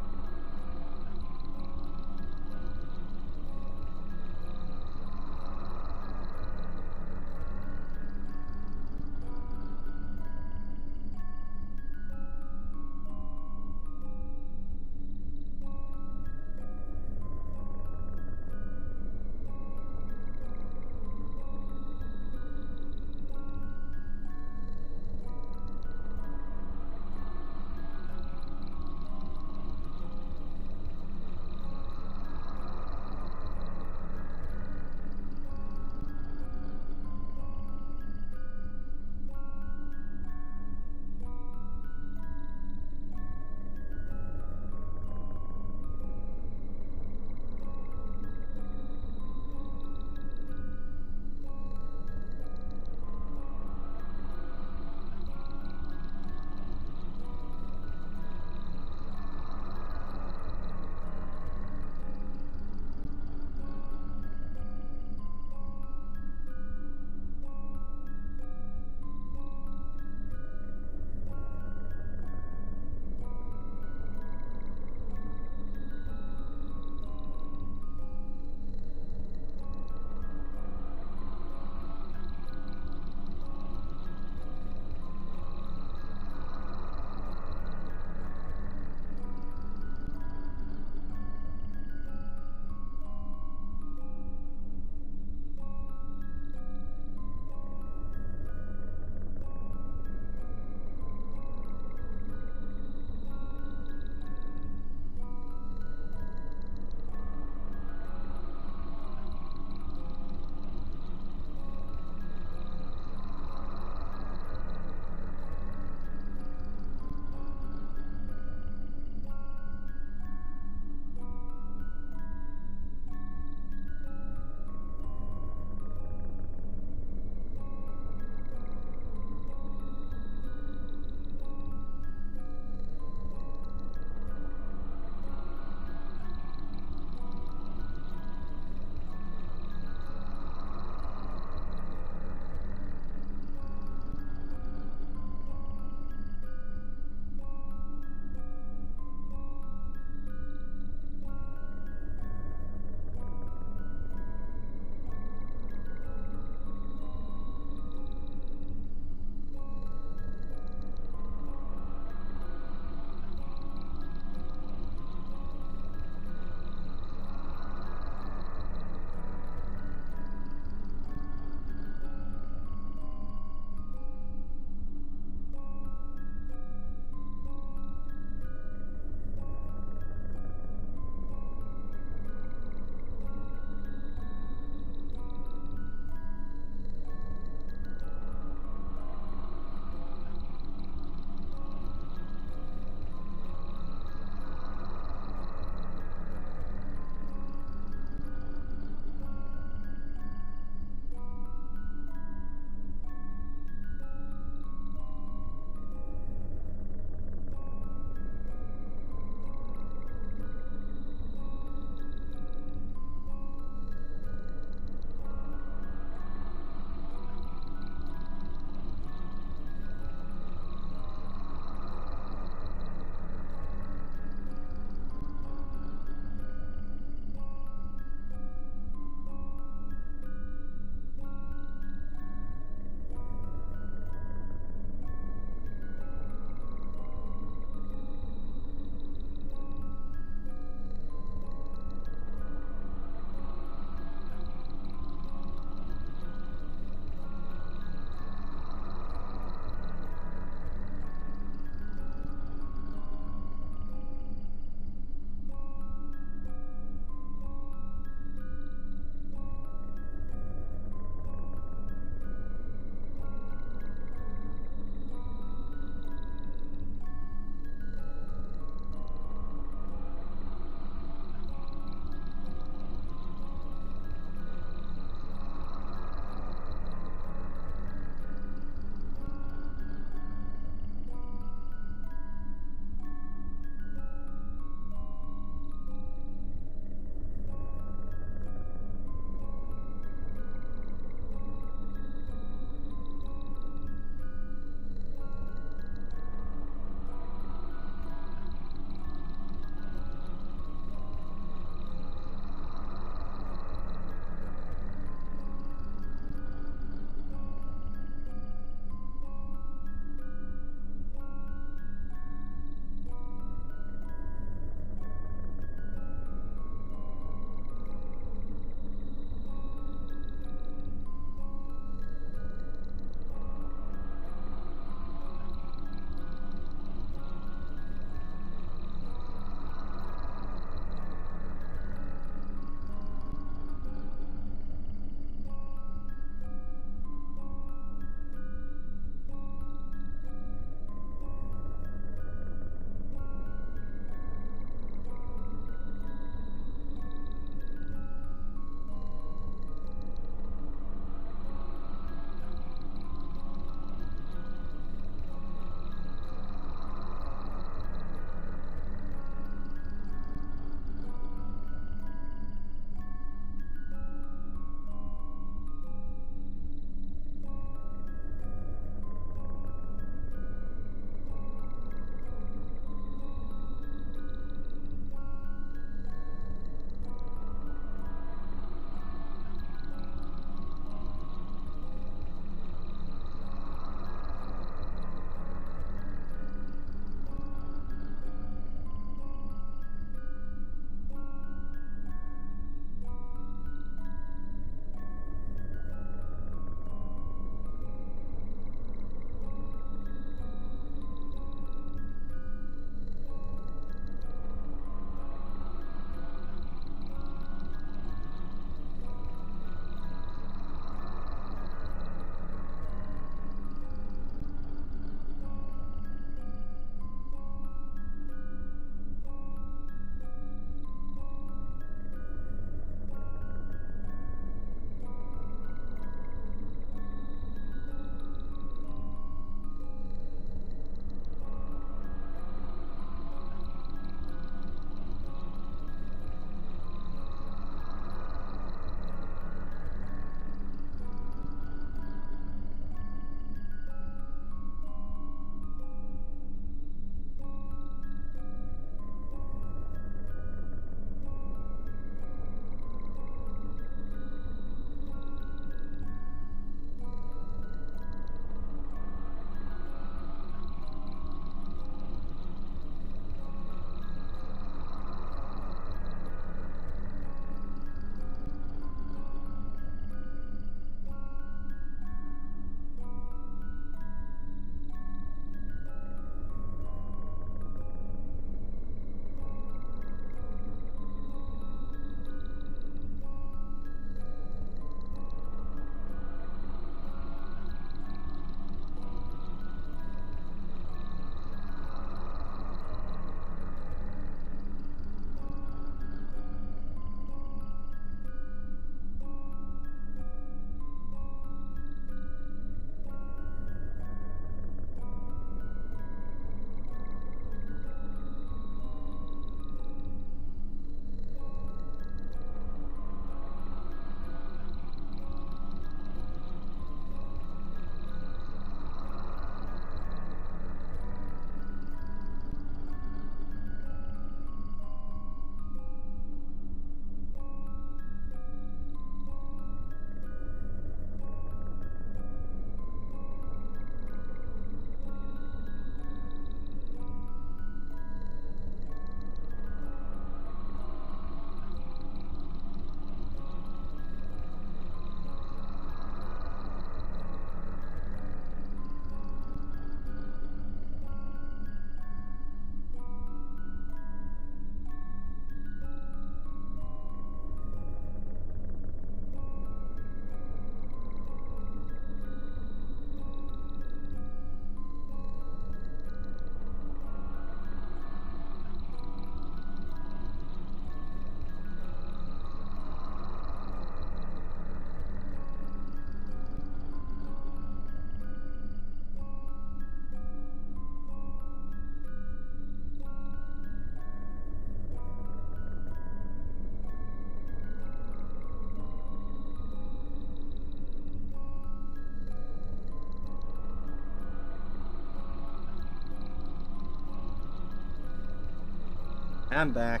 I'm back.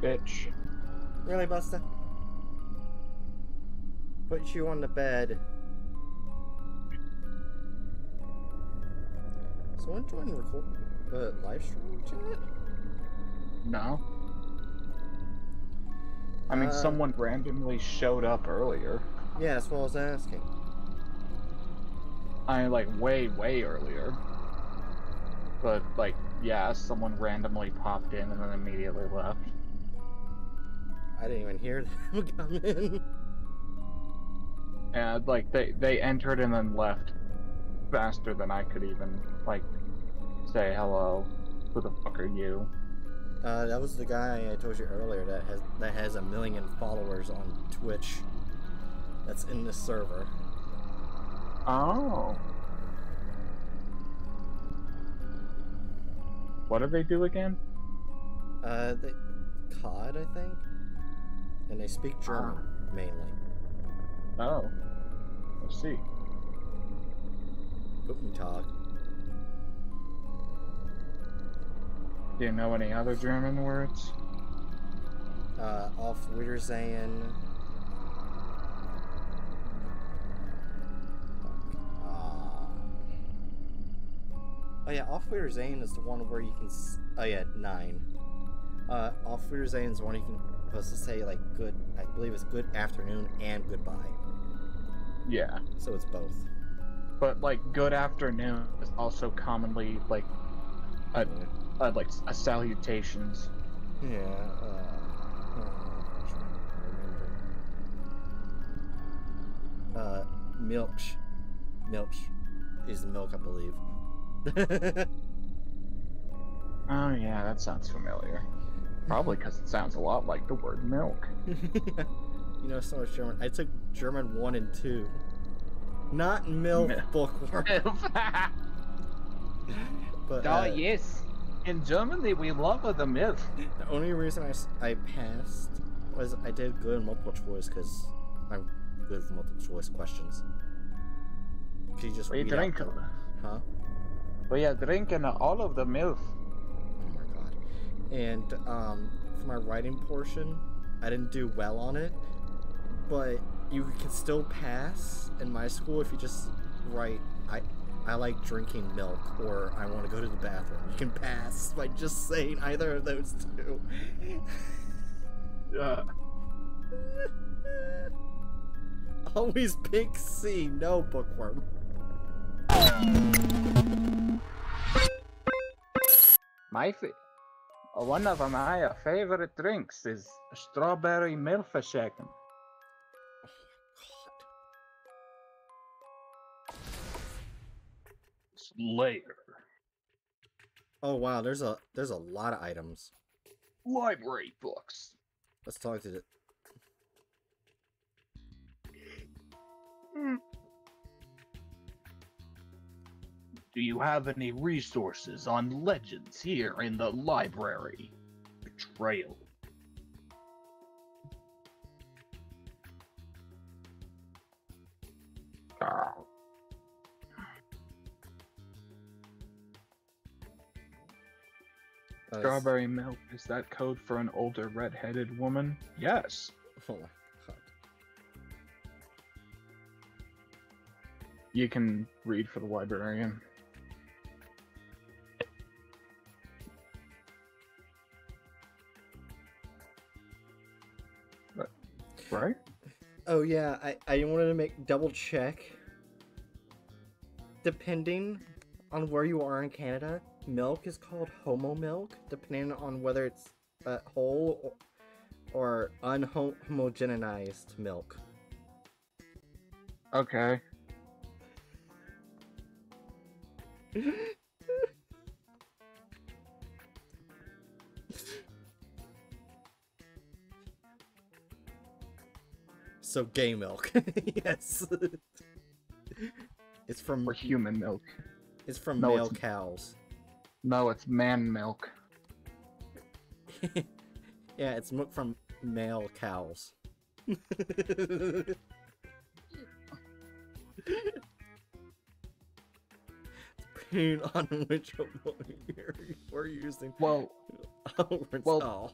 Bitch. Really, Buster? Put you on the bed. Someone join the record uh, live stream chat? No. I mean, Uh, someone randomly showed up earlier. Yeah, that's what I was asking. I mean, like way, way earlier. But like, yeah, someone randomly popped in and then immediately left. I didn't even hear them come in. And like they they entered and then left faster than I could even like say hello. Who the fuck are you? Uh, that was the guy I told you earlier that has that has a million followers on Twitch. That's in this server. Oh. What do they do again? Uh, they COD, I think, and they speak German mainly. Oh. Let's see. Guten Tag. Do you know any other German words? Uh, Auf Wiedersehen. Oh yeah, Auf Wiedersehen is the one where you can. S- oh yeah, nine. Uh, Auf Wiedersehen is the one you can supposed to say like good. I believe it's good afternoon and goodbye. Yeah. So it's both. But like good afternoon is also commonly like a, a like a salutations. Yeah. Uh, uh, I'm trying to remember. Uh, Milch. Milch is milk, I believe. Oh yeah, that sounds familiar. Probably because it sounds a lot like the word milk. you know so much German. I took German one and two. Not milk Milk. bookworm. but Oh, uh, yes. In Germany, we love the milk. the only reason I, I passed was I did good in multiple choice because I'm good for multiple choice questions. you just We read out drink, the- huh? We are drinking all of the milk. Oh my god. And um, for my writing portion, I didn't do well on it, but you can still pass in my school if you just write I I like drinking milk or I want to go to the bathroom. You can pass by just saying either of those two. Uh, Always pick C, no bookworm. My fa- one of my favorite drinks is strawberry milkshake. Slayer. Oh wow, there's a there's a lot of items. Library books. Let's talk to the hmm. Do you have any resources on legends here in the library? Betrayal. uh, Strawberry milk, is that code for an older red-headed woman? Yes. Oh my god. You can read for the librarian. Right? Oh yeah, I, I wanted to make double check. Depending on where you are in Canada, milk is called homo milk, depending on whether it's uh, whole or, or unhomogenized milk. Okay. So gay milk. yes. it's from Or human milk. it's from No, male it's- cows. No, it's man milk. yeah, it's milk from male cows. depending on which one you're, we're using. Well, Oh, well,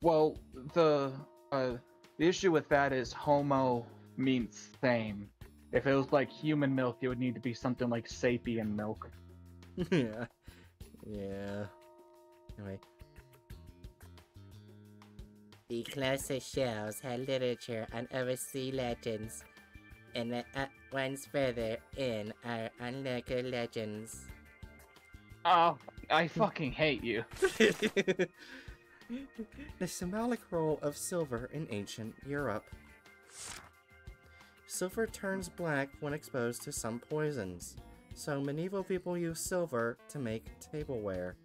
well, the uh, the issue with that is homo means same. If it was like human milk, it would need to be something like sapien milk. yeah. Yeah. Anyway. The closest shows had literature on overseas legends, and the uh, ones further in are on local legends. Oh, I fucking hate you. the symbolic role of silver in ancient Europe. Silver turns black when exposed to some poisons, so medieval people used silver to make tableware.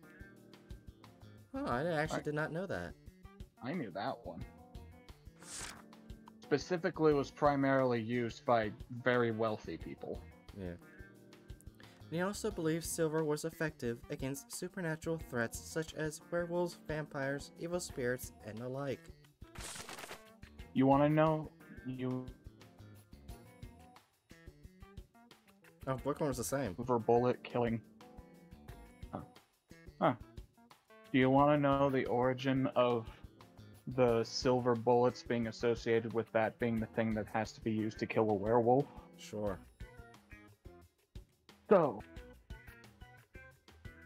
Oh, I actually Right. did not know that. I knew that one. Specifically, was primarily used by very wealthy people. Yeah. And he also believes silver was effective against supernatural threats such as werewolves, vampires, evil spirits, and the like. You want to know? You Oh, one was the same? silver bullet killing. Huh. Huh. Do you want to know the origin of the silver bullets being associated with that being the thing that has to be used to kill a werewolf? Sure. So,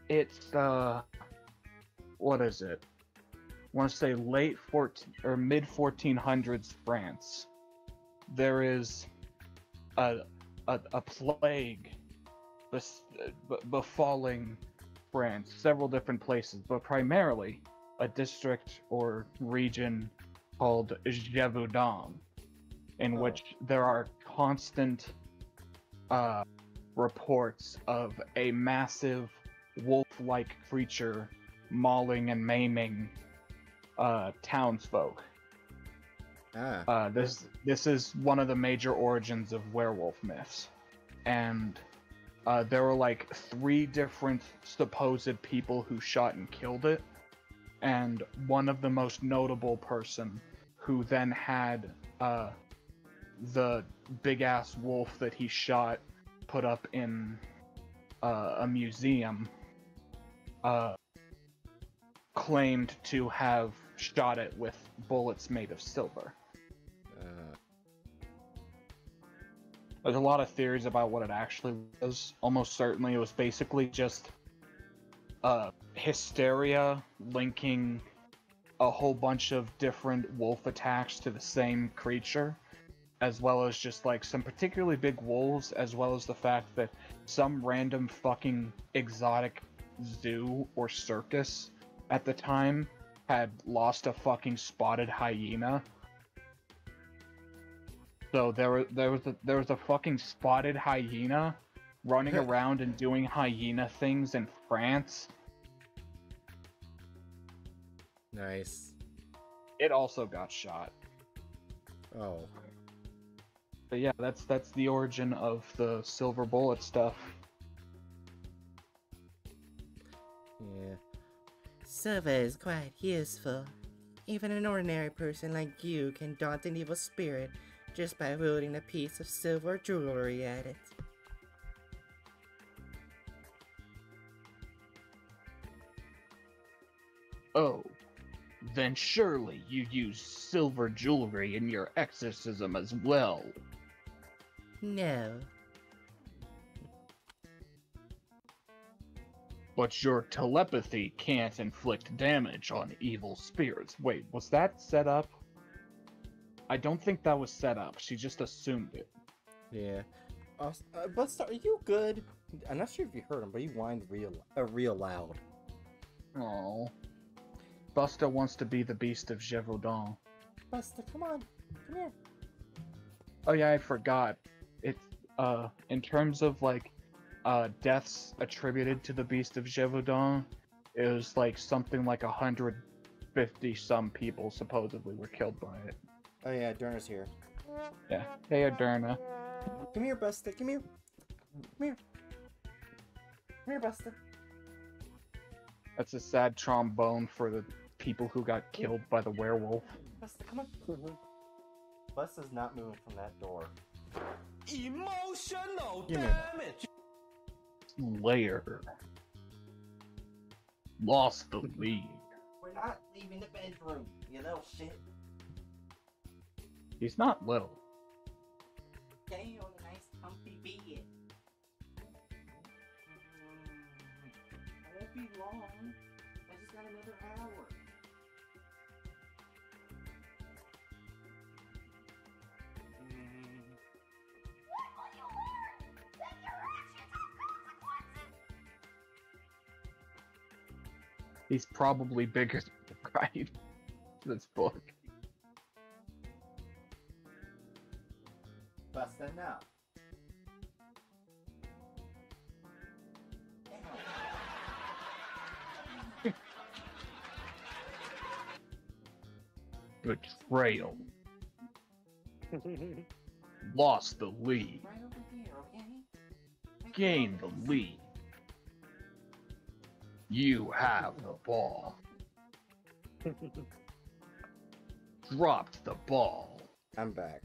it's uh, what is it? I want to say late 14 or mid 1400s France. There is a a, a plague befalling France, several different places, but primarily a district or region called Gévaudan, in Oh. which there are constant uh, reports of a massive wolf-like creature mauling and maiming uh, townsfolk. Ah. Uh, this this is one of the major origins of werewolf myths, and uh, there were like three different supposed people who shot and killed it, and one of the most notable person who then had uh, the big ass wolf that he shot put up in uh, a museum uh, claimed to have shot it with bullets made of silver. Uh, There's a lot of theories about what it actually was. Almost certainly, it was basically just uh, hysteria linking a whole bunch of different wolf attacks to the same creature, as well as just like some particularly big wolves, as well as the fact that some random fucking exotic zoo or circus at the time had lost a fucking spotted hyena so there was there was a there was a fucking spotted hyena running around and doing hyena things in France. nice. It also got shot. Oh. But yeah, that's that's the origin of the silver bullet stuff. Yeah. Silver is quite useful. Even an ordinary person like you can daunt an evil spirit just by holding a piece of silver jewelry at it. Oh, then surely you use silver jewelry in your exorcism as well. No, But your telepathy can't inflict damage on evil spirits. Wait, was that set up? I don't think that was set up. She just assumed it. Yeah. Uh, s- Buster, are you good? I'm not sure if you heard him, but he whined real, uh, real loud. Oh. Busta wants to be the beast of Gévaudan. Buster, come on, come here. Oh yeah, I forgot. It's uh in terms of like uh deaths attributed to the beast of Gévaudan, it was like something like a hundred fifty some people supposedly were killed by it. Oh yeah, Durna's here. Yeah. Hey Adurna. Come here, Buster. Come here. Come here. Come here, Buster. That's a sad trombone for the people who got killed by the werewolf. Buster, come on. Buster's not moving from that door. Emotional Give me a damage. lair. Lost the lead. We're not leaving the bedroom, you know shit. He's not little. Stay on a nice comfy bed. Mm, I won't be long. I just got another hour. He's probably bigger than right? This book. Busta now. Betrayal. Lost the lead. Right here, okay? Gained the lead. You have the ball. Dropped the ball. I'm back.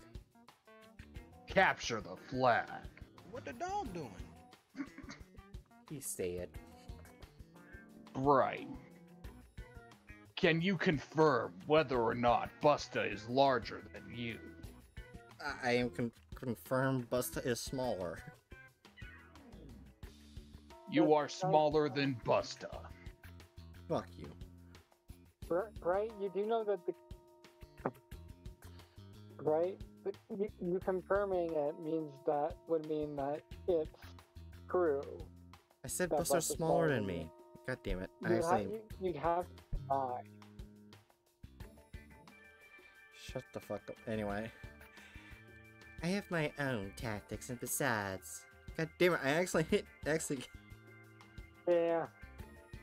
Capture the flag. What the dog doing? He stayed. Right. Can you confirm whether or not Busta is larger than you? I, I am con- confirmed Busta is smaller. You are smaller than Busta. Fuck you. Right? You do know that the. Right? But you, you confirming it means that would mean that it's true. I said That Busta's Busta's smaller smaller than than me. God damn it. I You'd, ha- actually you- you'd have to lie. shut the fuck up. Anyway. I have my own tactics and besides. God damn it, I actually hit actually Yeah.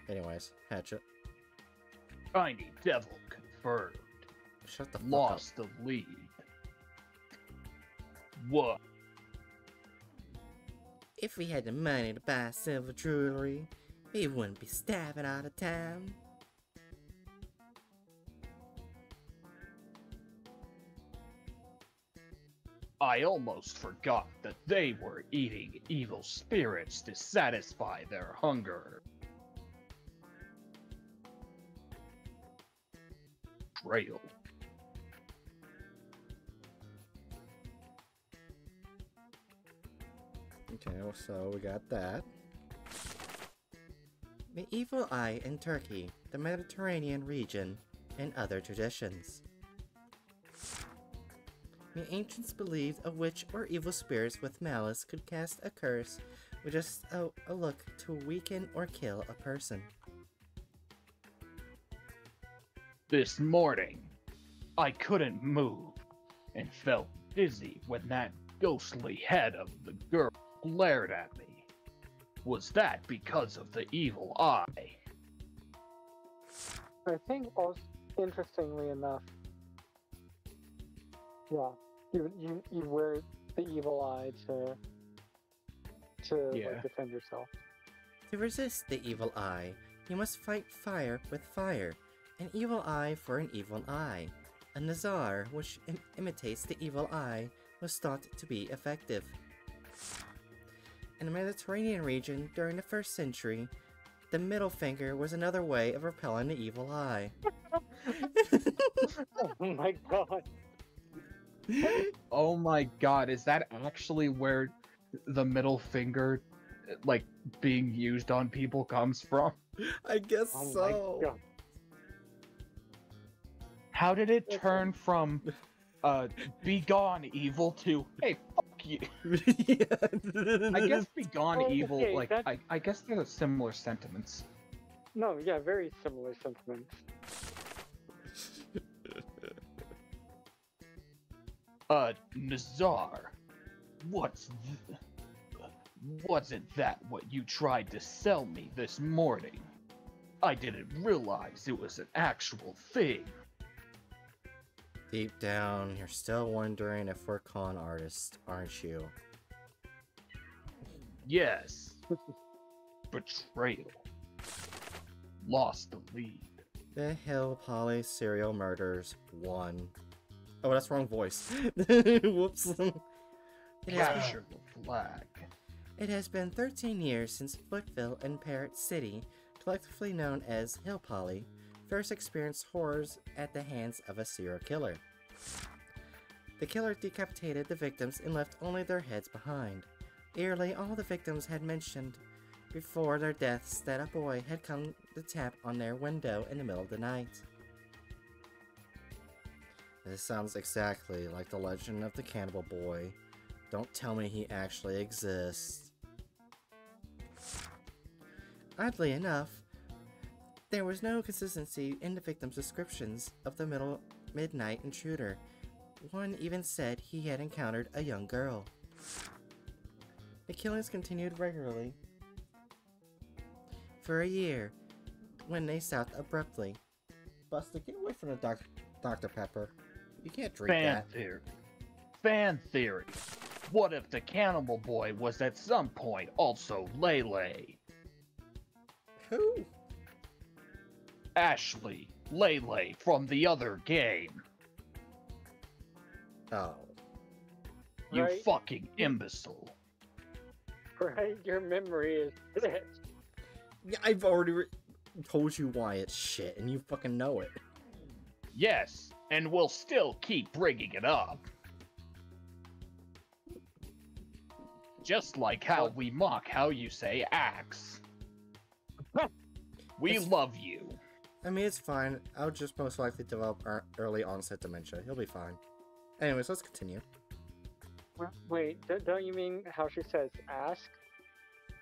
Anyways, hatchet. Tiny Devil confirmed. Shut the fuck Lost the lead. What? If we had the money to buy silver jewelry, we wouldn't be starving all the time. I almost forgot that they were eating evil spirits to satisfy their hunger. Trail. Okay, well, so we got that. The evil eye in Turkey, the Mediterranean region, and other traditions. The ancients believed a witch or evil spirits with malice could cast a curse with just a, a look to weaken or kill a person. This morning, I couldn't move and felt dizzy when that ghostly head of the girl glared at me. Was that because of the evil eye? I think also, interestingly enough, yeah, you you you wear the evil eye to to Yeah. like, defend yourself. To resist the evil eye, you must fight fire with fire, an evil eye for an evil eye. A Nazar, which im- imitates the evil eye, was thought to be effective. In the Mediterranean region during the first century, the middle finger was another way of repelling the evil eye. oh my god! Oh my god, is that actually where the middle finger, like, being used on people comes from? I guess Oh so. my god! How did it turn from, uh, be gone evil to, hey, fuck you? I guess be gone Oh, evil, okay, like, that- I, I guess they're similar sentiments. No, yeah, very similar sentiments. Uh, Nazar, what's th- wasn't that what you tried to sell me this morning? I didn't realize it was an actual thing. Deep down, you're still wondering if we're con artists, aren't you? Yes. Betrayal. Lost the lead. The Hill Poly serial murders one. Oh, that's wrong voice. Whoops. It has, Capture flag. It has been 13 years since Footville and Parrot City, collectively known as Hill Polly, first experienced horrors at the hands of a serial killer. The killer decapitated the victims and left only their heads behind. Eerily, all the victims had mentioned before their deaths that a boy had come to tap on their window in the middle of the night. This sounds exactly like the legend of the Cannibal Boy. Don't tell me he actually exists. Oddly enough, there was no consistency in the victims' descriptions of the middle midnight intruder. One even said he had encountered a young girl. The killings continued regularly for a year, when they stopped abruptly. Buster, get away from the doc- Dr. Pepper. You can't drink Fan that. theory. Fan theory. What if the cannibal boy was at some point also Lele? Who? Ashley, Lele from the other game. Oh. You Right. fucking imbecile. Right? Your memory is shit. Yeah, I've already re- told you why it's shit, and you fucking know it. Yes, and we'll still keep bringing it up. Just like how we mock how you say axe. We It's- love you. I mean, it's fine. I'll just most likely develop early onset dementia. He'll be fine. Anyways, let's continue. Wait, don't you mean how she says ask?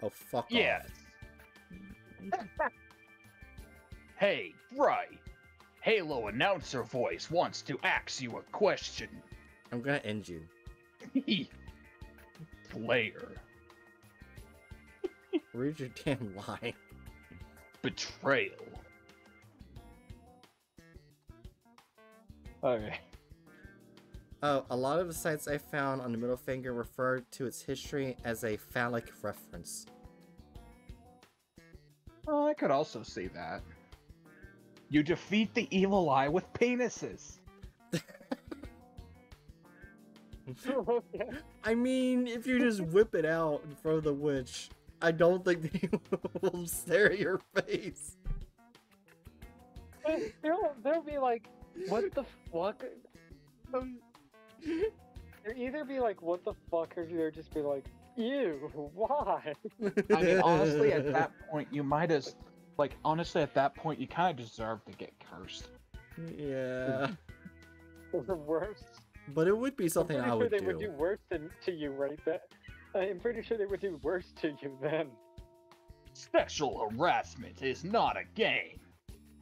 Oh, fuck Yes. hey, right. Halo announcer voice wants to ask you a question. I'm gonna end you. Player. Read your damn line. Betrayal. Okay. Oh, a lot of the sites I found on the middle finger referred to its history as a phallic reference. Oh, I could also see that. You defeat the evil eye with penises. I mean, if you just whip it out in front of the witch, I don't think they will stare at your face. they'll, they'll be like, what the fuck? Um, They'll either be like, what the fuck, or they'll just be like, ew, why? I mean, honestly, at that point, you might as like honestly at that point you kind of deserve to get cursed. Yeah, the worst. but it would be something I'm I pretty would sure do. they would do worse than to you right then. I'm pretty sure they would do worse to you then. Sexual harassment is not a game,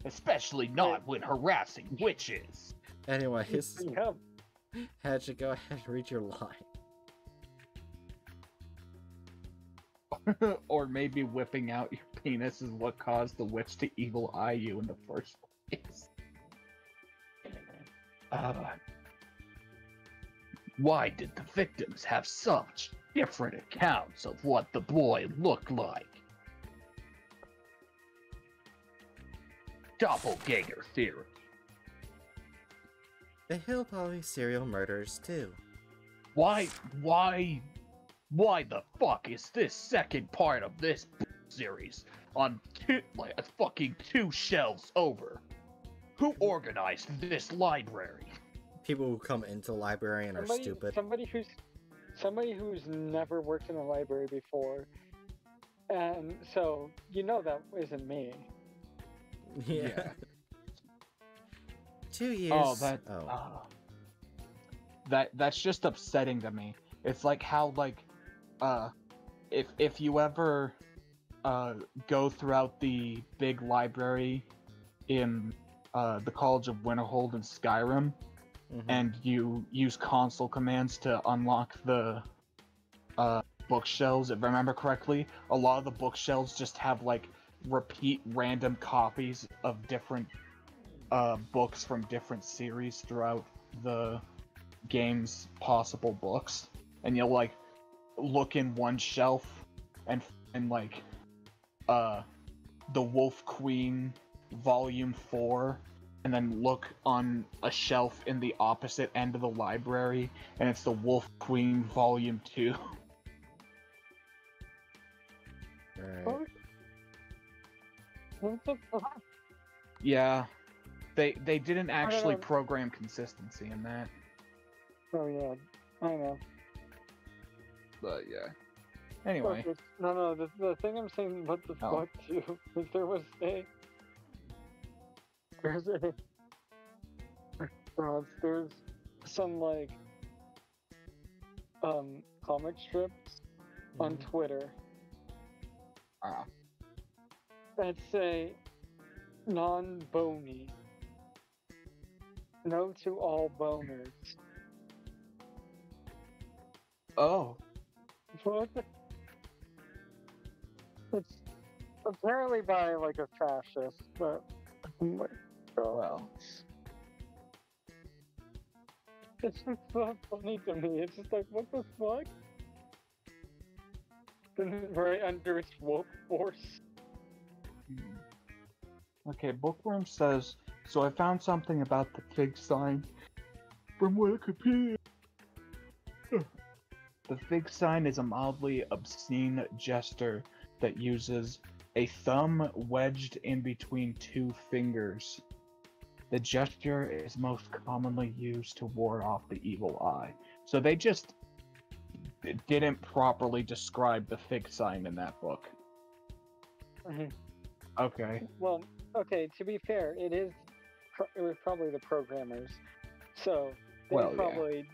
especially not when harassing witches. Anyways, Yep. had you go ahead and read your line. or maybe whipping out your penis is what caused the witch to evil eye you in the first place. Uh, why did the victims have such different accounts of what the boy looked like? Doppelganger theory. The Hill Polly serial murders, too. Why, why, why the fuck is this second part of this series on two, like a fucking two shelves over? Who organized this library? People who come into the library and are stupid. somebody who's somebody who's never worked in a library before, and so you know that isn't me. Yeah. Two years. Oh, that, Oh. ah. that that's just upsetting to me. It's like how like, uh, if if you ever, uh, go throughout the big library in uh the College of Winterhold in Skyrim, Mhm. and you use console commands to unlock the uh, bookshelves. If I remember correctly, a lot of the bookshelves just have like repeat random copies of different uh, books from different series throughout the game's possible books, and you'll like look in one shelf and and like uh the Wolf Queen volume 4 and then look on a shelf in the opposite end of the library and it's the Wolf Queen volume 2 Right. Fuck? What the fuck? Yeah, they they didn't actually program consistency in that, Oh yeah, I know. But yeah. Anyway, no, no. The, the thing I'm saying, what the Oh. fuck, too, is there was a there's a uh, there's some like um comic strips on Twitter ah, that say non-bony. No to all boners. oh, The- It's apparently by like a fascist, but oh well, It's just so funny to me. It's just like, what the fuck? Right under its woke force. hmm. okay. Bookworm says, so I found something about the fig sign from Wikipedia. The fig sign is a mildly obscene gesture that uses a thumb wedged in between two fingers. The gesture is most commonly used to ward off the evil eye. So they just didn't properly describe the fig sign in that book. Mm-hmm. Okay. Well, okay. To be fair, it is. Pro- it was probably the programmers, so they Well, yeah. probably.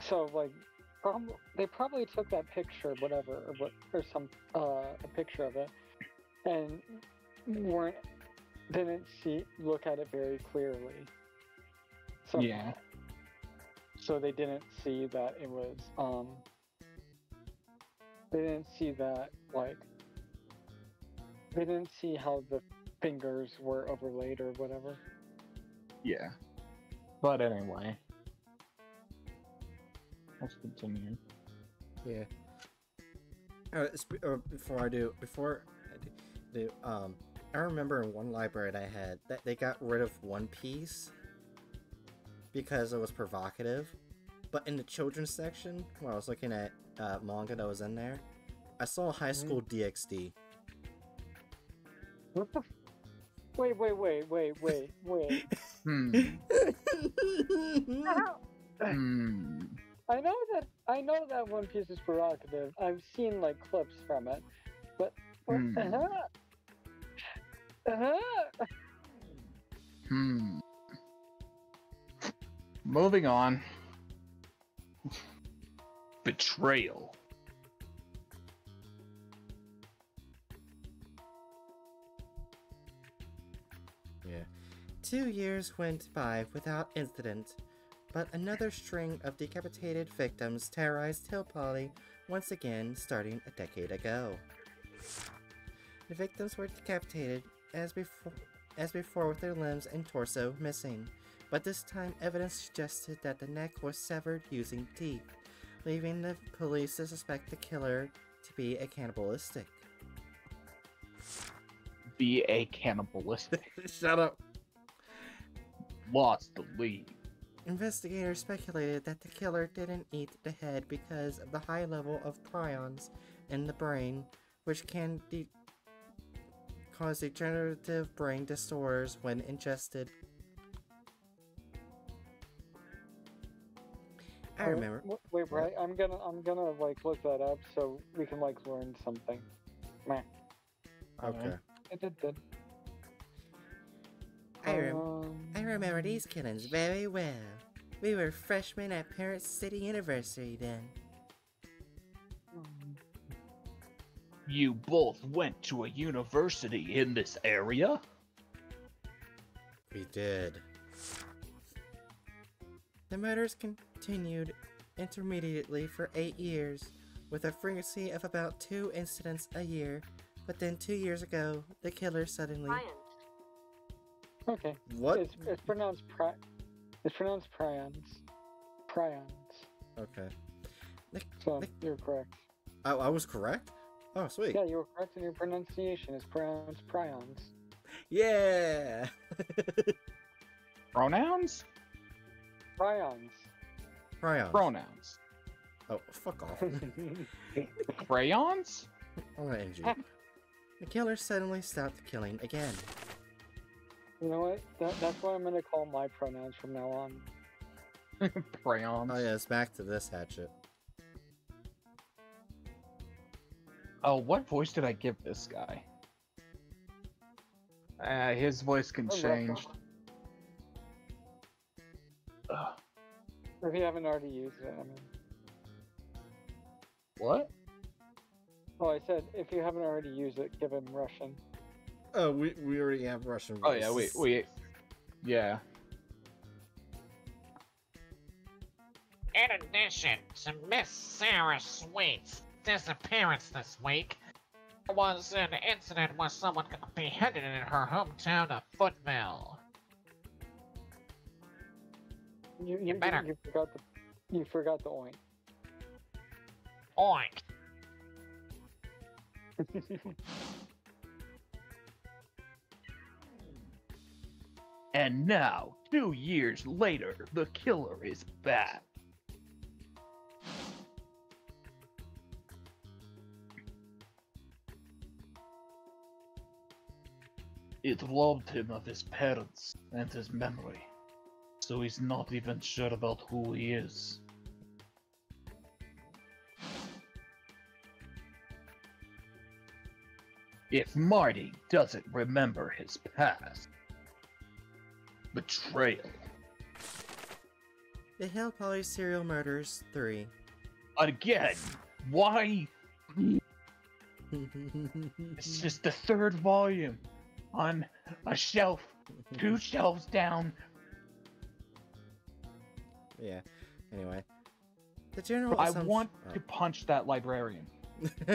So like, prob- they probably took that picture, whatever, or what, or some uh, a picture of it, and weren't didn't see look at it very clearly. So, Yeah. So they didn't see that it was um. They didn't see that like. They didn't see how the fingers were overlaid or whatever. Yeah. But anyway. Let's continue. Yeah. Uh, sp- uh, before I do, before I do, do, um, I remember in one library that I had that they got rid of One Piece because it was provocative. But in the children's section, when I was looking at uh, manga that was in there, I saw a High School DxD. What the? F- wait, wait, wait, wait, wait, wait. Hmm. hmm. I know that I know that One Piece is provocative. I've seen like clips from it, but Hmm. the hell? Uh-huh. Hmm. Moving on. Betrayal. Yeah. Two years went by without incident, but another string of decapitated victims terrorized Hill Poly once again starting a decade ago. The victims were decapitated as before, as before with their limbs and torso missing, but this time evidence suggested that the neck was severed using teeth, leaving the police to suspect the killer to be a cannibalistic. Be a cannibalistic. Shut up. Lost the lead. Investigators speculated that the killer didn't eat the head because of the high level of prions in the brain, which can de- cause degenerative brain disorders when ingested. I Oh, remember. w- Wait, right? I'm gonna I'm gonna like look that up so we can like learn something. Meh. Okay. It did good. I, rem- I remember these killings very well. We were freshmen at Parrot City University then. You both went to a university in this area? We did. The murders continued intermediately for eight years, with a frequency of about two incidents a year. But then two years ago, the killer suddenly. Okay. What? It's, it's pronounced pri. It's pronounced prions. Prions. Okay. So you're correct. Oh, I was correct? Oh, sweet. Yeah, you were correct in your pronunciation. It's pronounced prions. Yeah! Pronouns? Prions. Prions. Pronouns. Oh, fuck off. Crayons? I'm gonna end you. The killer suddenly stopped killing again. You know what? That, that's what I'm gonna call my pronouns from now on. Crayons. Oh yeah, it's back to this hatchet. Oh, what voice did I give this guy? Uh, his voice can Oh, change. If you haven't already used it, I mean. what? Oh, I said if you haven't already used it, give him Russian. Oh, we we already have Russian. Oh yeah, wait, voices. wait. Yeah. In addition to Miss Sarah Sweet's disappearance this week, there was an incident where someone got beheaded in her hometown of Footville. You, you, better- you forgot the you forgot the oink. Oink. And now, two years later, the killer is back. It robbed him of his parents and his memory, so he's not even sure about who he is. If Marty doesn't remember his past, betrayal. The Hill Poly Serial Murders 3. Again, why? It's just the third volume on a shelf, two shelves down. yeah. Anyway, the general. I want oh. to punch that librarian.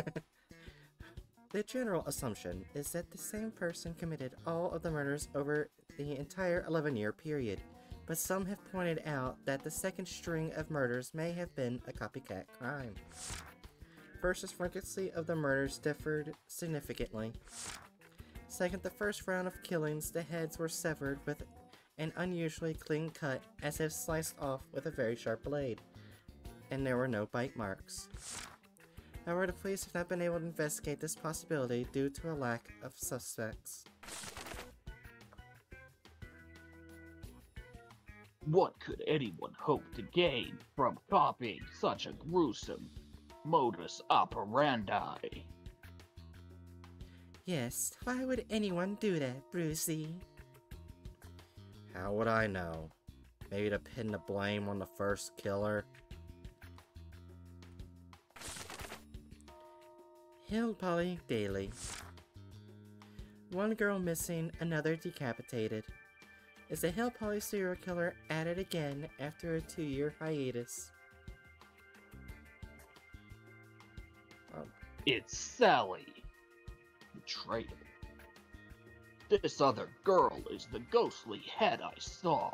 the general assumption is that the same person committed all of the murders over the entire 11 year period, but some have pointed out that the second string of murders may have been a copycat crime. First, the frequency of the murders differed significantly. Second, the first round of killings, the heads were severed with an unusually clean cut, as if sliced off with a very sharp blade, and there were no bite marks. However, the police have not been able to investigate this possibility due to a lack of suspects. What could anyone hope to gain from copying such a gruesome modus operandi? Yes, why would anyone do that, Brucey? How would I know? Maybe to pin the blame on the first killer? Hill Polly Daily. One girl missing, another decapitated. Is the Hill Polly serial killer at it again after a two year hiatus? Um, it's Sally. Betrayal. This other girl is the ghostly head I saw.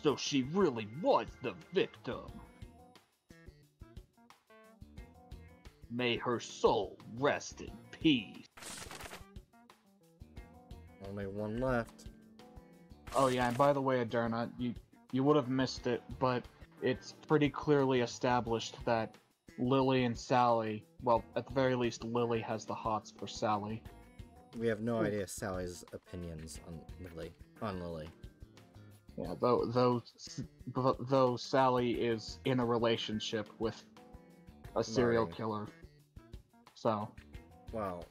So she really was the victim. May her soul rest in peace. Only one left. Oh yeah, and by the way, Adurna, you you would have missed it, but it's pretty clearly established that Lily and Sally, well, at the very least, Lily has the hots for Sally. We have no hmm. idea Sally's opinions on Lily. On Lily. Yeah, though though though Sally is in a relationship with a serial killer, so Well,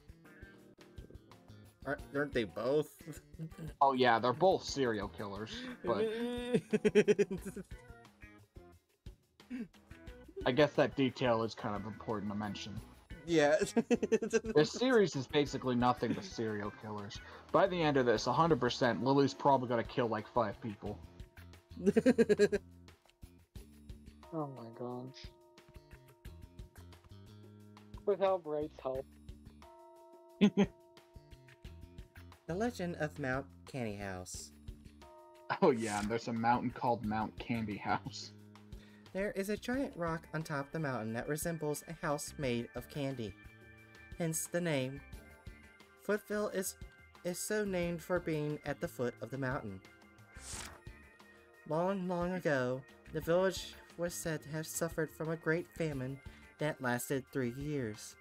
aren't, aren't they both? oh yeah, they're both serial killers, but I guess that detail is kind of important to mention. yeah. This series is basically nothing but serial killers. By the end of this, 100%, Lily's probably gonna kill like five people. Oh my gosh. Without Bright's help. The Legend of Mount Candy House. Oh yeah, there's a mountain called Mount Candy House. There is a giant rock on top of the mountain that resembles a house made of candy. Hence the name. Footville is is so named for being at the foot of the mountain. Long, long ago, the village was said to have suffered from a great famine that lasted three years.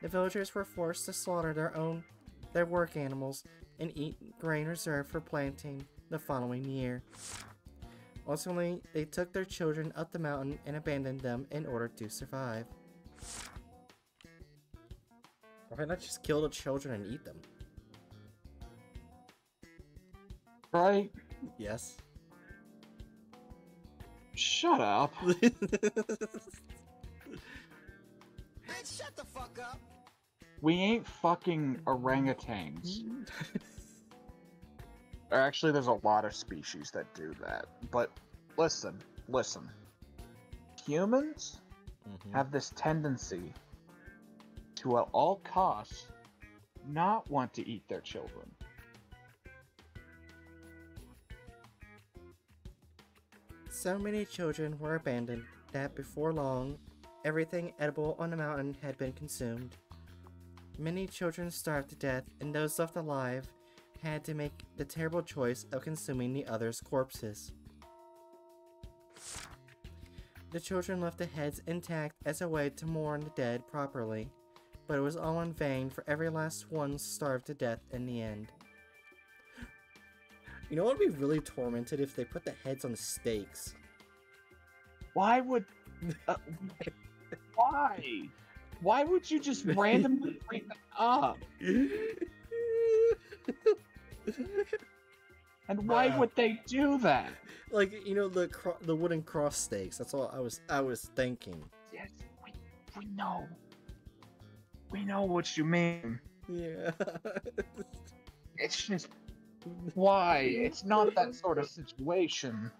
The villagers were forced to slaughter their own their work animals and eat grain reserved for planting the following year. Ultimately, they took their children up the mountain and abandoned them in order to survive. Why not just kill the children and eat them? Right? Yes. Shut up. Bitch, shut the fuck up. We ain't fucking orangutans. Actually, there's a lot of species that do that. But listen, listen. Humans Mhm. have this tendency to, at all costs, not want to eat their children. So many children were abandoned that before long, everything edible on the mountain had been consumed. Many children starved to death, and those left alive had to make the terrible choice of consuming the others' corpses. The children left the heads intact as a way to mourn the dead properly, but it was all in vain for every last one starved to death in the end. You know what would be really tormented if they put the heads on the stakes? Why would. Uh, why? Why would you just randomly bring them up? And why Bruh. would they do that? like you know the cro- the wooden cross stakes. That's all I was I was thinking. Yes, we, we know. We know what you mean. Yeah. It's just. Why? It's not that sort of situation.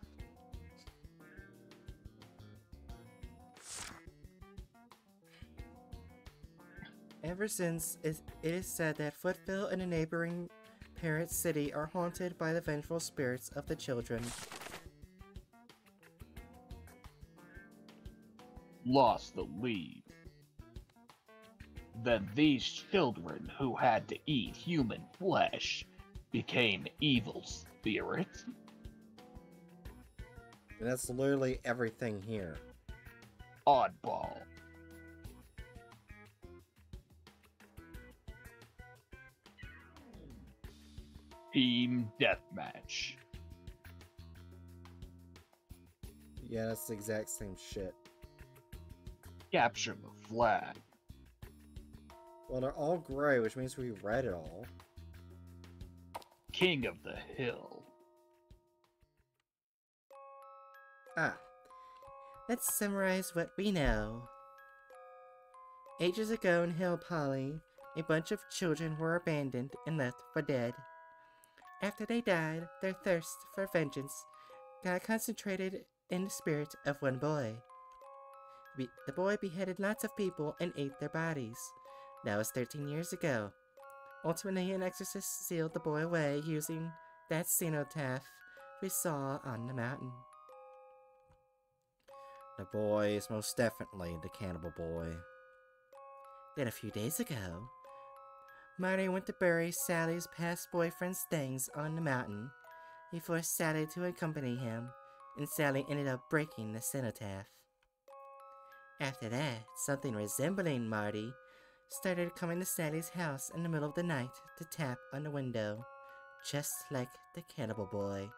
Ever since it, it is said that Footville and a neighboring parent city are haunted by the vengeful spirits of the children. Lost the lead. Then these children who had to eat human flesh became evil spirits? And that's literally everything here. Oddball. Team Deathmatch. Yeah, that's the exact same shit. Capture the flag. Well, they're all gray, which means we read it all. King of the Hill. Ah. Let's summarize what we know. Ages ago in Hill Polly, a bunch of children were abandoned and left for dead. After they died, their thirst for vengeance got concentrated in the spirit of one boy. Be- the boy beheaded lots of people and ate their bodies. That was 13 years ago. Ultimately, an exorcist sealed the boy away using that cenotaph we saw on the mountain. The boy is most definitely the cannibal boy. Then a few days ago, Marty went to bury Sally's past boyfriend's things on the mountain. He forced Sally to accompany him, and Sally ended up breaking the cenotaph. After that, something resembling Marty started coming to Sally's house in the middle of the night to tap on the window, just like the cannibal boy.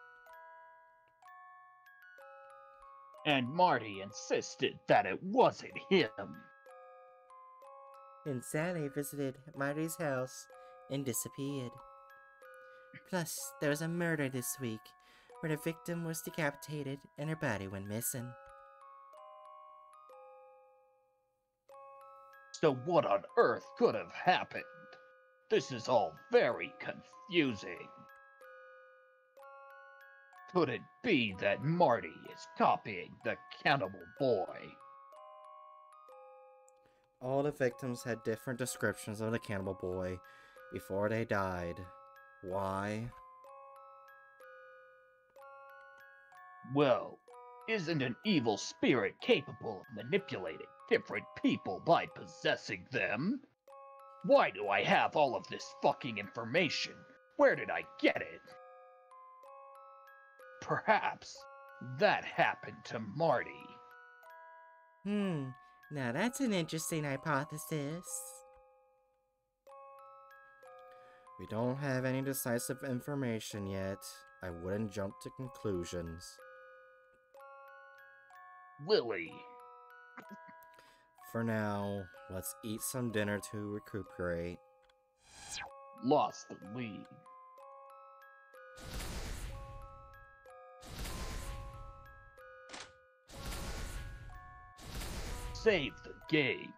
And Marty insisted that it wasn't him. Then Sally visited Marty's house and disappeared. Plus, there was a murder this week where the victim was decapitated and her body went missing. So what on earth could have happened? This is all very confusing. Could it be that Marty is copying the cannibal boy? All the victims had different descriptions of the cannibal boy before they died. Why? Well, isn't an evil spirit capable of manipulating different people by possessing them? Why do I have all of this fucking information? Where did I get it? Perhaps that happened to Marty. Hmm, now that's an interesting hypothesis. We don't have any decisive information yet. I wouldn't jump to conclusions. Willie. For now, let's eat some dinner to recuperate. Lost the lead. Save the game.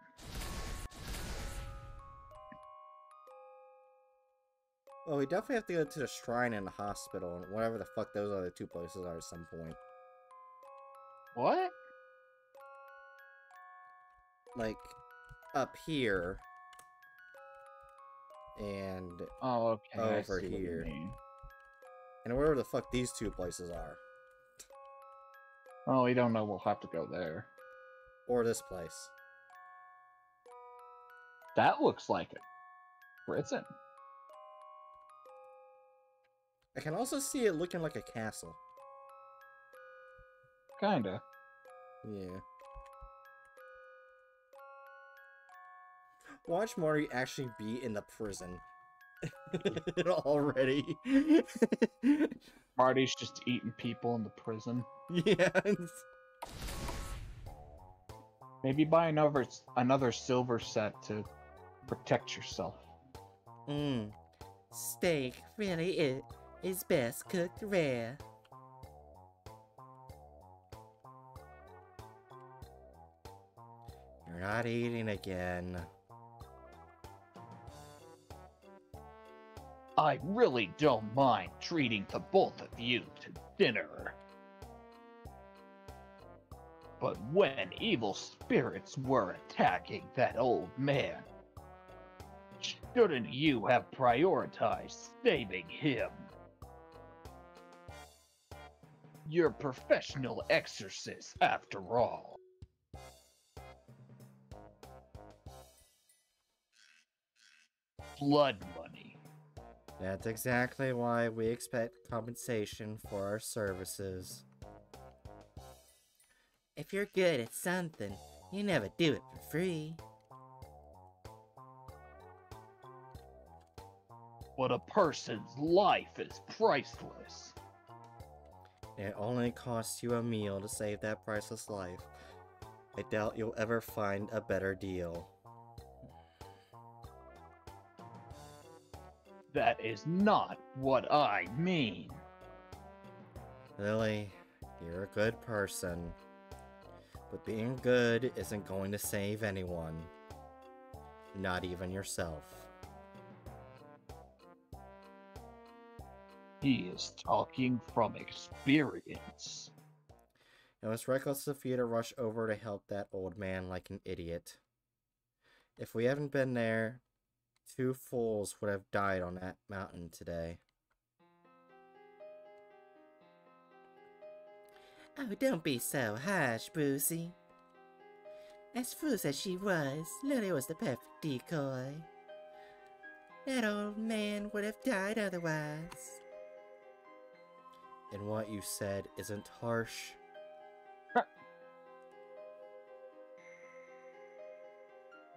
Well, we definitely have to go to the shrine and the hospital, and whatever the fuck those other two places are at some point. What? Like, up here. And Oh, okay. Over see what you here. And wherever the fuck these two places are. Oh, we don't know. We'll have to go there. Or this place. That looks like it. prison. I can also see it looking like a castle. Kinda. Yeah. Watch Marty actually be in the prison. Already. Marty's just eating people in the prison. yes. Maybe buy another another silver set to protect yourself. Mmm. Steak really is, is best cooked rare. You're not eating again. I really don't mind treating the both of you to dinner. But when evil spirits were attacking that old man, shouldn't you have prioritized saving him? You're professional exorcists, after all. Blood money. That's exactly why we expect compensation for our services. If you're good at something, you never do it for free. But a person's life is priceless. It only costs you a meal to save that priceless life. I doubt you'll ever find a better deal. That is not what I mean. Lily, you're a good person. But being good isn't going to save anyone. Not even yourself. He is talking from experience. It was reckless of you to rush over to help that old man like an idiot. If we hadn't been there, two fools would have died on that mountain today. Oh, don't be so harsh, Brucey. As foolish as she was, Lily was the perfect decoy. That old man would have died otherwise. And what you said isn't harsh.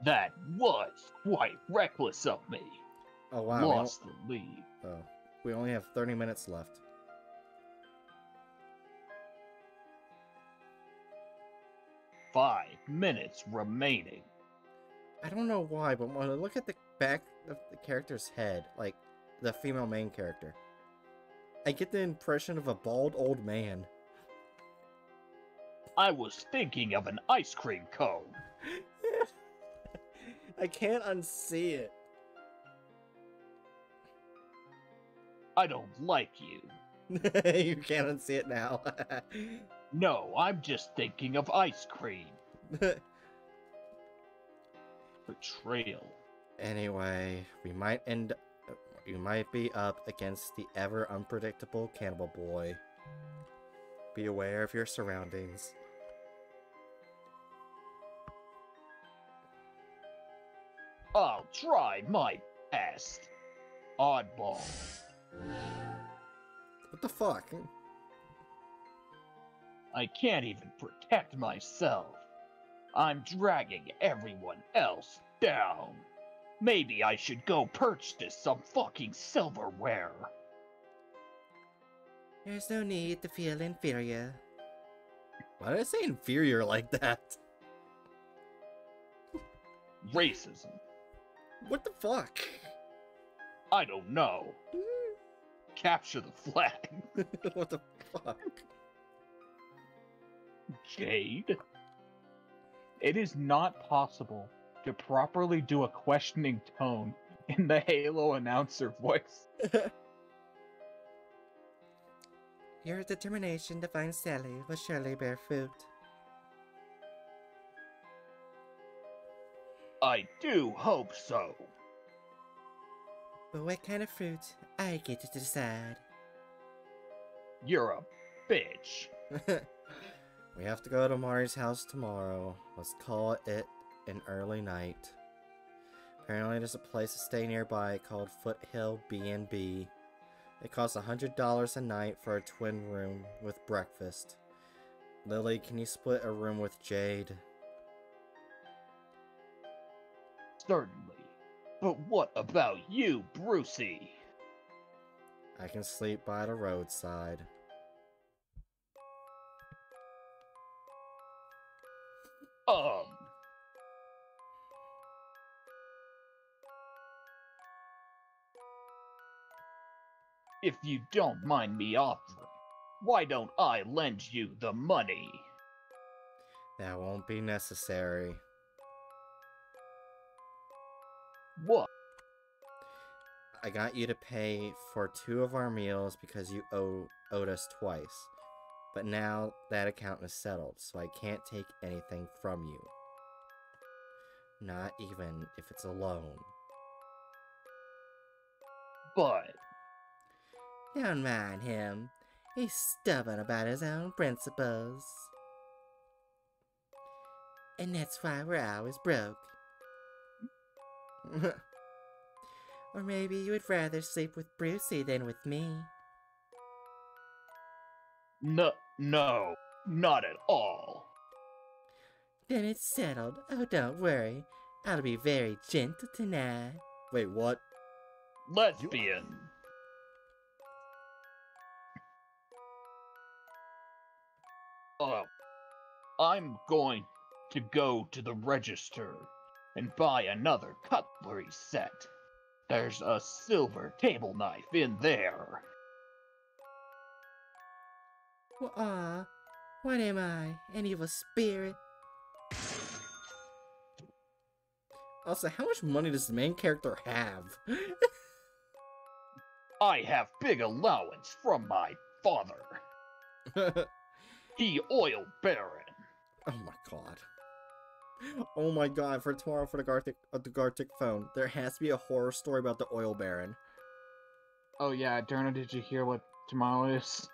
That was quite reckless of me. Oh wow, Lost the lead. oh, we only have 30 minutes left. Five minutes remaining. I don't know why, but when I look at the back of the character's head, like the female main character, I get the impression of a bald old man. I was thinking of an ice cream cone. I can't unsee it. I don't like you. you can't unsee it now. No, I'm just thinking of ice cream. Betrayal. anyway, we might end. you might be up against the ever unpredictable cannibal boy. Be aware of your surroundings. I'll try my best. Oddball. What the fuck? I can't even protect myself. I'm dragging everyone else down. Maybe I should go purchase some fucking silverware. There's no need to feel inferior. Why did I say inferior like that? Racism. What the fuck? I don't know. Mm-hmm. Capture the flag. what the fuck? Jade? It is not possible to properly do a questioning tone in the Halo announcer voice. Your determination to find Sally will surely bear fruit. I do hope so. But what kind of fruit, I get to decide. You're a bitch. we have to go to Mari's house tomorrow. Let's call it an early night. Apparently there's a place to stay nearby called Foothill B&B. It costs $100 a night for a twin room with breakfast. Lily, can you split a room with Jade? Certainly. But what about you, Brucey? I can sleep by the roadside. If you don't mind me offering, why don't I lend you the money? That won't be necessary. What? I got you to pay for two of our meals because you owe, owed us twice. But now that account is settled, so I can't take anything from you. Not even if it's a loan. But. Don't mind him. He's stubborn about his own principles. And that's why we're always broke. or maybe you would rather sleep with Brucey than with me. No, no, not at all. Then it's settled. Oh, don't worry. I'll be very gentle tonight. Wait, what? Lesbian. Oh, I'm going to go to the register and buy another cutlery set. There's a silver table knife in there. Well, ah, what am I? An evil spirit? Also, how much money does the main character have? I have big allowance from my father. the oil baron. Oh my god. Oh my god, for tomorrow for the Gartic uh, the Gartic phone, there has to be a horror story about the oil baron. Oh yeah, Derna, did you hear what tomorrow is?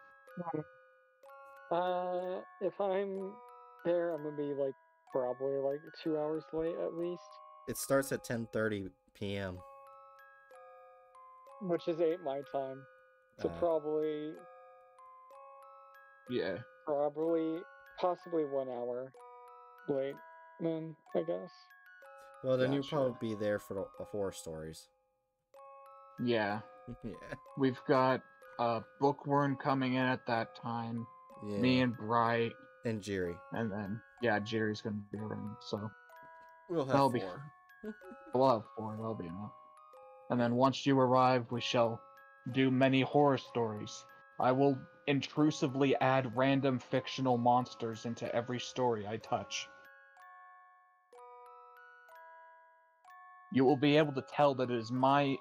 Uh, if I'm there, I'm gonna be like probably like two hours late at least, It starts at 10:30 p.m. which is eight my time. So Uh. probably, Yeah. Probably, possibly one hour late. Then I guess. Well, then you'll Gotcha. probably be there for the, the horror stories. Yeah. yeah. We've got uh Bookworm coming in at that time. Yeah. Me and Bright, and Jiri and then yeah, Jiri's gonna be around, so We'll have that'll be four. we'll have four, that'll be enough. And then once you arrive, we shall do many horror stories. I will intrusively add random fictional monsters into every story I touch. You will be able to tell that it is my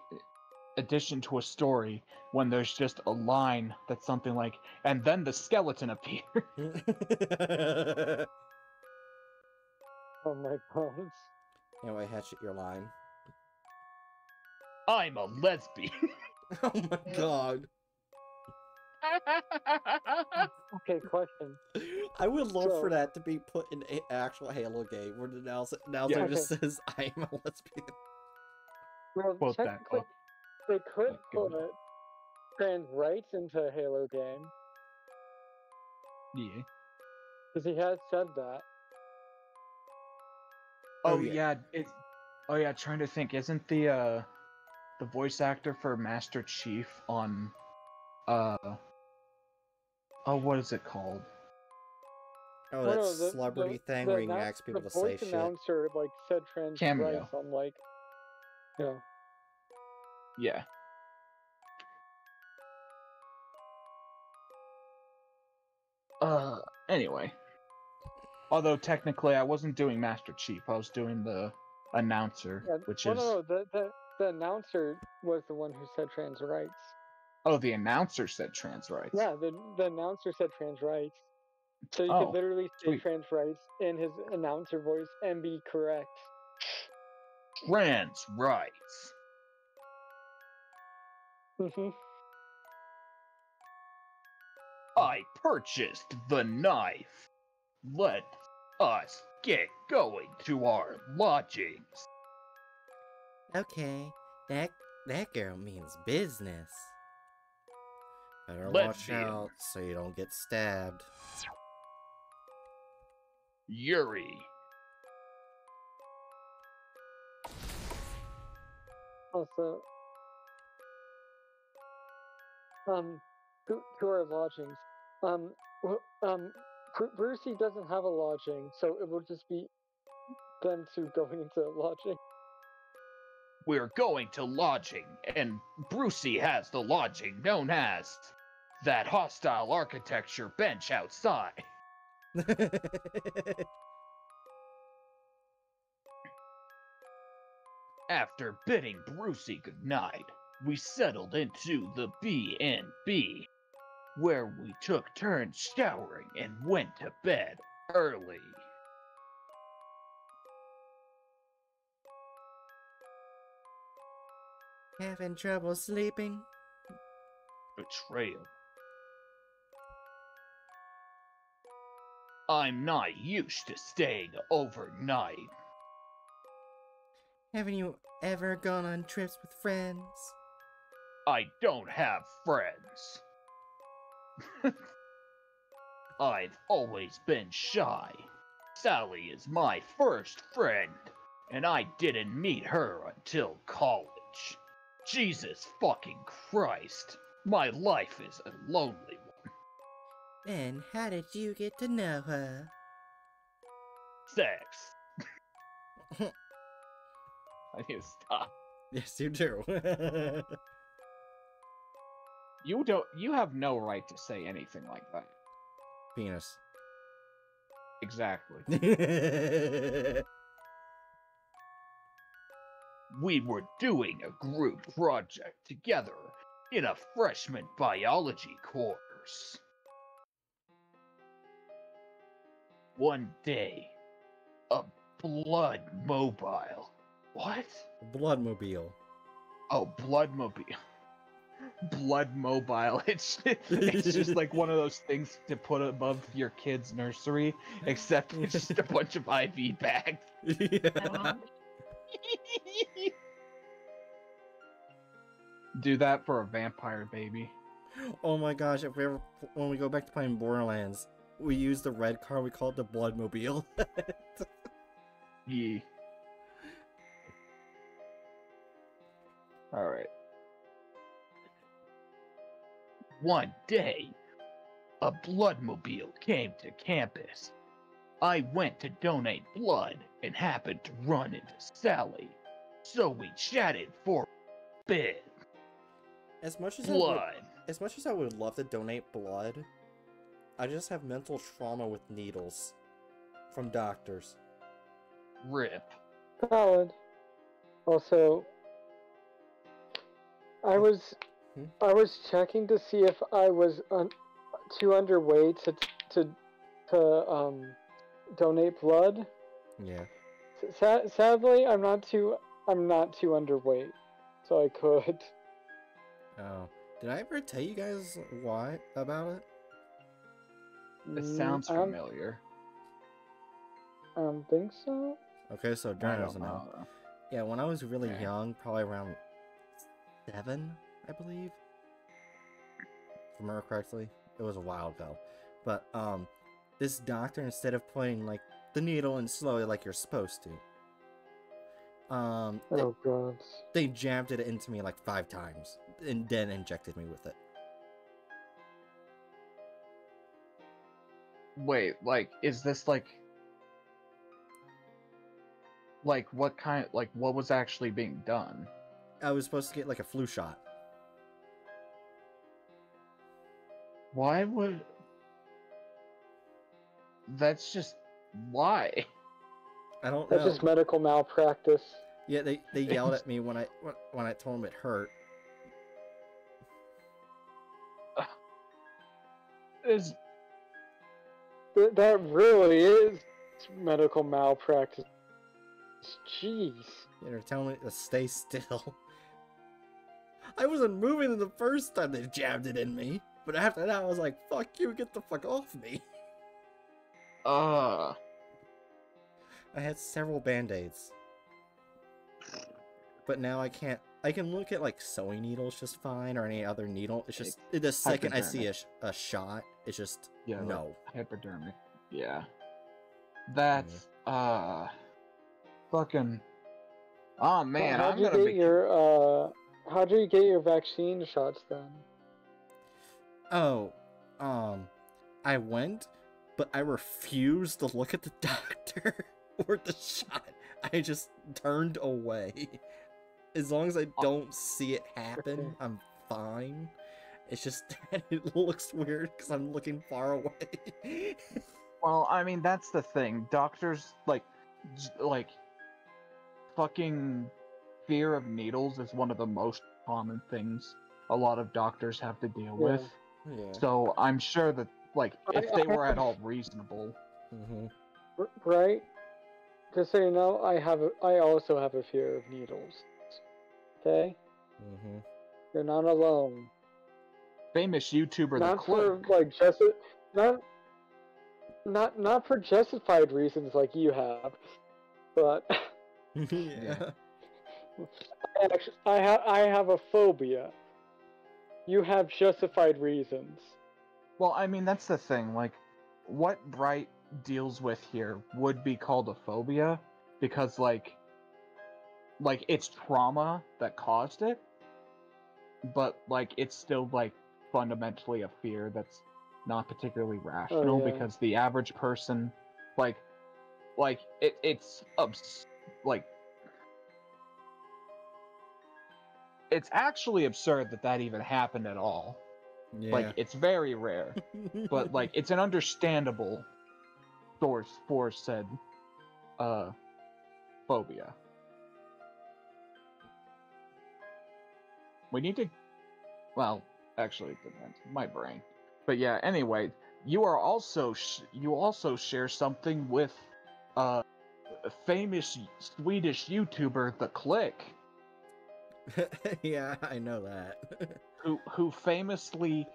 addition to a story when there's just a line that's something like, and then the skeleton appeared. Oh my god. anyway, Hatchet, your line. I'm a lesbian. oh my god. Okay, question. I would love for that to be put in an actual Halo game where the announcer, announcer Yeah. just says, I am a lesbian. Well, Quote that technically, they could Like, put it- trans rights into a Halo game Yeah. because he has said that. Oh, Oh, yeah. yeah. It's Oh yeah, trying to think. Isn't the uh the voice actor for Master Chief on uh oh what is it called? Oh, Well, that no, celebrity the- thing the where you annou- asks people the to say voice shit. announcer like said trans Cameo. rights. I'm like, yeah. Yeah. Uh anyway. Although technically I wasn't doing Master Chief, I was doing the announcer, yeah. which well, is no, no, the, the the announcer was the one who said trans rights. Oh, the announcer said trans rights. Yeah, the the announcer said trans rights. So you Oh, could literally say sweet. trans rights in his announcer voice and be correct. Trans rights. Mm-hmm. I purchased the knife. Let us get going to our lodgings. Okay, that that girl means business. Better Let's watch be- out so you don't get stabbed. Yuri. Also, um, to, to our lodgings. Um, um, Bru- Brucey doesn't have a lodging, so it will just be them two going into a lodging. We're going to lodging, and Brucey has the lodging known as that hostile architecture bench outside. After bidding Brucey goodnight, we settled into the B&B, where we took turns showering and went to bed early. Having trouble sleeping? Betrayal. I'm not used to staying overnight. Haven't you ever gone on trips with friends? I don't have friends. I've always been shy. Sally is my first friend, and I didn't meet her until college. Jesus fucking Christ. My life is a lonely one. And how did you get to know her? Sex. I need to stop. Yes, you do. You don't. You have no right to say anything like that. Penis. Exactly. we were doing a group project together in a freshman biology course. One day, a blood mobile. What? Bloodmobile. Oh, blood bloodmobile. Blood mobile. It's it's just like one of those things to put above your kid's nursery, except it's just a bunch of IV bags. yeah. Do that for a vampire baby. Oh my gosh, if we ever, when we go back to playing Borderlands, we use the red car, we call it the Bloodmobile. Yeah. All right. One day, a bloodmobile came to campus. I went to donate blood and happened to run into Sally, so we chatted for a bit. As much as I would, as much as I would love to donate blood, I just have mental trauma with needles from doctors. Rip. Valid. Also, I was Hmm? I was checking to see if I was un- too underweight to to to um donate blood. Yeah. Sa- sadly, I'm not too I'm not too underweight, so I could. Oh. Did I ever tell you guys why about it? It Mm, sounds I don't- familiar. I don't think so. Okay, so I Darren doesn't know. know. Yeah, when I was really Okay. young, probably around seven, I believe. If I remember correctly. It was a while ago. But um this doctor instead of putting like the needle in slowly like you're supposed to, Um, they, Oh god. they jammed it into me like five times and then injected me with it. Wait, like, is this like, like what kind? Like, what was actually being done? I was supposed to get like a flu shot. Why would? That's just why. I don't That's know. just medical malpractice. Yeah, they they yelled at me when I when, when I told them it hurt. Is That really is medical malpractice. Jeez. Yeah, they're telling me to stay still. I wasn't moving the first time they jabbed it in me, but after that I was like, "Fuck you, get the fuck off me." uh I had several band-aids. But now I can't I can look at like sewing needles just fine or any other needle. It's just the second I see a, a shot, it's just yeah, like no. hypodermic. Yeah, that's uh, fucking. Oh man, how'd I'm you gonna get be. your uh? How'd you get your vaccine shots then? Oh, um, I went, but I refused to look at the doctor or the shot. I just turned away. As long as I don't see it happen, I'm fine. It's just that it looks weird because I'm looking far away. Well, I mean that's the thing. Doctors like, like, fucking fear of needles is one of the most common things a lot of doctors have to deal Yeah. with. yeah. So I'm sure that like I- if they I were at all reasonable, hmm right? Just so you know, I have a, I also have a fear of needles. Okay, hmm you're not alone. famous YouTuber the not for like just not not not for justified reasons like you have, but yeah. I actually, I have I have a phobia. You have justified reasons. Well, I mean that's the thing. Like, what Bright deals with here would be called a phobia because like, like it's trauma that caused it, but like it's still like fundamentally a fear that's not particularly rational yeah. because the average person, like, like it it's abs- like. It's actually absurd that that even happened at all. yeah. Like it's very rare, but like it's an understandable source for said uh phobia. We need to well, actually depends. My brain. But yeah, anyway, you are also sh- you also share something with uh a famous Swedish YouTuber The Click yeah, I know that. who who famously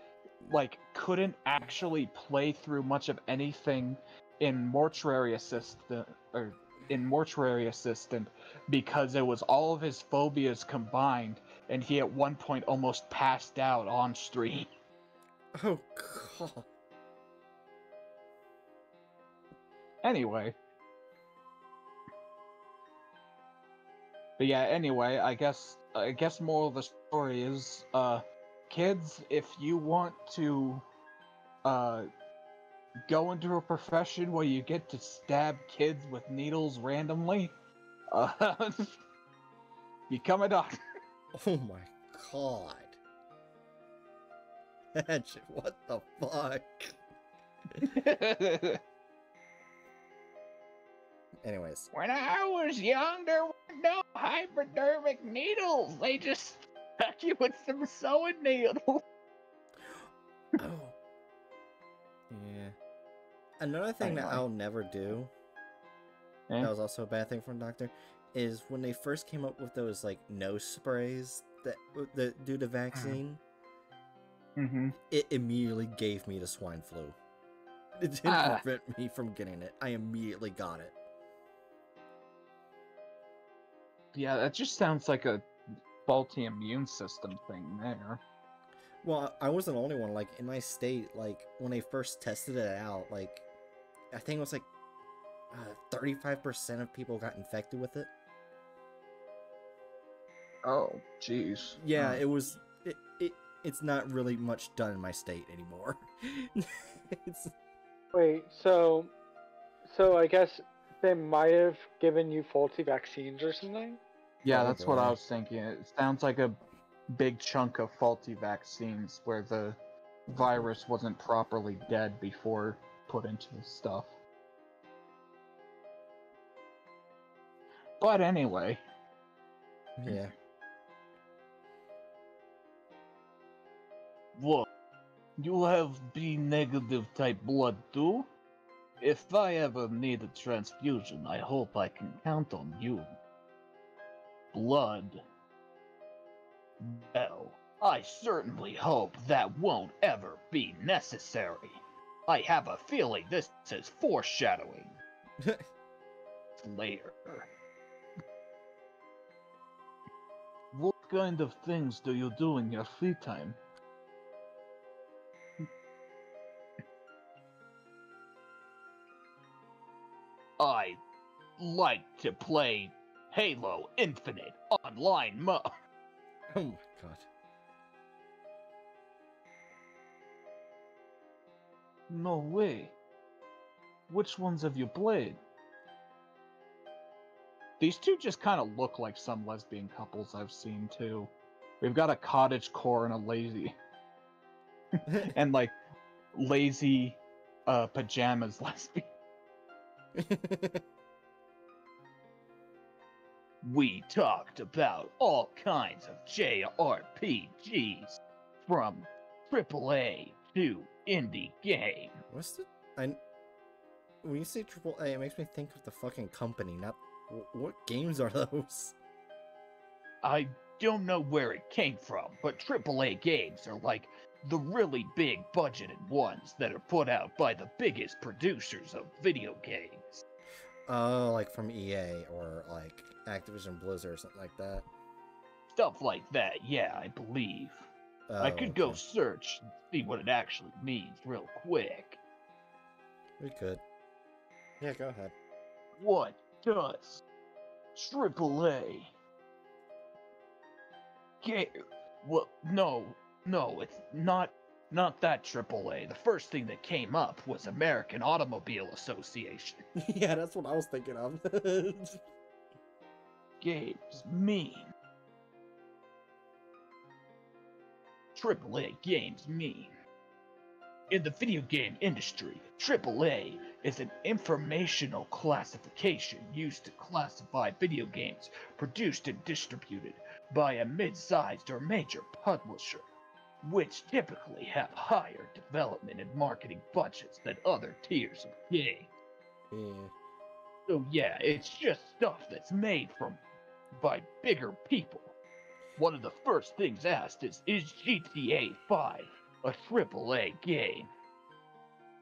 like couldn't actually play through much of anything in mortuary assistant or in mortuary assistant because it was all of his phobias combined and he at one point almost passed out on stream. Oh god. anyway. But yeah anyway i guess i guess moral of the story is uh kids if you want to uh go into a profession where you get to stab kids with needles randomly uh become a doctor Oh my god. That shit, what the fuck? Anyways, When I was young, there were no hypodermic needles. They just stuck you with some sewing needles. oh. Yeah. Another thing that I'll never do, Eh? that was also a bad thing from Doctor, is when they first came up with those, like, nose sprays that, that do the vaccine, mm-hmm. it immediately gave me the swine flu. It didn't Ah. prevent me from getting it. I immediately got it. yeah that just sounds like a faulty immune system thing there Well, I wasn't the only one. Like in my state, like when they first tested it out, like I think it was like uh, thirty-five percent of people got infected with it. Oh, jeez. Yeah, Oh. it was. It, it it's not really much done in my state anymore. it's Wait, so, so I guess they might have given you faulty vaccines or something. Oh yeah, that's what I was thinking. It sounds like a big chunk of faulty vaccines where the virus wasn't properly dead before put into the stuff. But anyway, yeah. What? You have B negative type blood too? If I ever need a transfusion, I hope I can count on you. Blood. Well, I certainly hope that won't ever be necessary. I have a feeling this is foreshadowing. Later. What kind of things do you do in your free time? I like to play Halo Infinite online mode. Oh my god. No way. Which ones have you played? these two just kind of look like some lesbian couples I've seen too. We've got a cottage core and a lazy, and like lazy uh, pajamas lesbian. We talked about all kinds of JRPGs, from AAA to indie game. What's the I? When you say AAA, it makes me think of the fucking company. Not what games are those? I don't know where it came from, but AAA games are like the really big budgeted ones that are put out by the biggest producers of video games. Oh, like from EA or like Activision Blizzard or something like that. Stuff like that, yeah, I believe. I Oh, could go search and see what it actually means real quick. We could. Yeah, go ahead. What does AAA game? Well, no, no, it's not. Not that AAA. The first thing that came up was American Automobile Association. yeah, that's what I was thinking of. Games mean. AAA games mean. In the video game industry, AAA is an informational classification used to classify video games produced and distributed by a mid-sized or major publisher, which typically have higher development and marketing budgets than other tiers of games. yeah. So yeah, it's just stuff that's made from by bigger people. One of the first things asked is is GTA 5 a AAA game?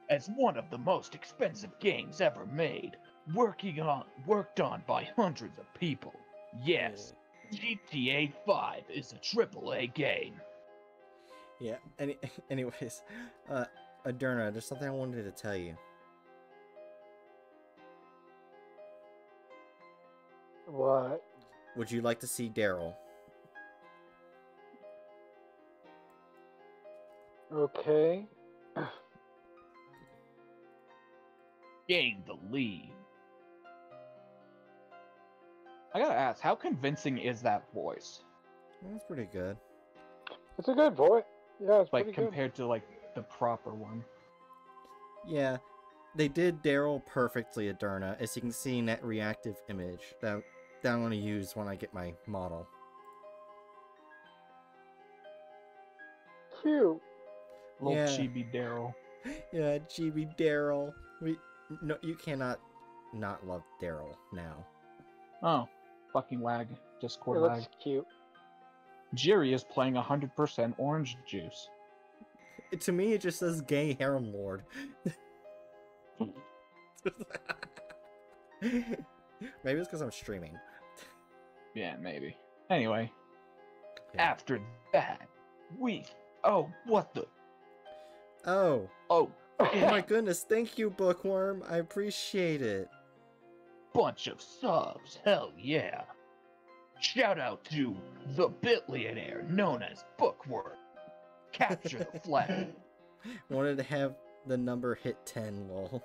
As one of the most expensive games ever made, working on worked on by hundreds of people. Yes, GTA 5 is a AAA game. Yeah. Any, anyways, uh, Adurna, there's something I wanted to tell you. What? Would you like to see Daryl? Okay. Gain the lead. I gotta ask, how convincing is that voice? That's pretty good. It's a good voice. Yeah, it's Like pretty good. compared to like the proper one. Yeah, they did Daryl perfectly, Adurna, as you can see in that reactive image that, that I'm going to use when I get my model. Cute. Little Yeah. chibi Daryl. Yeah, GB Daryl. We no, you cannot not love Daryl now. Oh, fucking lag. It Discord looks lag. cute. Jiri is playing 100% orange juice. It- to me, it just says gay harem lord. Maybe it's because I'm streaming. Yeah, maybe. Anyway, After that, we. Oh, what the? Oh, Oh, oh my goodness! Thank you, Bookworm. I appreciate it. bunch of subs. Hell yeah. Shout out to the Bitlionaire known as Bookworm. Capture the flag. Wanted to have the number hit 10, lol.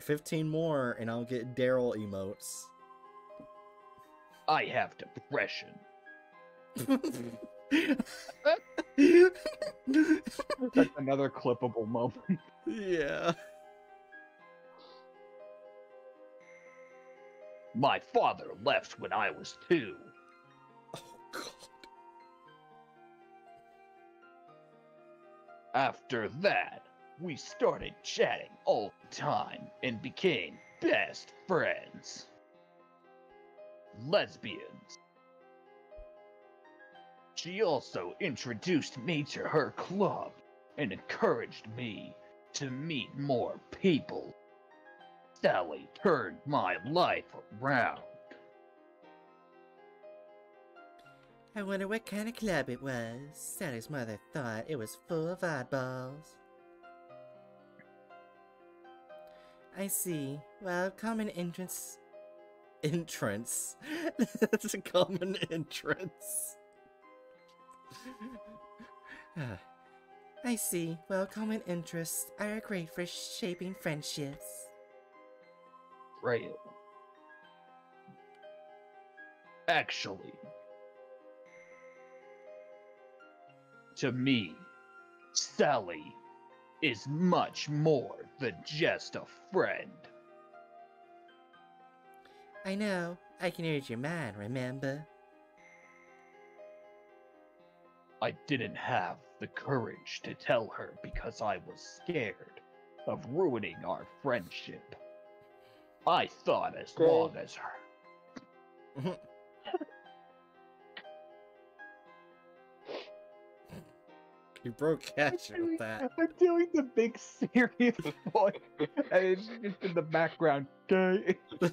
15 more and I'll get Daryl emotes. I have depression. That's another clippable moment. yeah. My father left when I was two. Oh, God. After that, we started chatting all the time and became best friends. Lesbians. She also introduced me to her club and encouraged me to meet more people. Sally turned my life around. I wonder what kind of club it was. Sally's mother thought it was full of oddballs. I see. Well, common entrance. Entrance. That's a common entrance. I see. Well, common interests are great for shaping friendships. Right. Actually, to me, Sally is much more than just a friend. I know. I can read your mind, remember? I didn't have the courage to tell her because I was scared of ruining our friendship. I thought as Great. long as her. You broke Cash with that. I'm doing the big serious voice, and it's just in the background. Okay.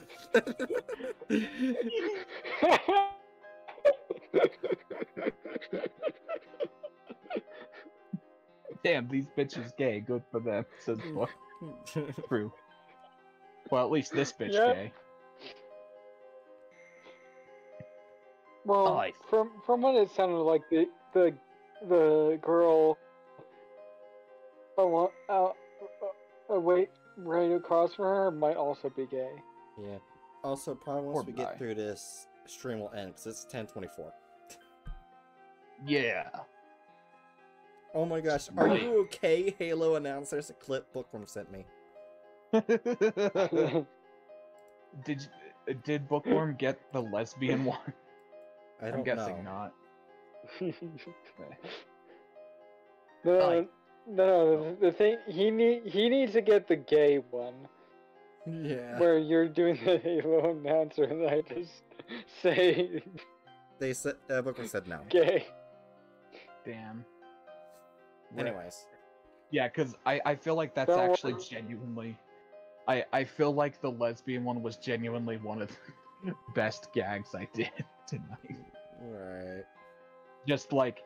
Damn, these bitches gay. Good for them. Says what? True. Well, at least this bitch Yep. gay. Well, I- from from what it sounded like, the the the girl, oh, uh, uh, uh, wait, right across from her might also be gay. yeah. Also, probably once Or we bi. get through this, stream will end because it's 1024. Yeah. Oh my gosh, are Right. you okay, Halo announcers? A clip Bookworm sent me. did did Bookworm get the lesbian one? I I'm don't guessing know. not. no, Like- no, no, the thing he need he needs to get the gay one Yeah. where you're doing the Halo announcer and I just say They said uh, Bookworm said no. gay. Damn. Anyways, Yeah, because I, I feel like that's Don't actually worry. genuinely. I, I feel like the lesbian one was genuinely one of the best gags I did tonight. right. Just like,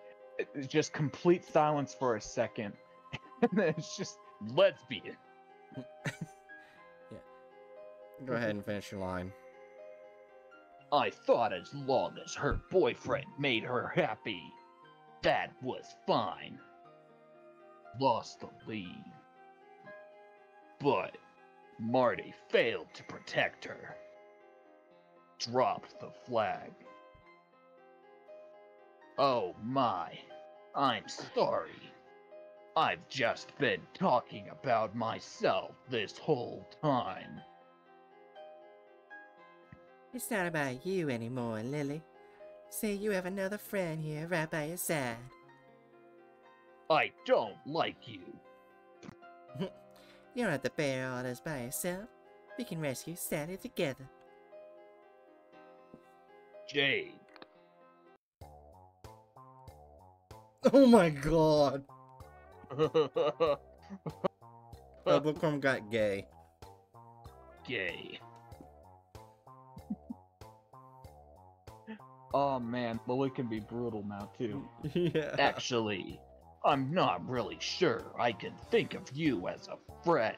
just complete silence for a second, and then it's just lesbian. Yeah. Go ahead and finish your line. I thought as long as her boyfriend made her happy, that was fine. Lost the lead. But Marty failed to protect her. Dropped the flag. Oh my, I'm sorry. I've just been talking about myself this whole time. It's not about you anymore, Lily. Say you have another friend here right by your side. I don't like you. You don't the bear orders by yourself. We can rescue Sally together. Jade. Oh my god. Bookworm got gay. Gay. oh man, Lily can be brutal now too. yeah. Actually, I'm not really sure I can think of you as a friend.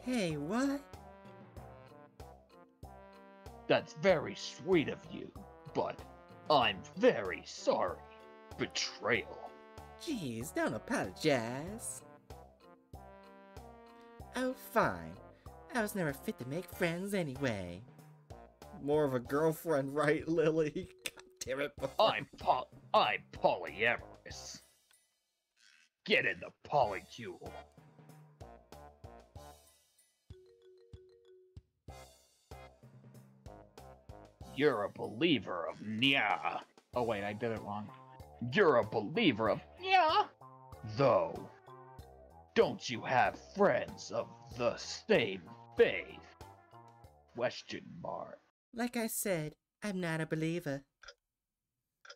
Hey, what? That's very sweet of you, but I'm very sorry. Betrayal. Jeez, don't apologize. Oh, fine. I was never fit to make friends anyway. More of a girlfriend, right, Lily? God damn it. I'm po- I'm polyamorous. Get in the polycule. You're a believer of Nya. Oh wait, I did it wrong. You're a believer of Yeah. though. Don't you have friends of the same faith? Question mark. Like I said, I'm not a believer.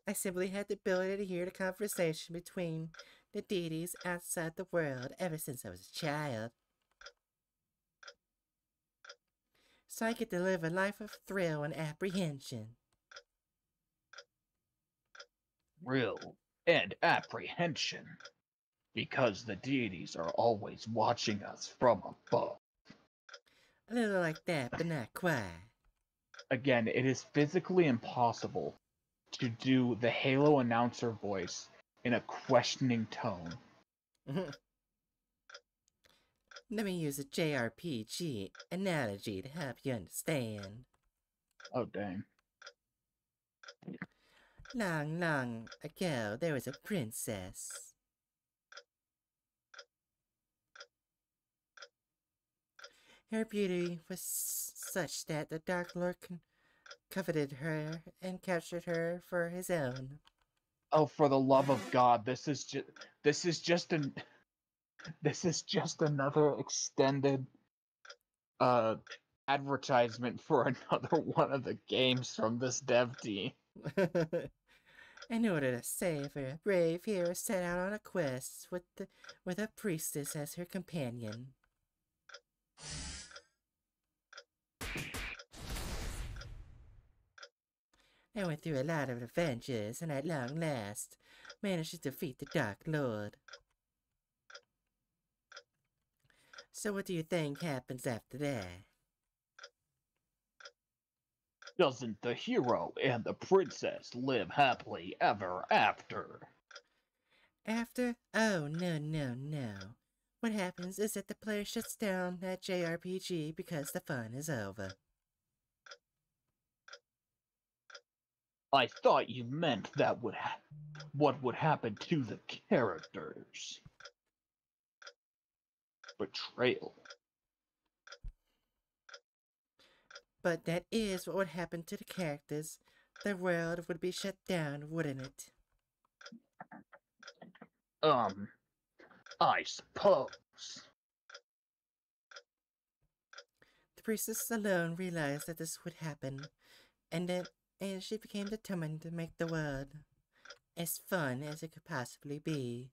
I simply had the ability to hear the conversation between the deities outside the world ever since I was a child. So I get to live a life of thrill and apprehension. Thrill and apprehension. Because the deities are always watching us from above. A little like that, but not quite. Again, it is physically impossible to do the Halo announcer voice in a questioning tone. Let me use a JRPG analogy to help you understand. Oh dang. Long, long ago, there was a princess. Her beauty was such that the Dark Lord con- coveted her and captured her for his own. Oh, for the love of God, this is just this is just an this is just another extended uh advertisement for another one of the games from this dev team. In order to save her, brave hero set out on a quest with the with a priestess as her companion. I went through a lot of adventures, and at long last managed to defeat the Dark Lord. So what do you think happens after that? Doesn't the hero and the princess live happily ever after? After? Oh, no, no, no. What happens is that the player shuts down that JRPG because the fun is over. I thought you meant that would ha- what would happen to the characters. Betrayal. But that is what would happen to the characters. The world would be shut down, wouldn't it? Um, I suppose. The priestess alone realized that this would happen, and then and she became determined to make the world as fun as it could possibly be.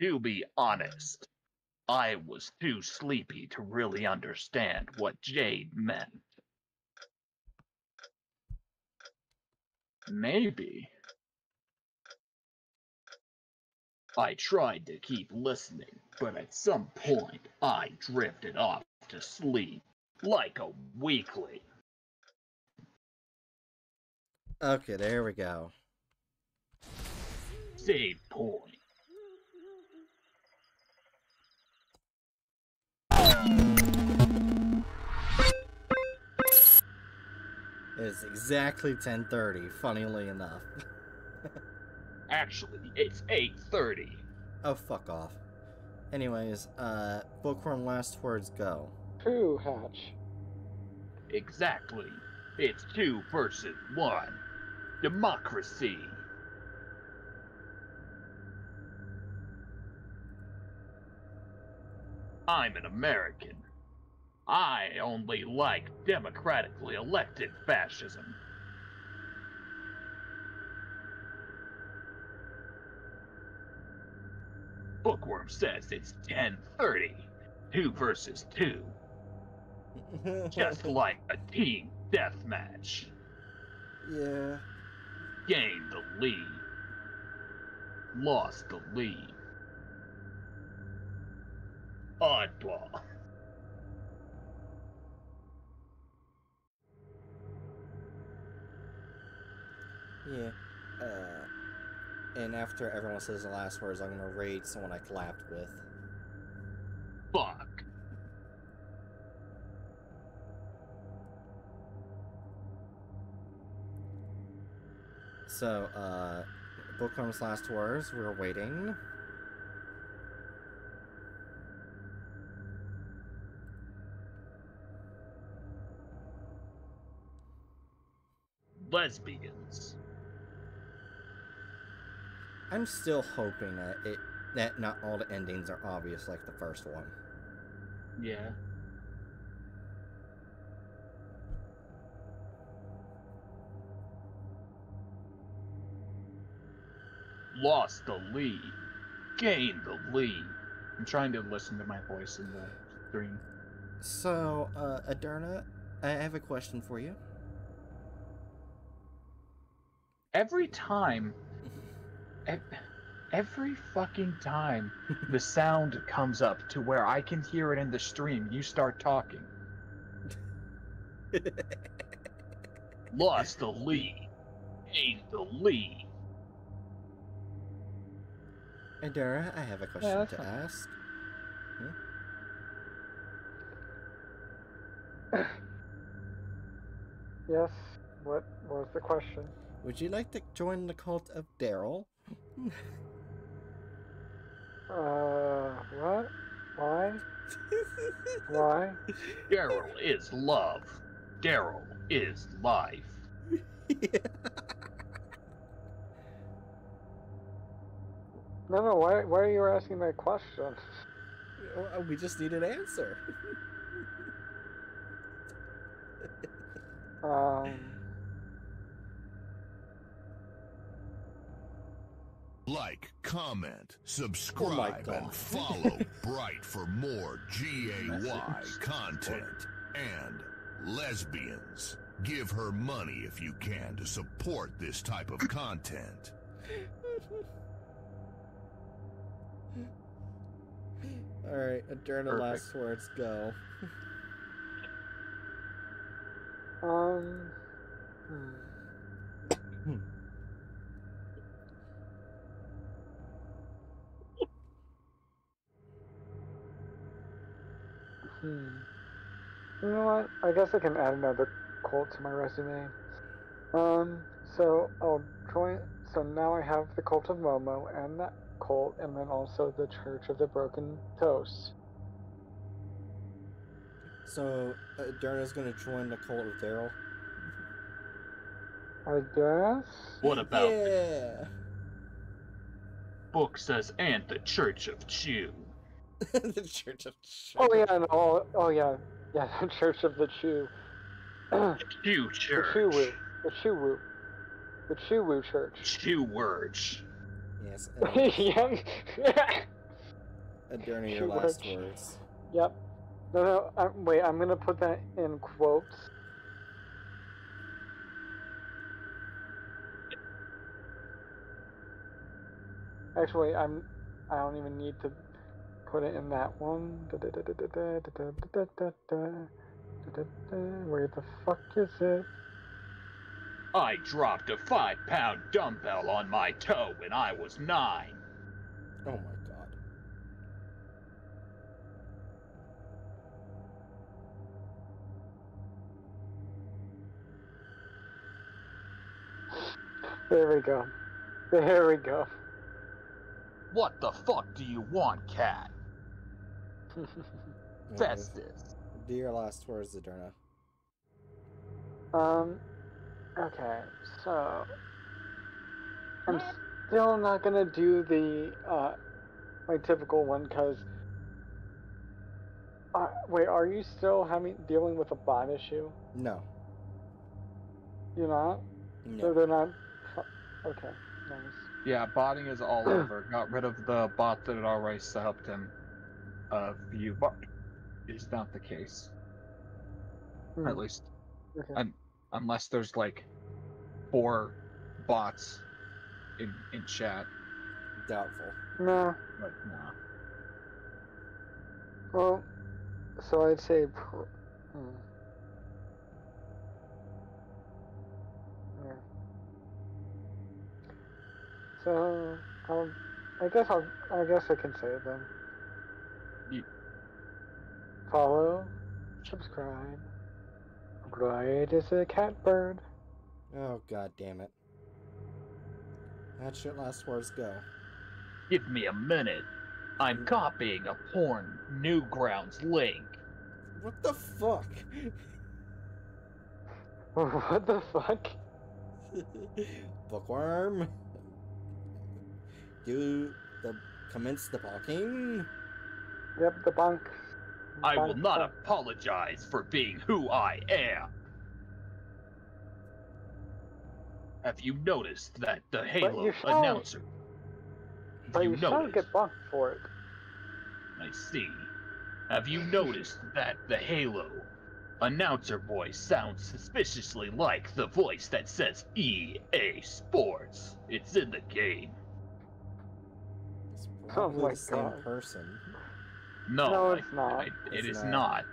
To be honest, I was too sleepy to really understand what Jade meant. Maybe. I tried to keep listening, but at some point I drifted off to sleep like a weakling. Okay, there we go. Save point. It's exactly 10:30. Funnily enough. Actually, it's 8:30. Oh, fuck off. Anyways, uh, Bookworm last words go. True, Hatch. Exactly. It's two versus one. Democracy. I'm an American. I only like democratically elected fascism. Bookworm says it's 10:30. 2 versus 2. Just like a team deathmatch. Yeah. Gained the lead. Lost the lead. Oddball. Yeah. Uh, and after everyone says the last words, I'm gonna raid someone I collabed with. Fuck. So, uh, Bookworm's last words, we're waiting. Lesbians. I'm still hoping that it that not all the endings are obvious like the first one. Yeah. Lost the lead. Gained the lead. I'm trying to listen to my voice in the stream. So, uh, Adurna, I have a question for you. Every time, every fucking time the sound comes up to where I can hear it in the stream, you start talking. Lost the lead. Gained the lead. Adurna, I have a question that's to fine. ask. Yes. What was the question? Would you like to join the cult of Daryl? Uh, what? Why? Why? Daryl is love. Daryl is life. No, no. Why? Why are you asking that question? We just need an answer. Um. Like, comment, subscribe, God. and follow Bright for more GAY content. And lesbians, give her money if you can to support this type of content. Alright, Adurna, Perfect. last words, go. Um. hmm. Hmm. You know what? I guess I can add another cult to my resume. Um. So I'll join. So now I have the cult of Momo and that cult, and then also the Church of the Broken Toast. So, Adurna's gonna join the cult of Daryl? I guess. What about Yeah! book says and the Church of Chew? the Church of Oh yeah, and oh, oh yeah, yeah, the Church of the Chew. the Chew Church. Chew The Chew Wu. The Chew Wu Church. Chew Wurge. Yes, yep. Adurna, your Shoot, last Rich. words. yep. No, no, uh, wait, I'm gonna put that in quotes. Actually, I'm. I don't even need to put it in that one. Where the fuck is it? I dropped a five pound dumbbell on my toe when I was nine. Oh my god. There we go. There we go. What the fuck do you want, cat? Festus. Do your last words, Adurna. Um, okay, so I'm still not gonna do the uh my typical one because uh, wait, are you still having dealing with a bot issue? No. You're not. So No. they're not. Okay, nice. Yeah, botting is all over. Got rid of the bot that had already helped him a you but is not the case. Hmm, At least okay. un- unless there's like four bots in in chat. Doubtful. No. But no. Well, so I'd say. Pr- hmm. Yeah. So, I'll, I guess I'll. I guess I can say it then. You- Follow, subscribe. Right as a catbird. Oh god damn it. That shit last words go. Give me a minute. I'm copying a porn Newgrounds link. What the fuck? what the fuck? Bookworm? Do the commence the barking? Yep, the bunk. I will not apologize for being who I am. Have you noticed that the Halo you shall- announcer? But you, you shall get bunked for it. I see. Have you noticed that the Halo announcer voice sounds suspiciously like the voice that says EA Sports? It's in the game. It's Oh probably my the same God. person. No, No, I- it's not. I- it It's is not. not.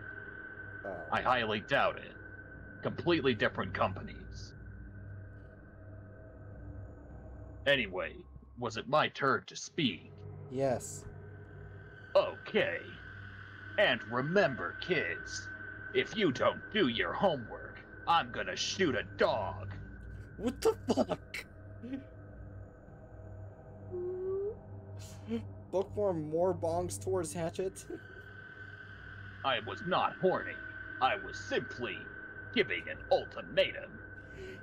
Oh. I highly doubt it. Completely different companies. Anyway, was it my turn to speak? Yes. Okay. And remember, kids, if you don't do your homework, I'm gonna shoot a dog. What the fuck? Bookworm more bongs towards Hatchet? I was not horny. I was simply giving an ultimatum.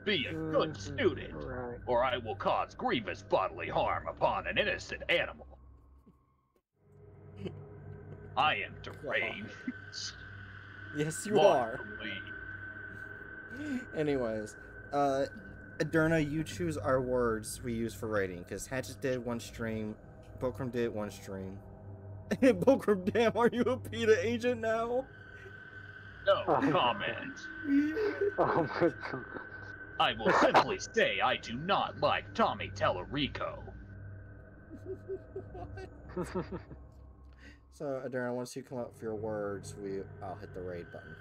Be a good Mhm, student, Right. or I will cause grievous bodily harm upon an innocent animal. I am deranged. Yes, you are. Anyways, uh, Adurna, you choose our words we use for rating, because Hatchet did one stream, Bookworm did one stream. Bookworm, damn, are you a PETA agent now? No Oh. comment. Oh my god. I will simply say I do not like Tommy Tallarico. So, Adurna, once you come up with your words, we I'll hit the raid button.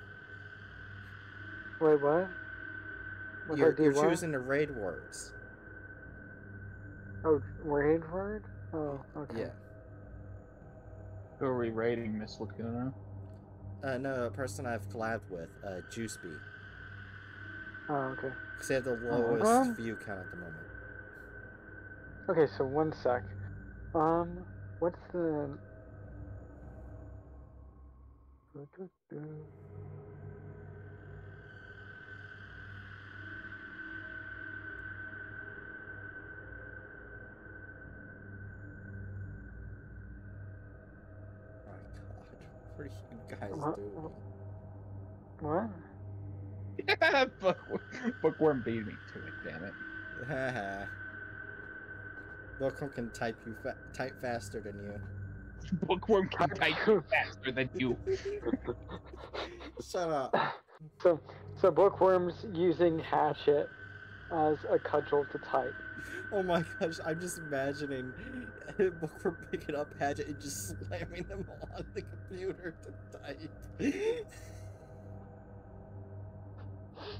Wait, what? What You're, you're choosing the raid words. Oh, raid word? Oh, okay. Yeah. Who are we rating, Miss Lacuna? Uh, no, a person I've collabed with, uh, Juiceby. Oh, okay. Because they have the Uh-huh. lowest view count at the moment. Okay, so one sec. Um, what's the... What are you guys What- doing? What? Bookworm, Bookworm beat me to it, damn it. Bookworm can type you fa- type faster than you. Bookworm can type you faster than you. Shut up. So, so bookworms using hatchet as a cudgel to type. Oh my gosh, I'm just imagining Bookworm picking up Hatchet and just slamming them on the computer to type.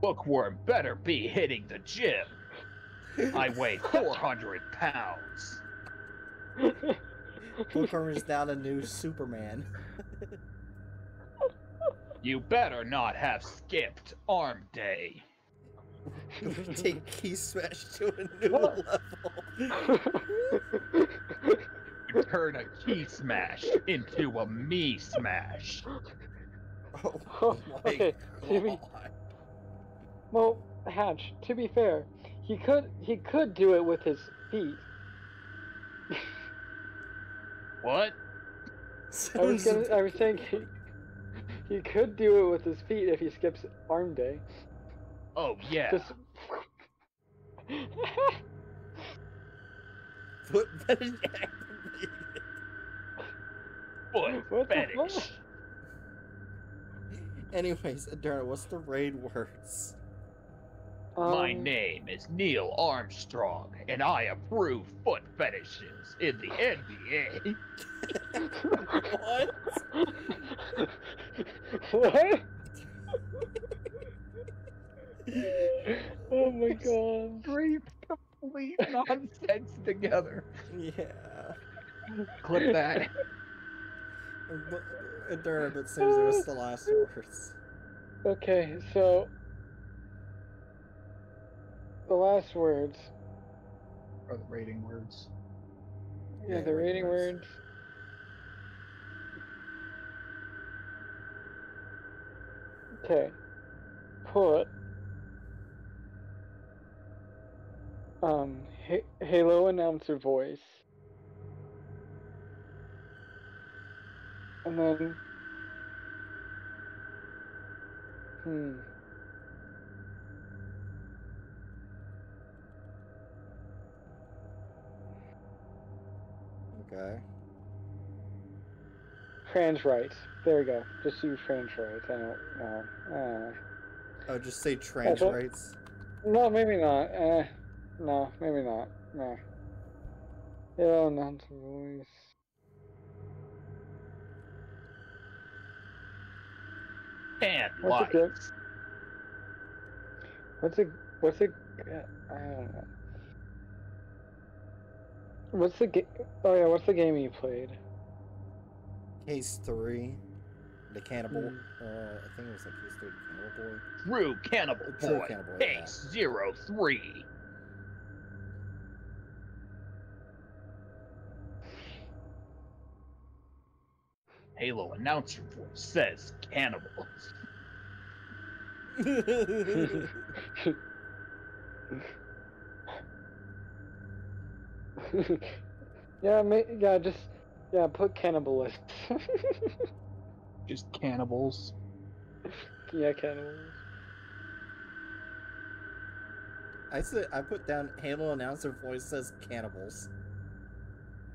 Bookworm better be hitting the gym. I weigh 400 pounds. Bookworm is now the new Superman. You better not have skipped arm day. Take Key Smash to a new level. Turn a key smash into a me smash. Oh Oh, my okay, to be, well, Hatch, to be fair, he could he could do it with his feet. What? I was gonna, I was saying he, he could do it with his feet if he skips arm day. Oh yeah. Just Foot fetish activated. Foot What fetish. Anyways, Adurna, what's the raid words? My Um, name is Neil Armstrong, and I approve foot fetishes in the NBA. what? what? oh my god. Three complete nonsense together. Yeah. Clip that. But, it Durham, it seems it was the last words. Okay, so the last words. Are the rating words. Yeah, Yeah, the rating rating words. words. Okay. Put um ha- Halo announcer voice. And then Hmm. Okay. Trans rights. There we go. Just use trans rights. I don't know. Uh, Oh, just say trans rights. no, maybe not. Eh, no, maybe not. No. Yeah, announcer voice. And What's a good? lights. What's a what's a? I don't know. What's the game? Oh yeah, what's the game you played? Case three. The cannibal. Hmm. Uh, I think it was like case three. The cannibal boy. True Cannibal True Boy. Cannibal, yeah. Case zero three. Halo announcer voice says cannibals. yeah, ma- yeah, just yeah, put cannibalist. Just cannibals. yeah, cannibals. I said I put down Halo announcer voice says cannibals.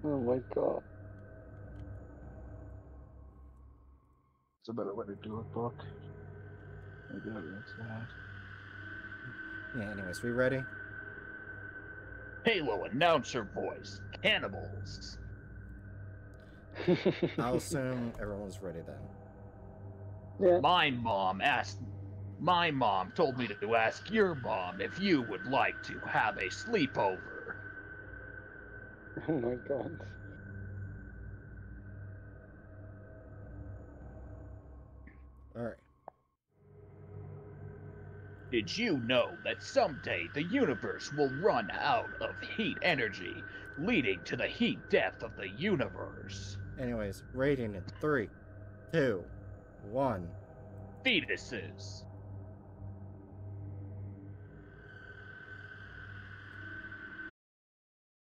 Oh my god. A better way to do it, Book. Maybe that's that. Yeah. Anyways, we ready? Halo announcer voice cannibals. I'll assume everyone's ready then. Yeah. My mom asked. My mom told me to ask your mom if you would like to have a sleepover. Oh my god. All right. Did you know that someday the universe will run out of heat energy, leading to the heat death of the universe? Anyways, rating in three, two, one. Fetuses.